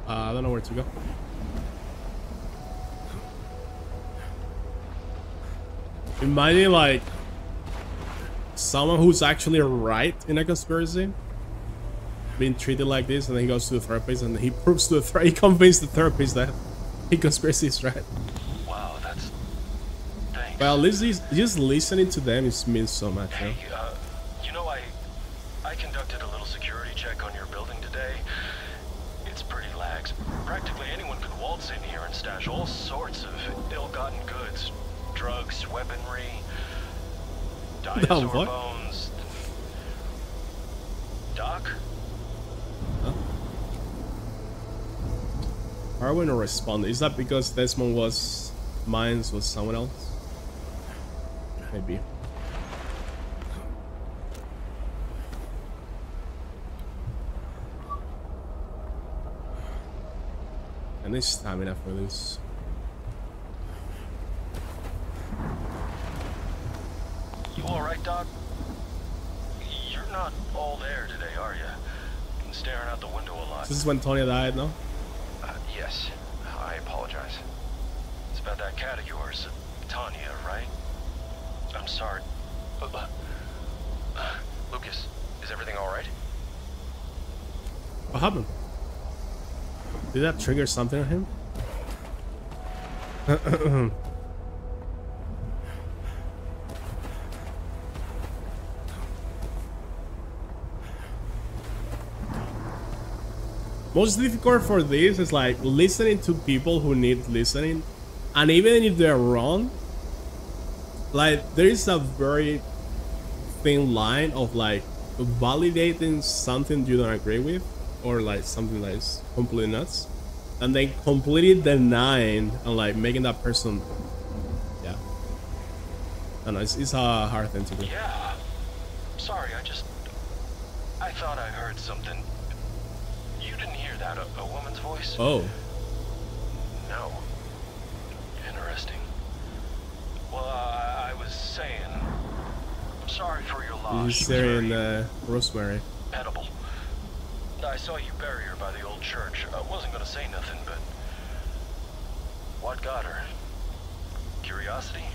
[SPEAKER 6] Uh, I
[SPEAKER 1] don't know where to go. Imagine like someone who's actually right in a conspiracy being treated like this and then he goes to the therapist and he proves to the he convinces the therapist that he conspiracy is right. Well, at least he's- just listening to them is means so much. you know?
[SPEAKER 5] Hey, uh, you know, I... I conducted a little security check on your building today. It's pretty lax. Practically anyone could waltz in here and stash all sorts of ill-gotten goods. Drugs, weaponry, dinosaur
[SPEAKER 1] what?
[SPEAKER 5] bones. Doc?
[SPEAKER 1] How are we gonna respond? Is that because Desmond was mines was someone else? Maybe. And there's stamina for this.
[SPEAKER 5] You alright, Doc? You're not all there today, are you? Been Staring out the window a lot.
[SPEAKER 1] This is when Tonia died, no?
[SPEAKER 6] Uh, yes. I apologize.
[SPEAKER 5] It's about that cat of yours, Tonia, right? I'm sorry. Uh, uh,
[SPEAKER 6] Lucas, is everything alright?
[SPEAKER 1] What happened? Did that trigger something on him? Most difficult for this is like listening to people who need listening, and even if they're wrong, like there is a very thin line of like validating something you don't agree with or like something that is completely nuts and then completely denying and like making that person yeah I don't know it's, it's a hard thing to do
[SPEAKER 5] Yeah. Sorry, I just. I thought I heard something. You didn't hear that? A, a woman's voice?
[SPEAKER 1] oh
[SPEAKER 5] No. Interesting. Well, uh, I was saying. I'm sorry for your loss.
[SPEAKER 1] he's saying uh, Rosemary
[SPEAKER 5] edible. I saw you bury her by the old church. I wasn't gonna say nothing, but. What got her? Curiosity?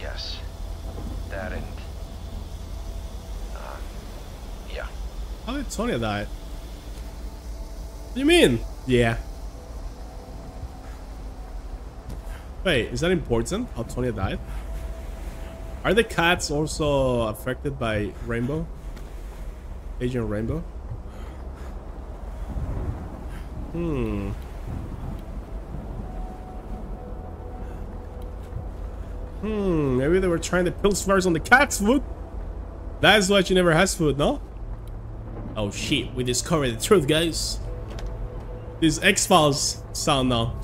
[SPEAKER 6] Yes. That and... Uh, yeah.
[SPEAKER 1] how did Sonia die what do you mean yeah wait is that important how Sonia died are the cats also affected by Rainbow Agent Rainbow Hmm. Hmm, maybe they were trying to pill fires on the cat's food. That's why she never has food, no? Oh shit, we discovered the truth, guys. This X-Files sound now.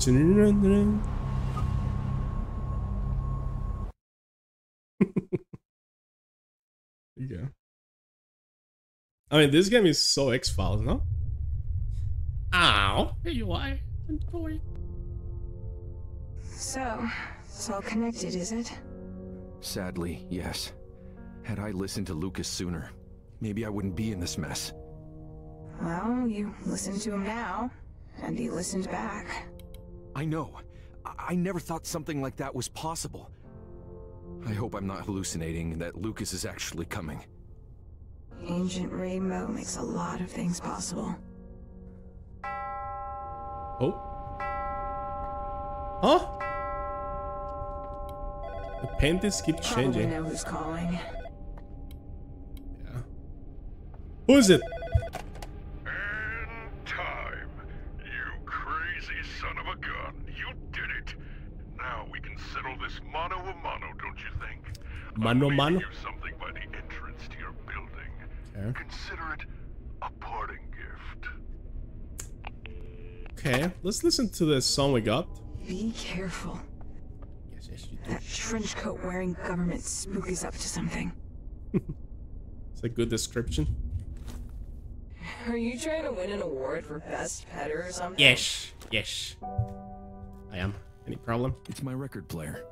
[SPEAKER 1] I mean, this game is so X-Files, no? Ow, here you are. Toy.
[SPEAKER 2] So, it's all connected, is it?
[SPEAKER 4] Sadly, yes. Had I listened to Lucas sooner, maybe I wouldn't be in this mess.
[SPEAKER 2] Well, you listened to him now, and he listened back.
[SPEAKER 4] I know. I, I never thought something like that was possible. I hope I'm not hallucinating and that Lucas is actually coming.
[SPEAKER 2] Agent Rainbow makes a lot of things possible.
[SPEAKER 1] Oh. Huh? The paintings keep
[SPEAKER 2] Probably
[SPEAKER 1] changing.
[SPEAKER 2] know who's calling.
[SPEAKER 1] Yeah. Who is it?
[SPEAKER 3] And time. You crazy son of a gun. You did it. Now we can settle this mano a mano, don't you think?
[SPEAKER 1] Mano mano? Okay.
[SPEAKER 3] Consider it a parting gift.
[SPEAKER 1] Okay, let's listen to the song we got.
[SPEAKER 2] Be careful.
[SPEAKER 1] Yes, yes, you do.
[SPEAKER 2] That trench coat wearing government spook is up to something.
[SPEAKER 1] It's a good description.
[SPEAKER 2] Are you trying to win an award for best petter or something?
[SPEAKER 1] Yes, yes. I am. Any problem?
[SPEAKER 4] It's my record player.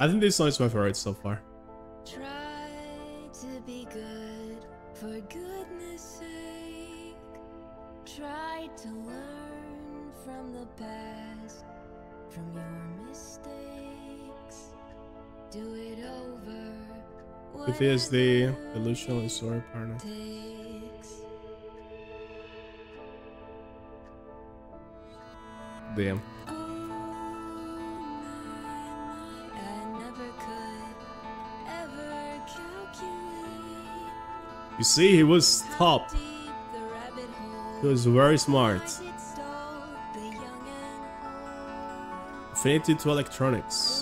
[SPEAKER 1] I think this song is my favorite so far.
[SPEAKER 7] Try to be good
[SPEAKER 11] For goodness sake, try to learn from the past, from your mistakes. Do it over.
[SPEAKER 1] PTSD, delusional disorder partner. Damn.
[SPEAKER 11] Oh
[SPEAKER 1] You see, he was top. He was very smart. Affinity to electronics.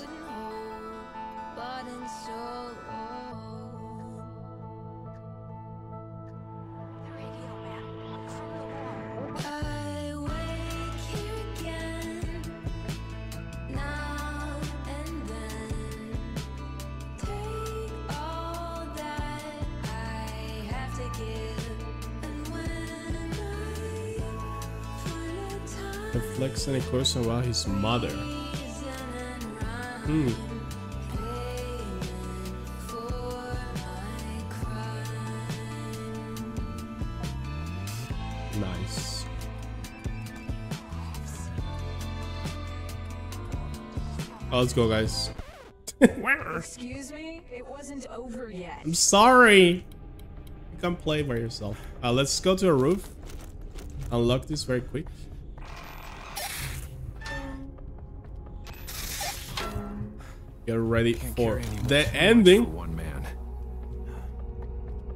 [SPEAKER 1] Question about his mother. Hmm.
[SPEAKER 11] rhyme, payment for my crime.
[SPEAKER 1] Nice. Oh, let's go, guys.
[SPEAKER 2] Excuse me? It wasn't over yet.
[SPEAKER 1] I'm sorry. You can play by yourself. Uh, let's go to a roof. Unlock this very quick. Ready for
[SPEAKER 4] carry any more
[SPEAKER 1] the ending.
[SPEAKER 4] for one man.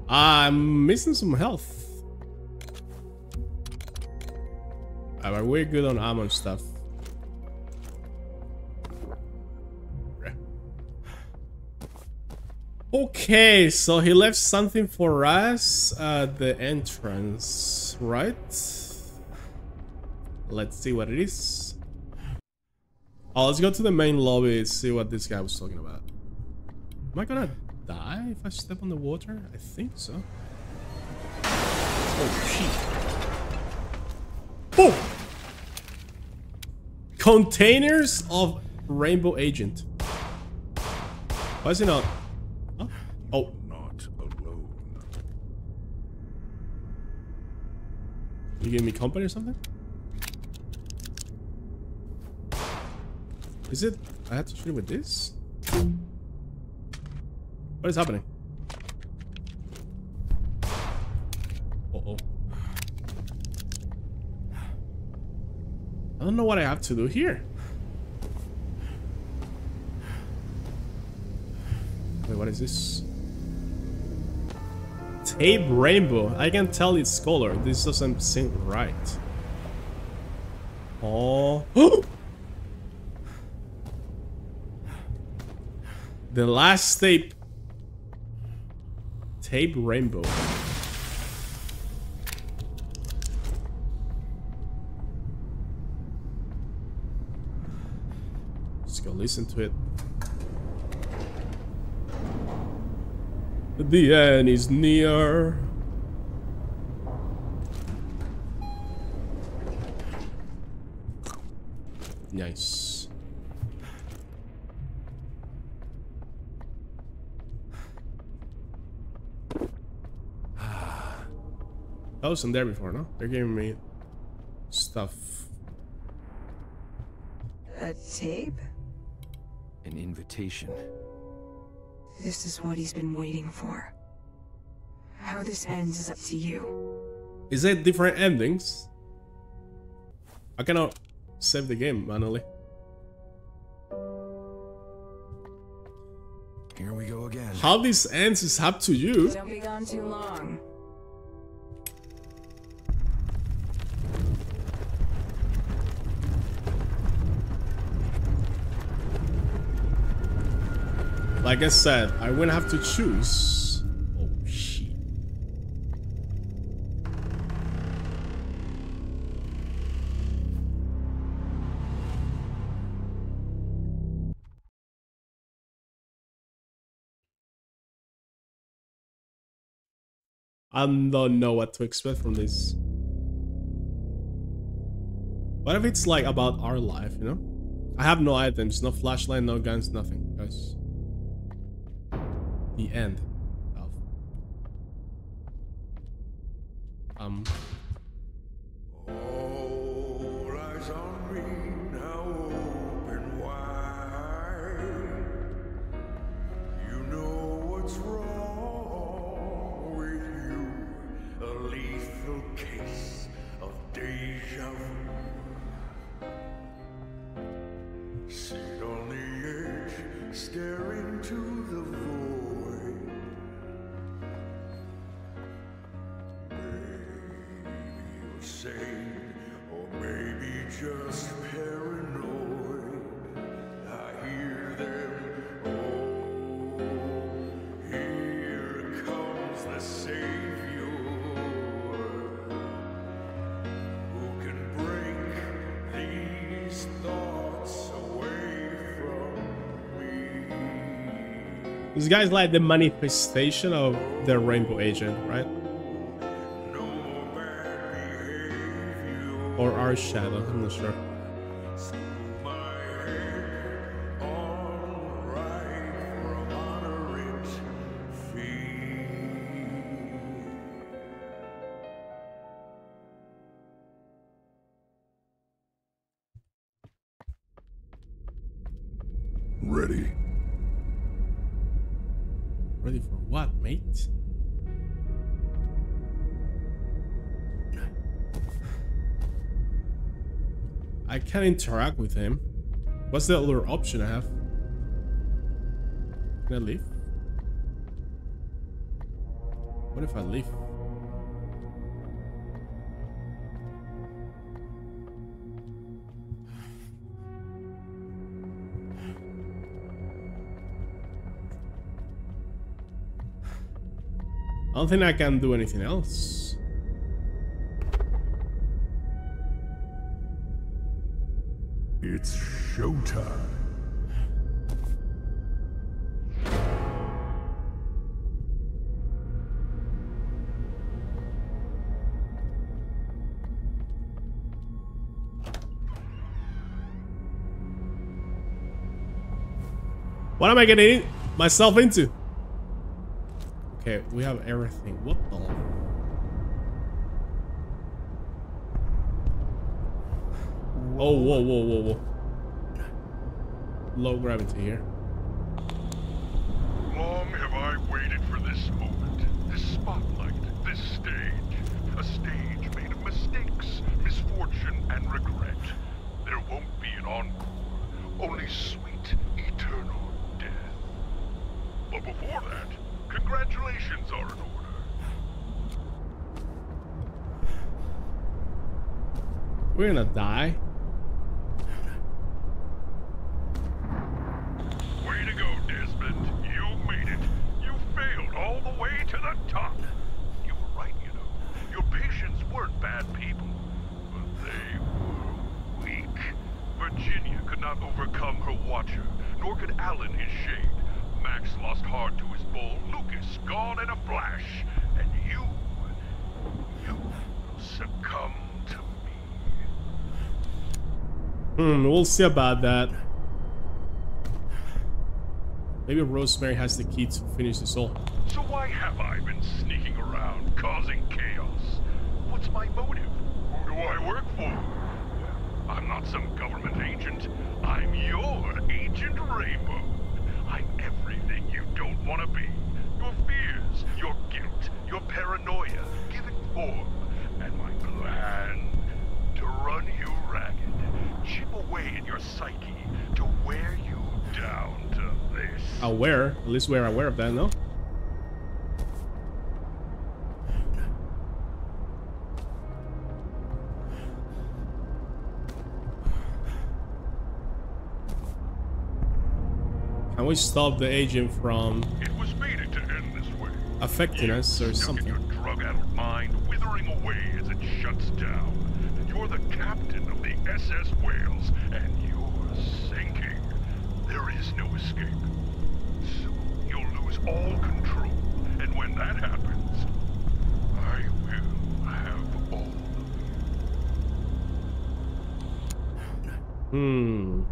[SPEAKER 1] I'm missing some health. Alright, we're good on ammo and stuff. Okay, so he left something for us at the entrance, right? Let's see what it is. Oh, let's go to the main lobby and see what this guy was talking about. Am I gonna die if I step on the water? I think so. Oh, shit. Boom! Containers of Rainbow Agent. Why is it not? Huh? Oh,
[SPEAKER 3] Not alone.
[SPEAKER 1] you giving me company or something? Is it? I have to shoot it with this? What is happening? Uh oh. I don't know what I have to do here. Wait, what is this? Tape rainbow. I can tell its color. This doesn't seem right. Oh. the last tape. Tape rainbow. Let's go listen to it. The end is near. Nice. I wasn't there before, no? They're giving me stuff.
[SPEAKER 2] A tape?
[SPEAKER 4] An invitation.
[SPEAKER 2] This is what he's been waiting for. How this ends is up to you.
[SPEAKER 1] Is it different endings? I cannot save the game manually.
[SPEAKER 4] Here we go again.
[SPEAKER 1] How this ends is up to you.
[SPEAKER 2] Don't be gone too long.
[SPEAKER 1] Like I said, I will have to choose. Oh shit. I don't know what to expect from this. What if it's like about our life, you know? I have no items, no flashlight, no guns, nothing, guys the end of um This guy's like the manifestation of the rainbow agent, right? Or our shadow, I'm not sure. I can interact with him. What's the other option I have? Can I leave? What if I leave? I don't think I can do anything else.
[SPEAKER 3] Showtime.
[SPEAKER 1] What am I getting myself into? Okay, we have everything. What the? Oh, whoa, whoa, whoa, whoa. Low gravity here.
[SPEAKER 3] Long have I waited for this moment, this spotlight, this stage. A stage made of mistakes, misfortune, and regret. There won't be an encore, only sweet, eternal death. But before that, congratulations are in order.
[SPEAKER 1] We're gonna die.
[SPEAKER 3] Way to go, Desmond. You made it. You failed all the way to the top. You were right, you know. Your patients weren't bad people, but they were weak. Virginia could not overcome her watcher, nor could Allen his shade. Max lost hard to his bull, Lucas gone in a flash, and you, you will succumb to me.
[SPEAKER 1] Hmm, we'll see about that. Maybe Rosemary has the key to finish this all.
[SPEAKER 3] So why have I been sneaking around, causing chaos? What's my motive? Who do I work for? I'm not some government agent. I'm your Agent Rainbow. I'm everything you don't want to be. Your fears, your guilt, your paranoia, given form. And my plan to run you ragged. Chip away at your psyche to wear you down to this.
[SPEAKER 1] Aware, at least we're aware of that, no? Can we stop the agent from
[SPEAKER 3] It was fated to end this way.
[SPEAKER 1] affecting us or something?
[SPEAKER 3] your drug-addled mind, withering away as it shuts down. You're the captain of the SS Wells, and you're sinking. There is no escape. All control, and when that happens, I will have all of you.
[SPEAKER 1] Hmm.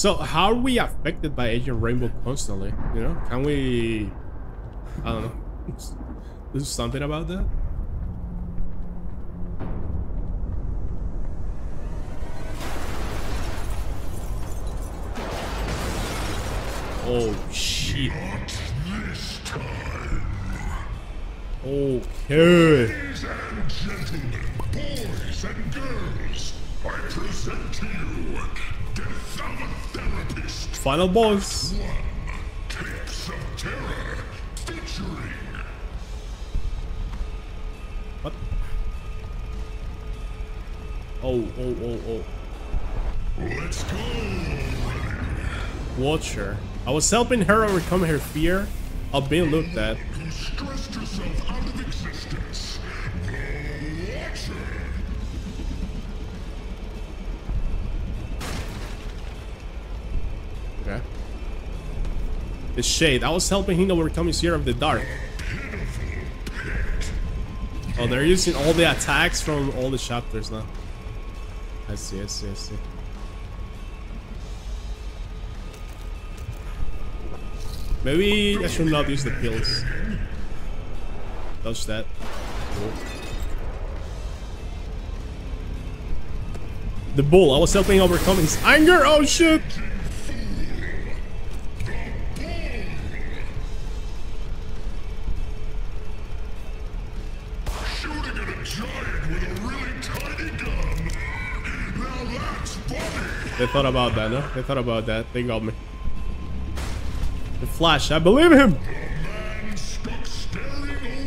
[SPEAKER 1] So how are we affected by Agent Rainbow constantly? You know, can we? I don't know. Do something about that? Oh shit.
[SPEAKER 10] This time.
[SPEAKER 1] Okay.
[SPEAKER 10] Ladies and gentlemen, boys and girls, I present to you Therapist.
[SPEAKER 1] Final boss.
[SPEAKER 10] One, Tapes of Terror, featuring
[SPEAKER 1] What? Oh, oh, oh, oh.
[SPEAKER 10] Let's go.
[SPEAKER 1] Watcher. I was helping her overcome her fear of being looked at.
[SPEAKER 10] The
[SPEAKER 1] shade. I was helping him overcome his fear of the dark. Oh, they're using all the attacks from all the chapters now. I see, I see, I see. Maybe I should not use the pills. Dodge that. Cool. The bull. I was helping overcome his anger. Oh shit! Thought about that, no? They thought about that. They got me. The Flash. I believe him.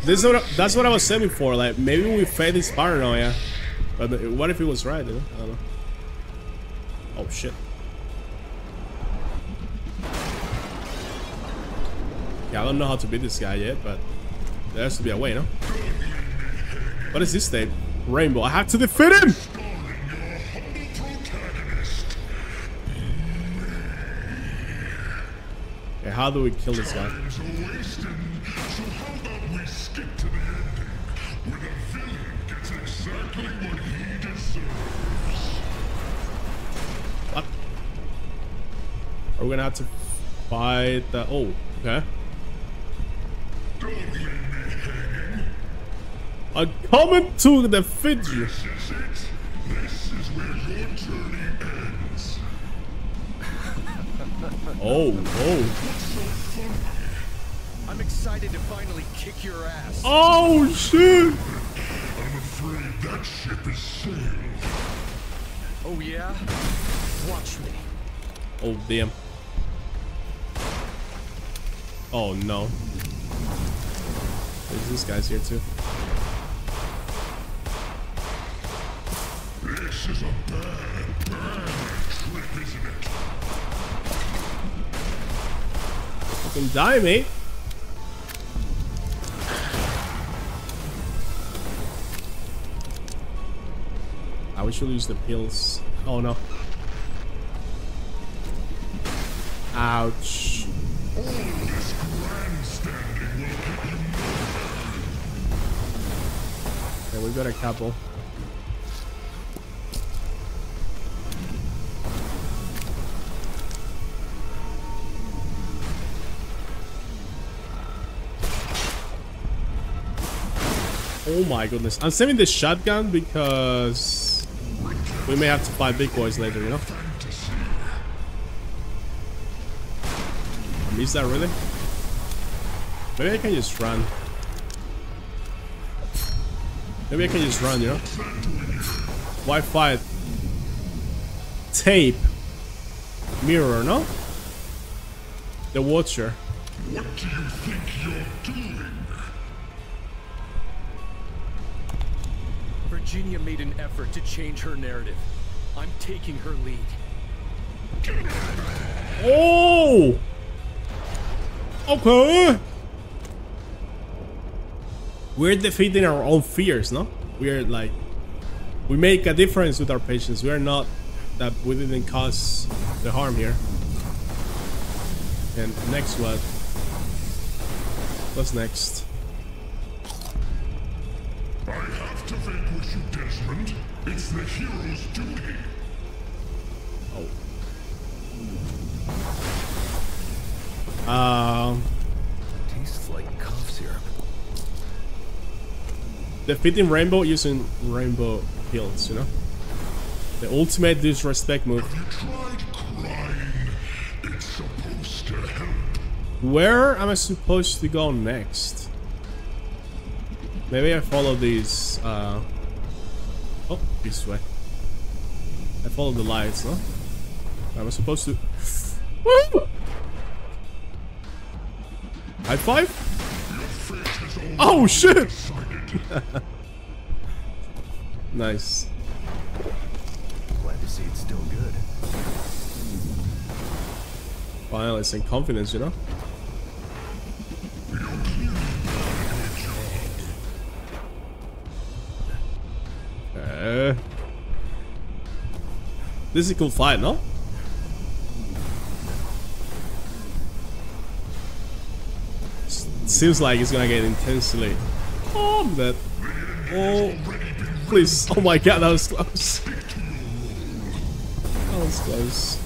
[SPEAKER 1] This is what I- that's what I was saying before. Like maybe we fade his paranoia, but what if he was right? Know? I don't know. Oh shit. Yeah, I don't know how to beat this guy yet, but there has to be a way, no? What is this name? Rainbow. I have to defeat him. How do we kill this guy?
[SPEAKER 10] What?
[SPEAKER 1] Are we gonna have to fight the? Oh, okay. I'm coming to defeat you.
[SPEAKER 10] This is it. This is where your journey ends.
[SPEAKER 1] Oh, oh,
[SPEAKER 10] What's so funny?
[SPEAKER 4] I'm excited to finally kick your ass.
[SPEAKER 1] oh shit!
[SPEAKER 10] I'm afraid that ship is sailed.
[SPEAKER 4] Oh yeah? Watch me.
[SPEAKER 1] Oh damn. Oh no. There's this guy's here too.
[SPEAKER 10] This is a bad, bad trip, isn't it?
[SPEAKER 1] You can die, mate. Should use the pills. Oh no. Ouch. Okay, we've got a couple. Oh my goodness. I'm saving the shotgun because we may have to fight big boys later, you know? I Is that really? Maybe I can just run. Maybe I can just run, you know? Why fight? Tape. Mirror, no? The Watcher.
[SPEAKER 10] What do you think you're doing?
[SPEAKER 4] Virginia made an effort to change her narrative. I'm taking her lead.
[SPEAKER 1] Oh! Okay. We're defeating our own fears, no? We're like, we make a difference with our patients. We're not that we didn't cause the harm here. And next what? What's next?
[SPEAKER 10] I have to vanquish you, Desmond. It's the hero's duty.
[SPEAKER 1] Oh. Um,
[SPEAKER 4] Tastes like cough syrup.
[SPEAKER 1] defeating Rainbow using Rainbow Hills, you know? The ultimate disrespect move.
[SPEAKER 3] It's supposed to help.
[SPEAKER 1] Where am I supposed to go next? Maybe I follow these, uh... This way. I followed the lights, no? I was supposed to... Woo! High five? Oh, shit! nice.
[SPEAKER 4] Glad to see it's still good.
[SPEAKER 1] Finally, some confidence, you know? This is a cool fight, no? Seems like it's gonna get intensely. Oh, I'm dead. Oh, please. Oh my god, that was close. That was close.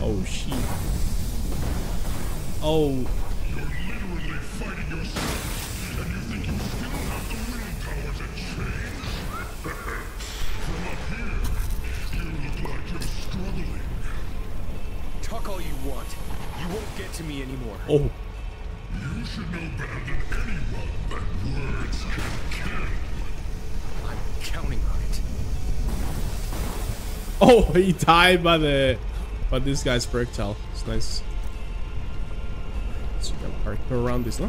[SPEAKER 1] Oh shit. Oh. Oh, he died by the by this guy's projectile. It's nice. So you can parkour around this, no?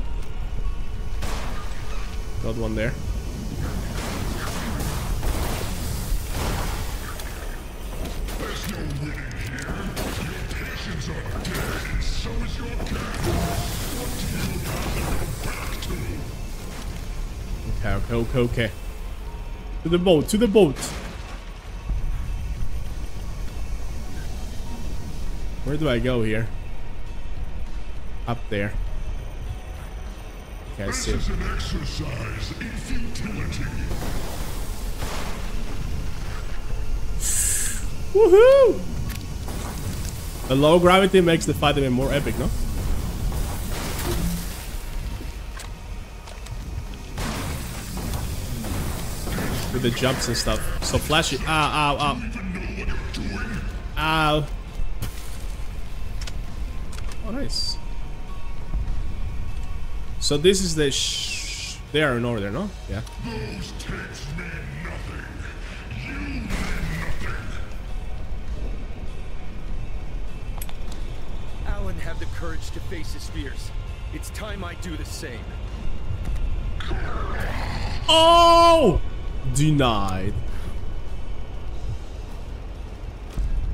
[SPEAKER 1] Got one there. Okay, okay, okay, okay. To the boat, to the boat. Where do I go here? Up there. Okay, I
[SPEAKER 3] This is an exercise in futility.
[SPEAKER 1] Woohoo! The low gravity makes the fight even more epic, no? With the jumps and stuff. So flashy. Ah, ow, ow, ow. Ow. Oh, nice. So this is the sh... They are in order, no? Yeah.
[SPEAKER 3] Those tapes mean nothing. You mean nothing.
[SPEAKER 10] Allen had the courage to face his fears. It's time I do the same.
[SPEAKER 1] Oh! Denied.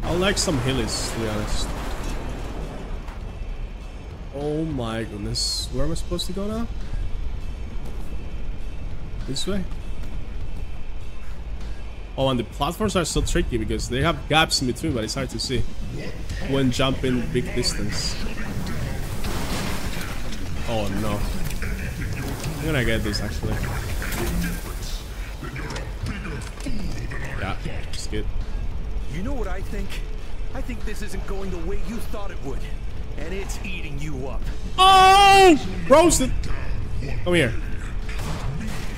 [SPEAKER 1] I like some hillies, to be honest. Oh my goodness. Where am I supposed to go now? This way? Oh, and the platforms are so tricky because they have gaps in between, but it's hard to see when jumping big distance. Oh no. I'm gonna get this actually. Yeah, just get.
[SPEAKER 10] You know what I think? I think this isn't going the way you thought it would. And it's eating you up.
[SPEAKER 1] Oh! Roasted! Come here.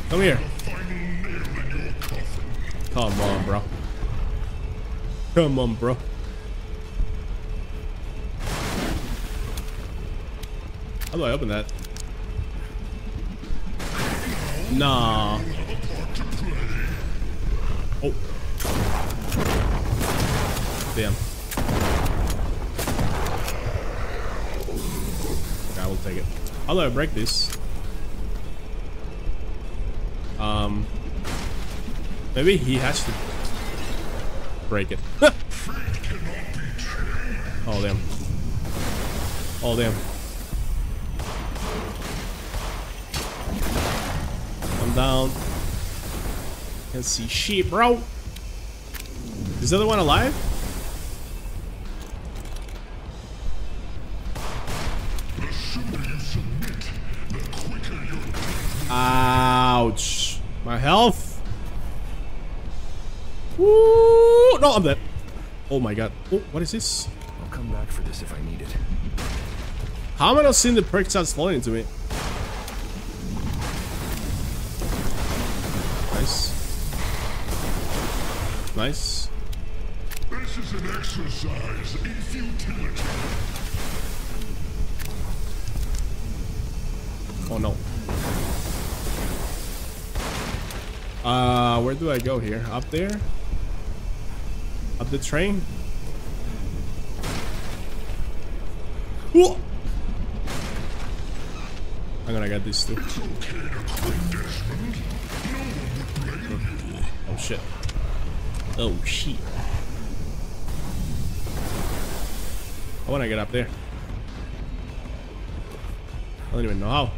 [SPEAKER 1] Come here. Come on, bro. Come on, bro. How do I open that? Nah. Oh. Damn. Okay, I will take it. How do I break this? Um. Maybe he has to break it. oh damn. Oh damn. I'm down. Can't see shit, bro. Is the other one alive? Oh my god. Oh, what is this?
[SPEAKER 12] I'll come back for this if I need it.
[SPEAKER 1] How am I not seeing the perk start flowing into me? Nice. Nice.
[SPEAKER 10] This is an exercise in futility.
[SPEAKER 1] Oh no. Uh, where do I go here? Up there? Up the train? Whoa! I'm gonna get this too. Oh shit. Oh shit. I wanna get up there. I don't even know how.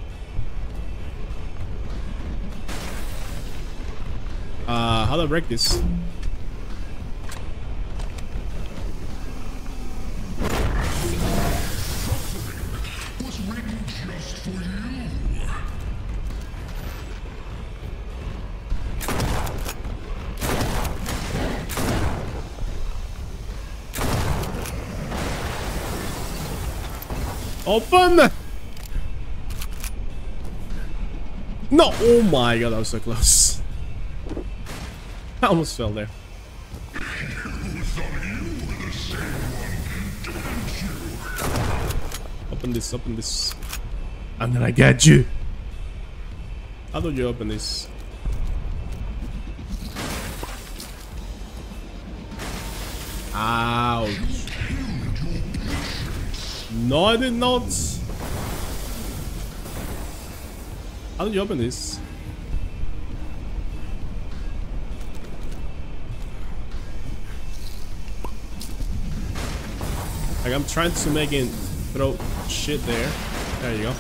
[SPEAKER 1] Uh, how do I break this? Open! No! Oh my god, that was so close. I almost fell there. Open this, open this. I'm gonna get you. How do you open this? Ouch. No, I did not. How did you open this? Like I'm trying to make it throw shit there. There you go.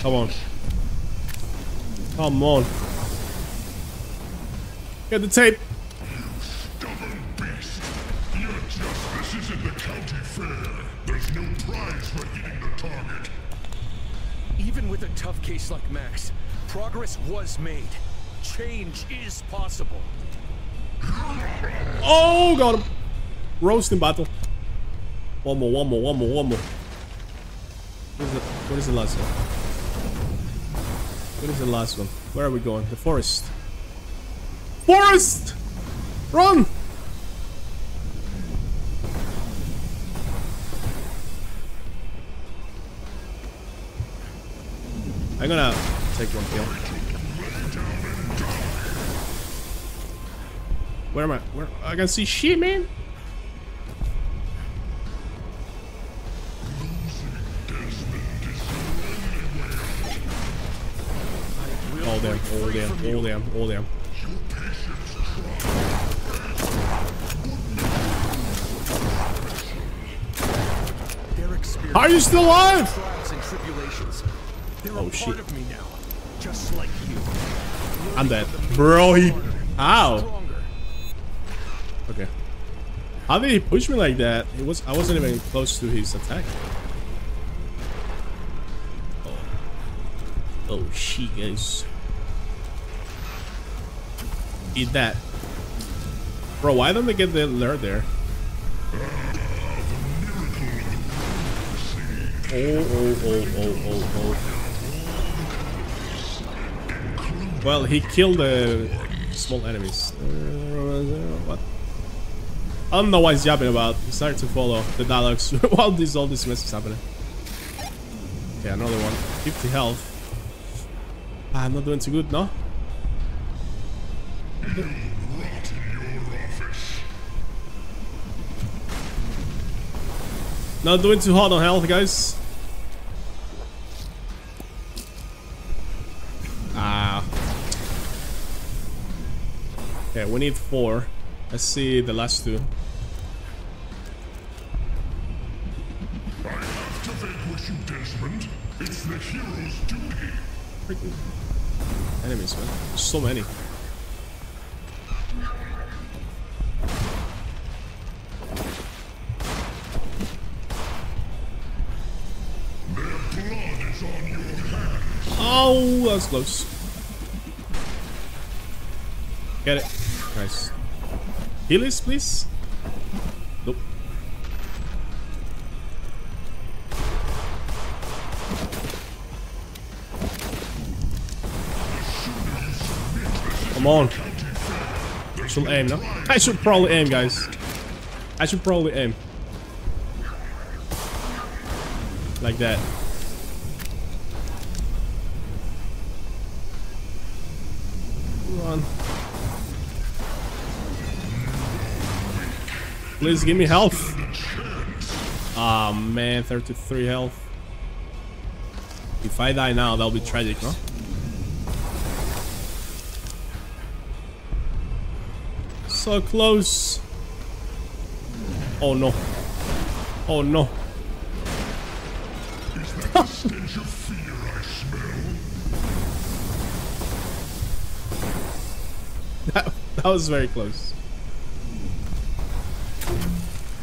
[SPEAKER 1] Come on. Come on. Get the tape.
[SPEAKER 10] Stubborn beast. Your justice isn't the county fair. There's no prize for hitting the target.
[SPEAKER 4] Even with a tough case like Max, progress was made. Change is possible.
[SPEAKER 1] Oh, got him. Roasting battle. One more, one more, one more, one more. What is, the, what is the last one? What is the last one? Where are we going? The forest. Forest! Run! I'm gonna take one kill. Where am I? Where? I can see shit, man. Oh damn, oh damn, oh damn, oh damn. Are you still alive?
[SPEAKER 4] trials and tribulations. They're
[SPEAKER 1] Oh, shit.
[SPEAKER 4] part of me now, just like.
[SPEAKER 1] I'm dead. Bro, he... How? Okay. How did he push me like that? It was I wasn't even close to his attack. Oh, oh shit, guys. Eat that. Bro, why don't they get the alert there? Oh, oh, oh, oh, oh, oh. Well, he killed the small enemies. Uh, what? I don't know what he's yapping about. He started to follow the dialogues while this all this mess is happening. Okay, another one. 50 health. Ah, I'm not doing too good, no? Not doing too hot on health, guys. Need four. Let's see the last two.
[SPEAKER 10] I have to vanquish you, Desmond. It's the hero's duty.
[SPEAKER 1] Freaking enemies, man. There's so many. Oh, that's close. Get it. Nice. Heal this, please. Nope. Come on. Should aim, no? I should probably aim, guys. I should probably aim. Like that. Please give me health. Ah oh, man, 33 health. If I die now, that'll be tragic, no? So close. Oh no. Oh no. that, that was very close.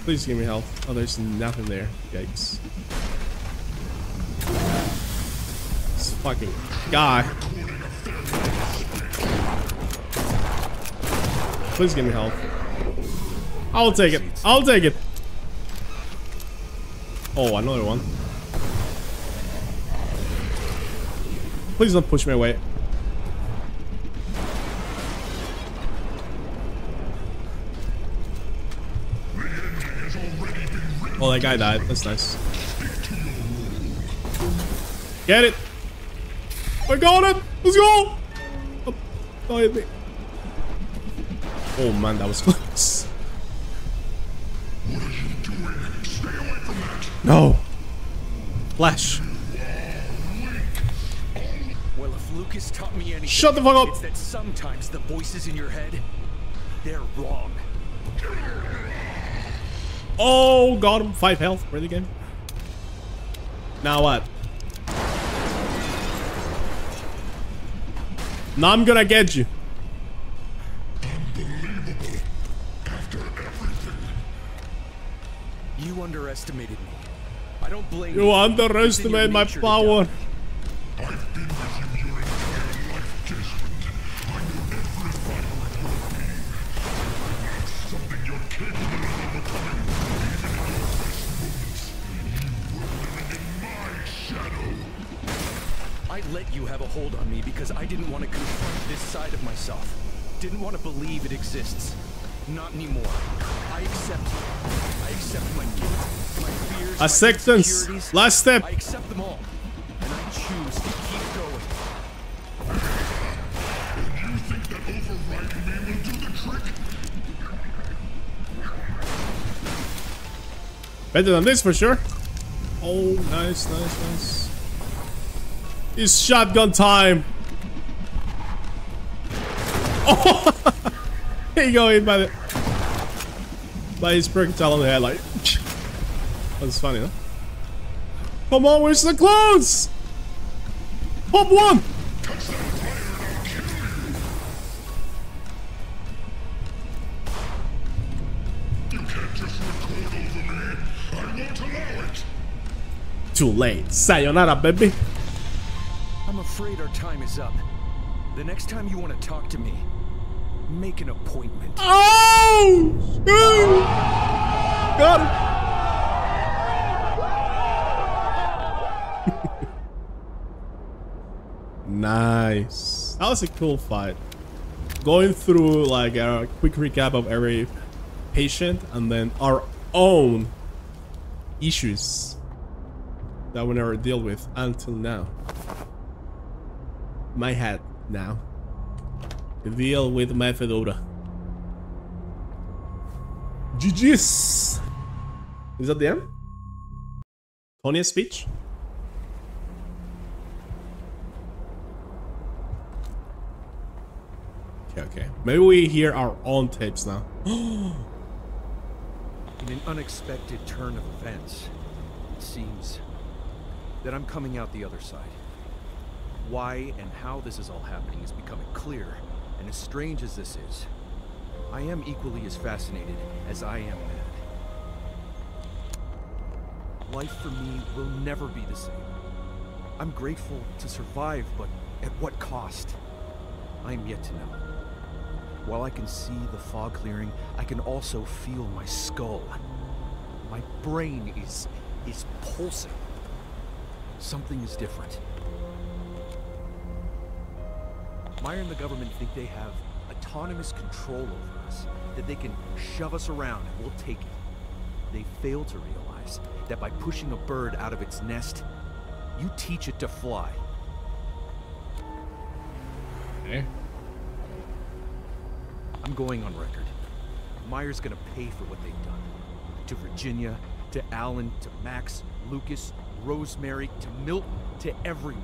[SPEAKER 1] Please give me health. Oh, there's nothing there. Yikes. This fucking guy. Please give me health. I'll take it. I'll take it. Oh, another one. Please don't push me away. That guy died. That's nice. Get it! I got it! Let's go! Oh, oh me. Oh man, that was close. No. Flash.
[SPEAKER 4] Well, if Lucas taught me anything,
[SPEAKER 1] Shut the fuck up.
[SPEAKER 4] It's that sometimes the voices in your head, they're wrong.
[SPEAKER 1] Oh, got him. Five health. Really game. Now what? Now I'm gonna get you.
[SPEAKER 4] You underestimated me. I don't blame
[SPEAKER 1] You
[SPEAKER 4] You underestimated my power.
[SPEAKER 1] Acceptance. Last step.
[SPEAKER 4] I accept them all. And I choose to keep going.
[SPEAKER 10] You think that overriding me will do the trick?
[SPEAKER 1] Better than this for sure. Oh, nice, nice, nice. It's shotgun time. Oh, he hit by the by his projectile on the head. Like, that's funny, huh? Come on, where's the clothes? Pop one.
[SPEAKER 10] You can't just record over me. I won't allow it.
[SPEAKER 1] Too late. Sayonara, baby.
[SPEAKER 4] I'm afraid our time is up. The next time you want to talk to me, make an appointment.
[SPEAKER 1] Oh! Got him. Nice. That was a cool fight. Going through like a quick recap of every patient and then our own issues that we never deal with until now. My hat now. Deal with my fedora. GG's. Is that the end? Tonia's speech? Okay, okay. Maybe we hear our own tapes now.
[SPEAKER 4] In an unexpected turn of events, it seems that I'm coming out the other side. Why and how this is all happening is becoming clear, and as strange as this is, I am equally as fascinated as I am mad. Life for me will never be the same. I'm grateful to survive, but at what cost? I'm yet to know. While I can see the fog clearing, I can also feel my skull. My brain is is pulsing. Something is different. Mayer and the government think they have autonomous control over us, that they can shove us around and we'll take it. They fail to realize that by pushing a bird out of its nest, you teach it to fly.
[SPEAKER 1] Okay.
[SPEAKER 4] I'm going on record. Mayer's gonna pay for what they've done. To Virginia, to Allen, to Max, Lucas, Rosemary, to Milton, to everyone.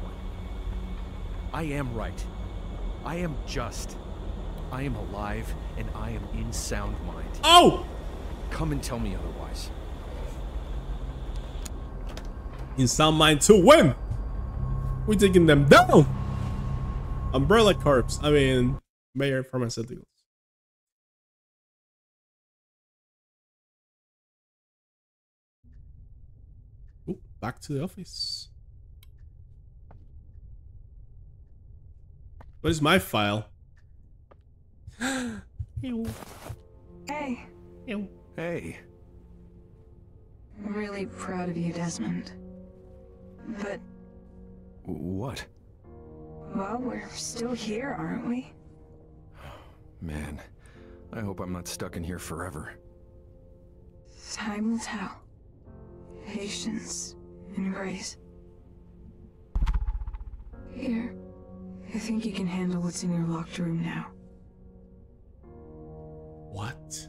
[SPEAKER 4] I am right. I am just. I am alive, and I am in sound mind.
[SPEAKER 1] Oh!
[SPEAKER 4] Come and tell me otherwise.
[SPEAKER 1] In sound mind to win! We're taking them down! Umbrella Corps. I mean, Mayer Pharmaceuticals. Back to the office. What is my file? Ew.
[SPEAKER 2] Hey,
[SPEAKER 1] Ew.
[SPEAKER 4] Hey,
[SPEAKER 2] I'm really proud of you, Desmond. But,
[SPEAKER 13] What?
[SPEAKER 2] well, we're still here, aren't we?
[SPEAKER 13] Man, I hope I'm not stuck in here forever.
[SPEAKER 2] Time will tell. Patience and grace. Here. I think you can handle what's in your locked room now.
[SPEAKER 1] What?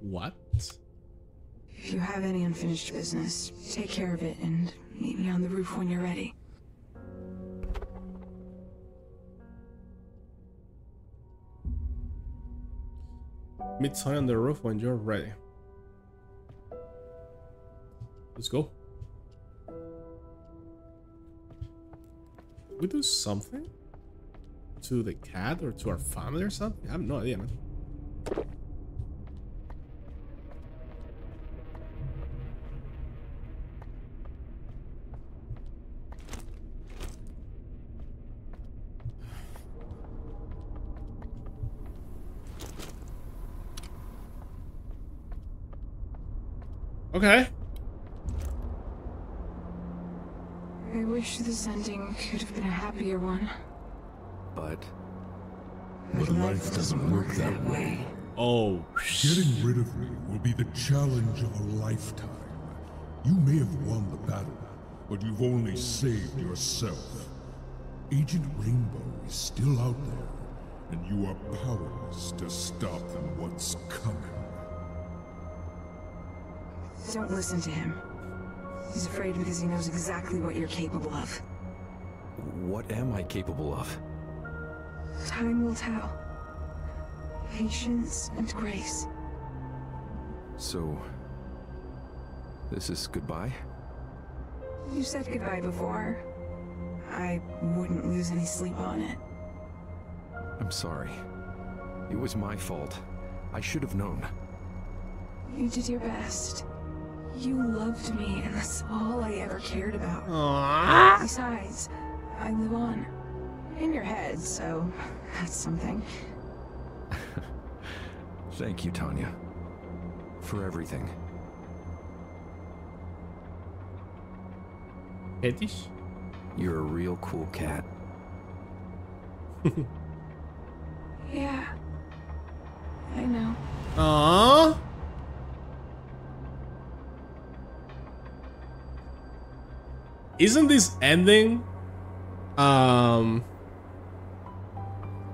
[SPEAKER 1] What?
[SPEAKER 2] If you have any unfinished business, take care of it and meet me on the roof when you're ready.
[SPEAKER 1] Meet Tony on the roof when you're ready. Let's go. We do something? To the cat or to our family or something? I have no idea, man. Okay.
[SPEAKER 2] I wish this ending could have been a happier one.
[SPEAKER 13] But
[SPEAKER 14] But life doesn't work that way.
[SPEAKER 1] Oh,
[SPEAKER 14] Getting rid of me will be the challenge of a lifetime. You may have won the battle, but you've only saved yourself. Agent Rainbow is still out there, and you are powerless to stop them what's coming.
[SPEAKER 2] Don't listen to him. He's afraid because he knows exactly what you're capable of.
[SPEAKER 13] what am I capable of?
[SPEAKER 2] Time will tell. Patience and grace.
[SPEAKER 13] So, this is goodbye?
[SPEAKER 2] You said goodbye before. I wouldn't lose any sleep on it.
[SPEAKER 13] I'm sorry. It was my fault. I should have known.
[SPEAKER 2] You did your best. You loved me, and that's all I ever cared about.
[SPEAKER 1] Aww.
[SPEAKER 2] Besides, I live on. In your head, so that's something.
[SPEAKER 13] Thank you, Tonia. For everything.
[SPEAKER 1] fetish?
[SPEAKER 13] You're a real cool cat.
[SPEAKER 2] Yeah. I know.
[SPEAKER 1] Aww. Isn't this ending? Um.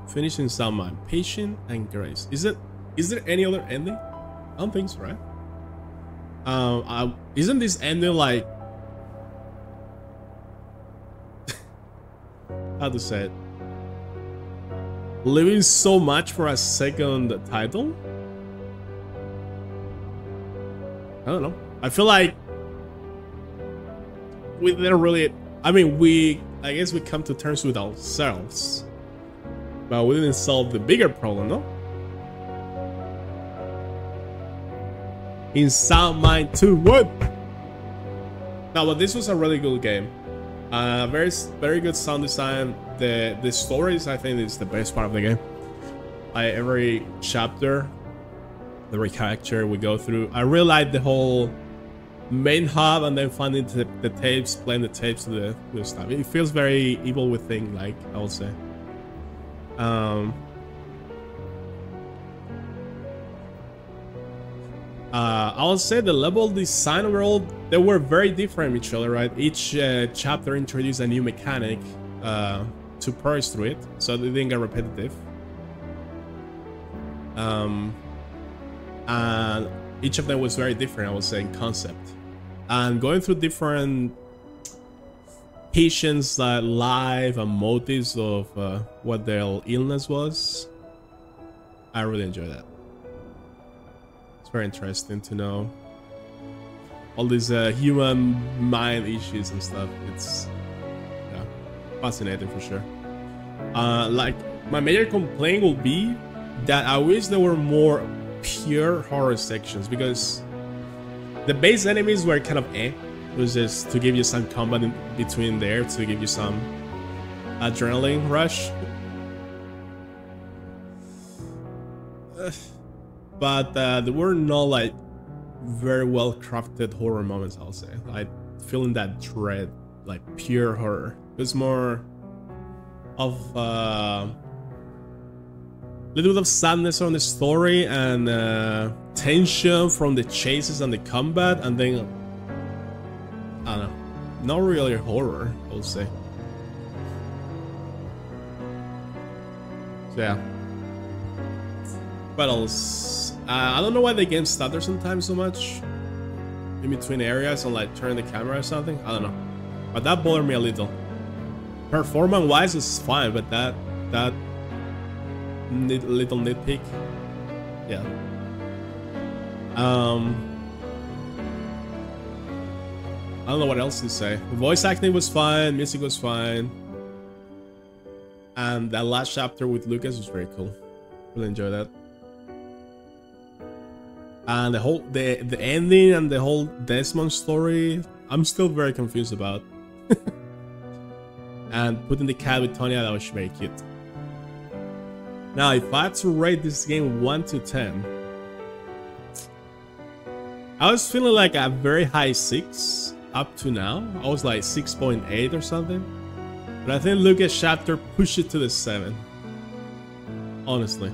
[SPEAKER 1] Finishing someone, patient and grace. Is it? Is there any other ending? I don't think so, right? Um, I, isn't this ending like? How to say it? Living so much for a second title? I don't know. I feel like we didn't really. I mean, we. I guess we come to terms with ourselves, but we didn't solve the bigger problem, no? in Sound Mind 2. What? Now, but this was a really good game. Uh, very, very good sound design. The the stories, I think, is the best part of the game. I every chapter, every character we go through, I really like the whole main hub and then finding the, the tapes, playing the tapes to the, the stuff. It feels very Evil Within, like I would say. Um, uh, I would say the level design overall, they were very different from each other, right? Each uh, chapter introduced a new mechanic uh, to progress through it, so they didn't get repetitive. Um, and each of them was very different, I would say, in concept. And going through different patients' uh, life and motives of uh, what their illness was, I really enjoy that. It's very interesting to know all these uh, human mind issues and stuff. It's yeah, fascinating for sure. Uh, like my major complaint will be that I wish there were more pure horror sections because the base enemies were kind of eh. It was just to give you some combat in between there to give you some adrenaline rush. but uh, there were no like very well crafted horror moments. I'll say, like feeling that dread, like pure horror. It was more of uh, little bit of sadness on the story and uh, tension from the chases and the combat, and then I don't know, not really horror, I would say. So yeah. Else? Uh, I don't know why the game stutters sometimes so much in between areas and like turning the camera or something. I don't know, but that bothered me a little. Performance wise, it's fine, but that that nit little nitpick, yeah. Um, I don't know what else to say. Voice acting was fine, music was fine, and that last chapter with Lucas was very cool. Really enjoy that. And the whole the the ending and the whole Desmond story, I'm still very confused about. and putting the cat with Tonia, that was very cute. Now, if I had to rate this game 1 to 10, I was feeling like a very high 6 up to now. I was like 6.8 or something. But I think Lucas chapter pushed it to the 7. Honestly.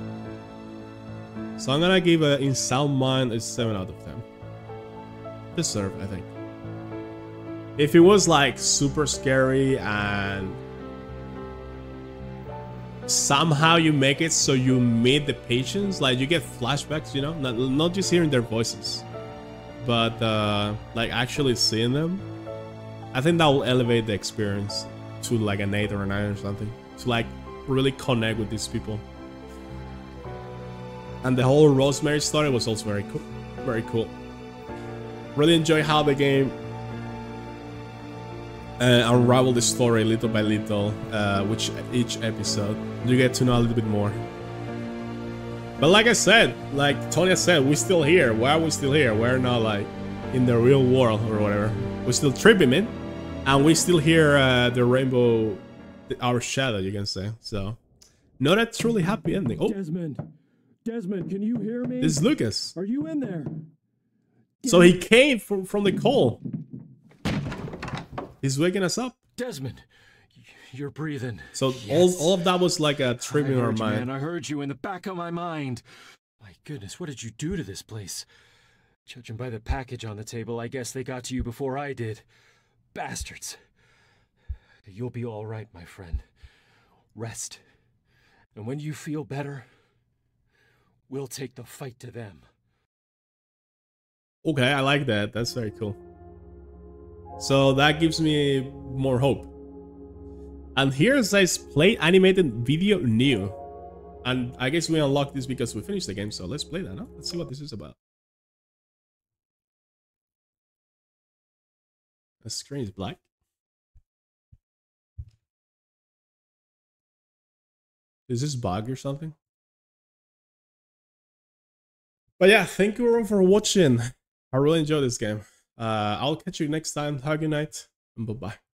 [SPEAKER 1] So I'm gonna give a In Sound Mind a 7 out of 10. Deserved, I think. If it was like super scary and somehow you make it so you meet the patients like you get flashbacks you know? Not, not just hearing their voices but uh like actually seeing them. I think that will elevate the experience to like an 8 or a 9 or something to like really connect with these people. And the whole rosemary story was also very cool very cool. Really enjoy how the game uh, unravel the story little by little, uh, which each episode you get to know a little bit more. But like I said, like Tonia said, we're still here. Why are we still here? We're not like in the real world or whatever. We're still tripping, man, and we still hear uh, the rainbow, our shadow, you can say. So, not a truly happy ending. Oh,
[SPEAKER 15] Desmond, Desmond, can you hear me?
[SPEAKER 1] this is Lucas.
[SPEAKER 15] Are you in there?
[SPEAKER 1] So he came from from the coal. He's waking us up.
[SPEAKER 10] Desmond, you're breathing.
[SPEAKER 1] So
[SPEAKER 10] Yes.
[SPEAKER 1] all, all of that was like a trip
[SPEAKER 10] I
[SPEAKER 1] in our mind.
[SPEAKER 10] man. I heard you in the back of my mind. My goodness, what did you do to this place? Judging by the package on the table, I guess they got to you before I did. Bastards. You'll be all right, my friend. Rest. And when you feel better, we'll take the fight to them.
[SPEAKER 1] Okay, I like that. That's very cool. So that gives me more hope. And here it says play animated video new. And I guess we unlocked this because we finished the game, so let's play that, no? Let's see what this is about. The screen is black. Is this bug or something? But yeah, thank you everyone for watching. I really enjoyed this game. Uh, I'll catch you next time. Have a good night and bye bye.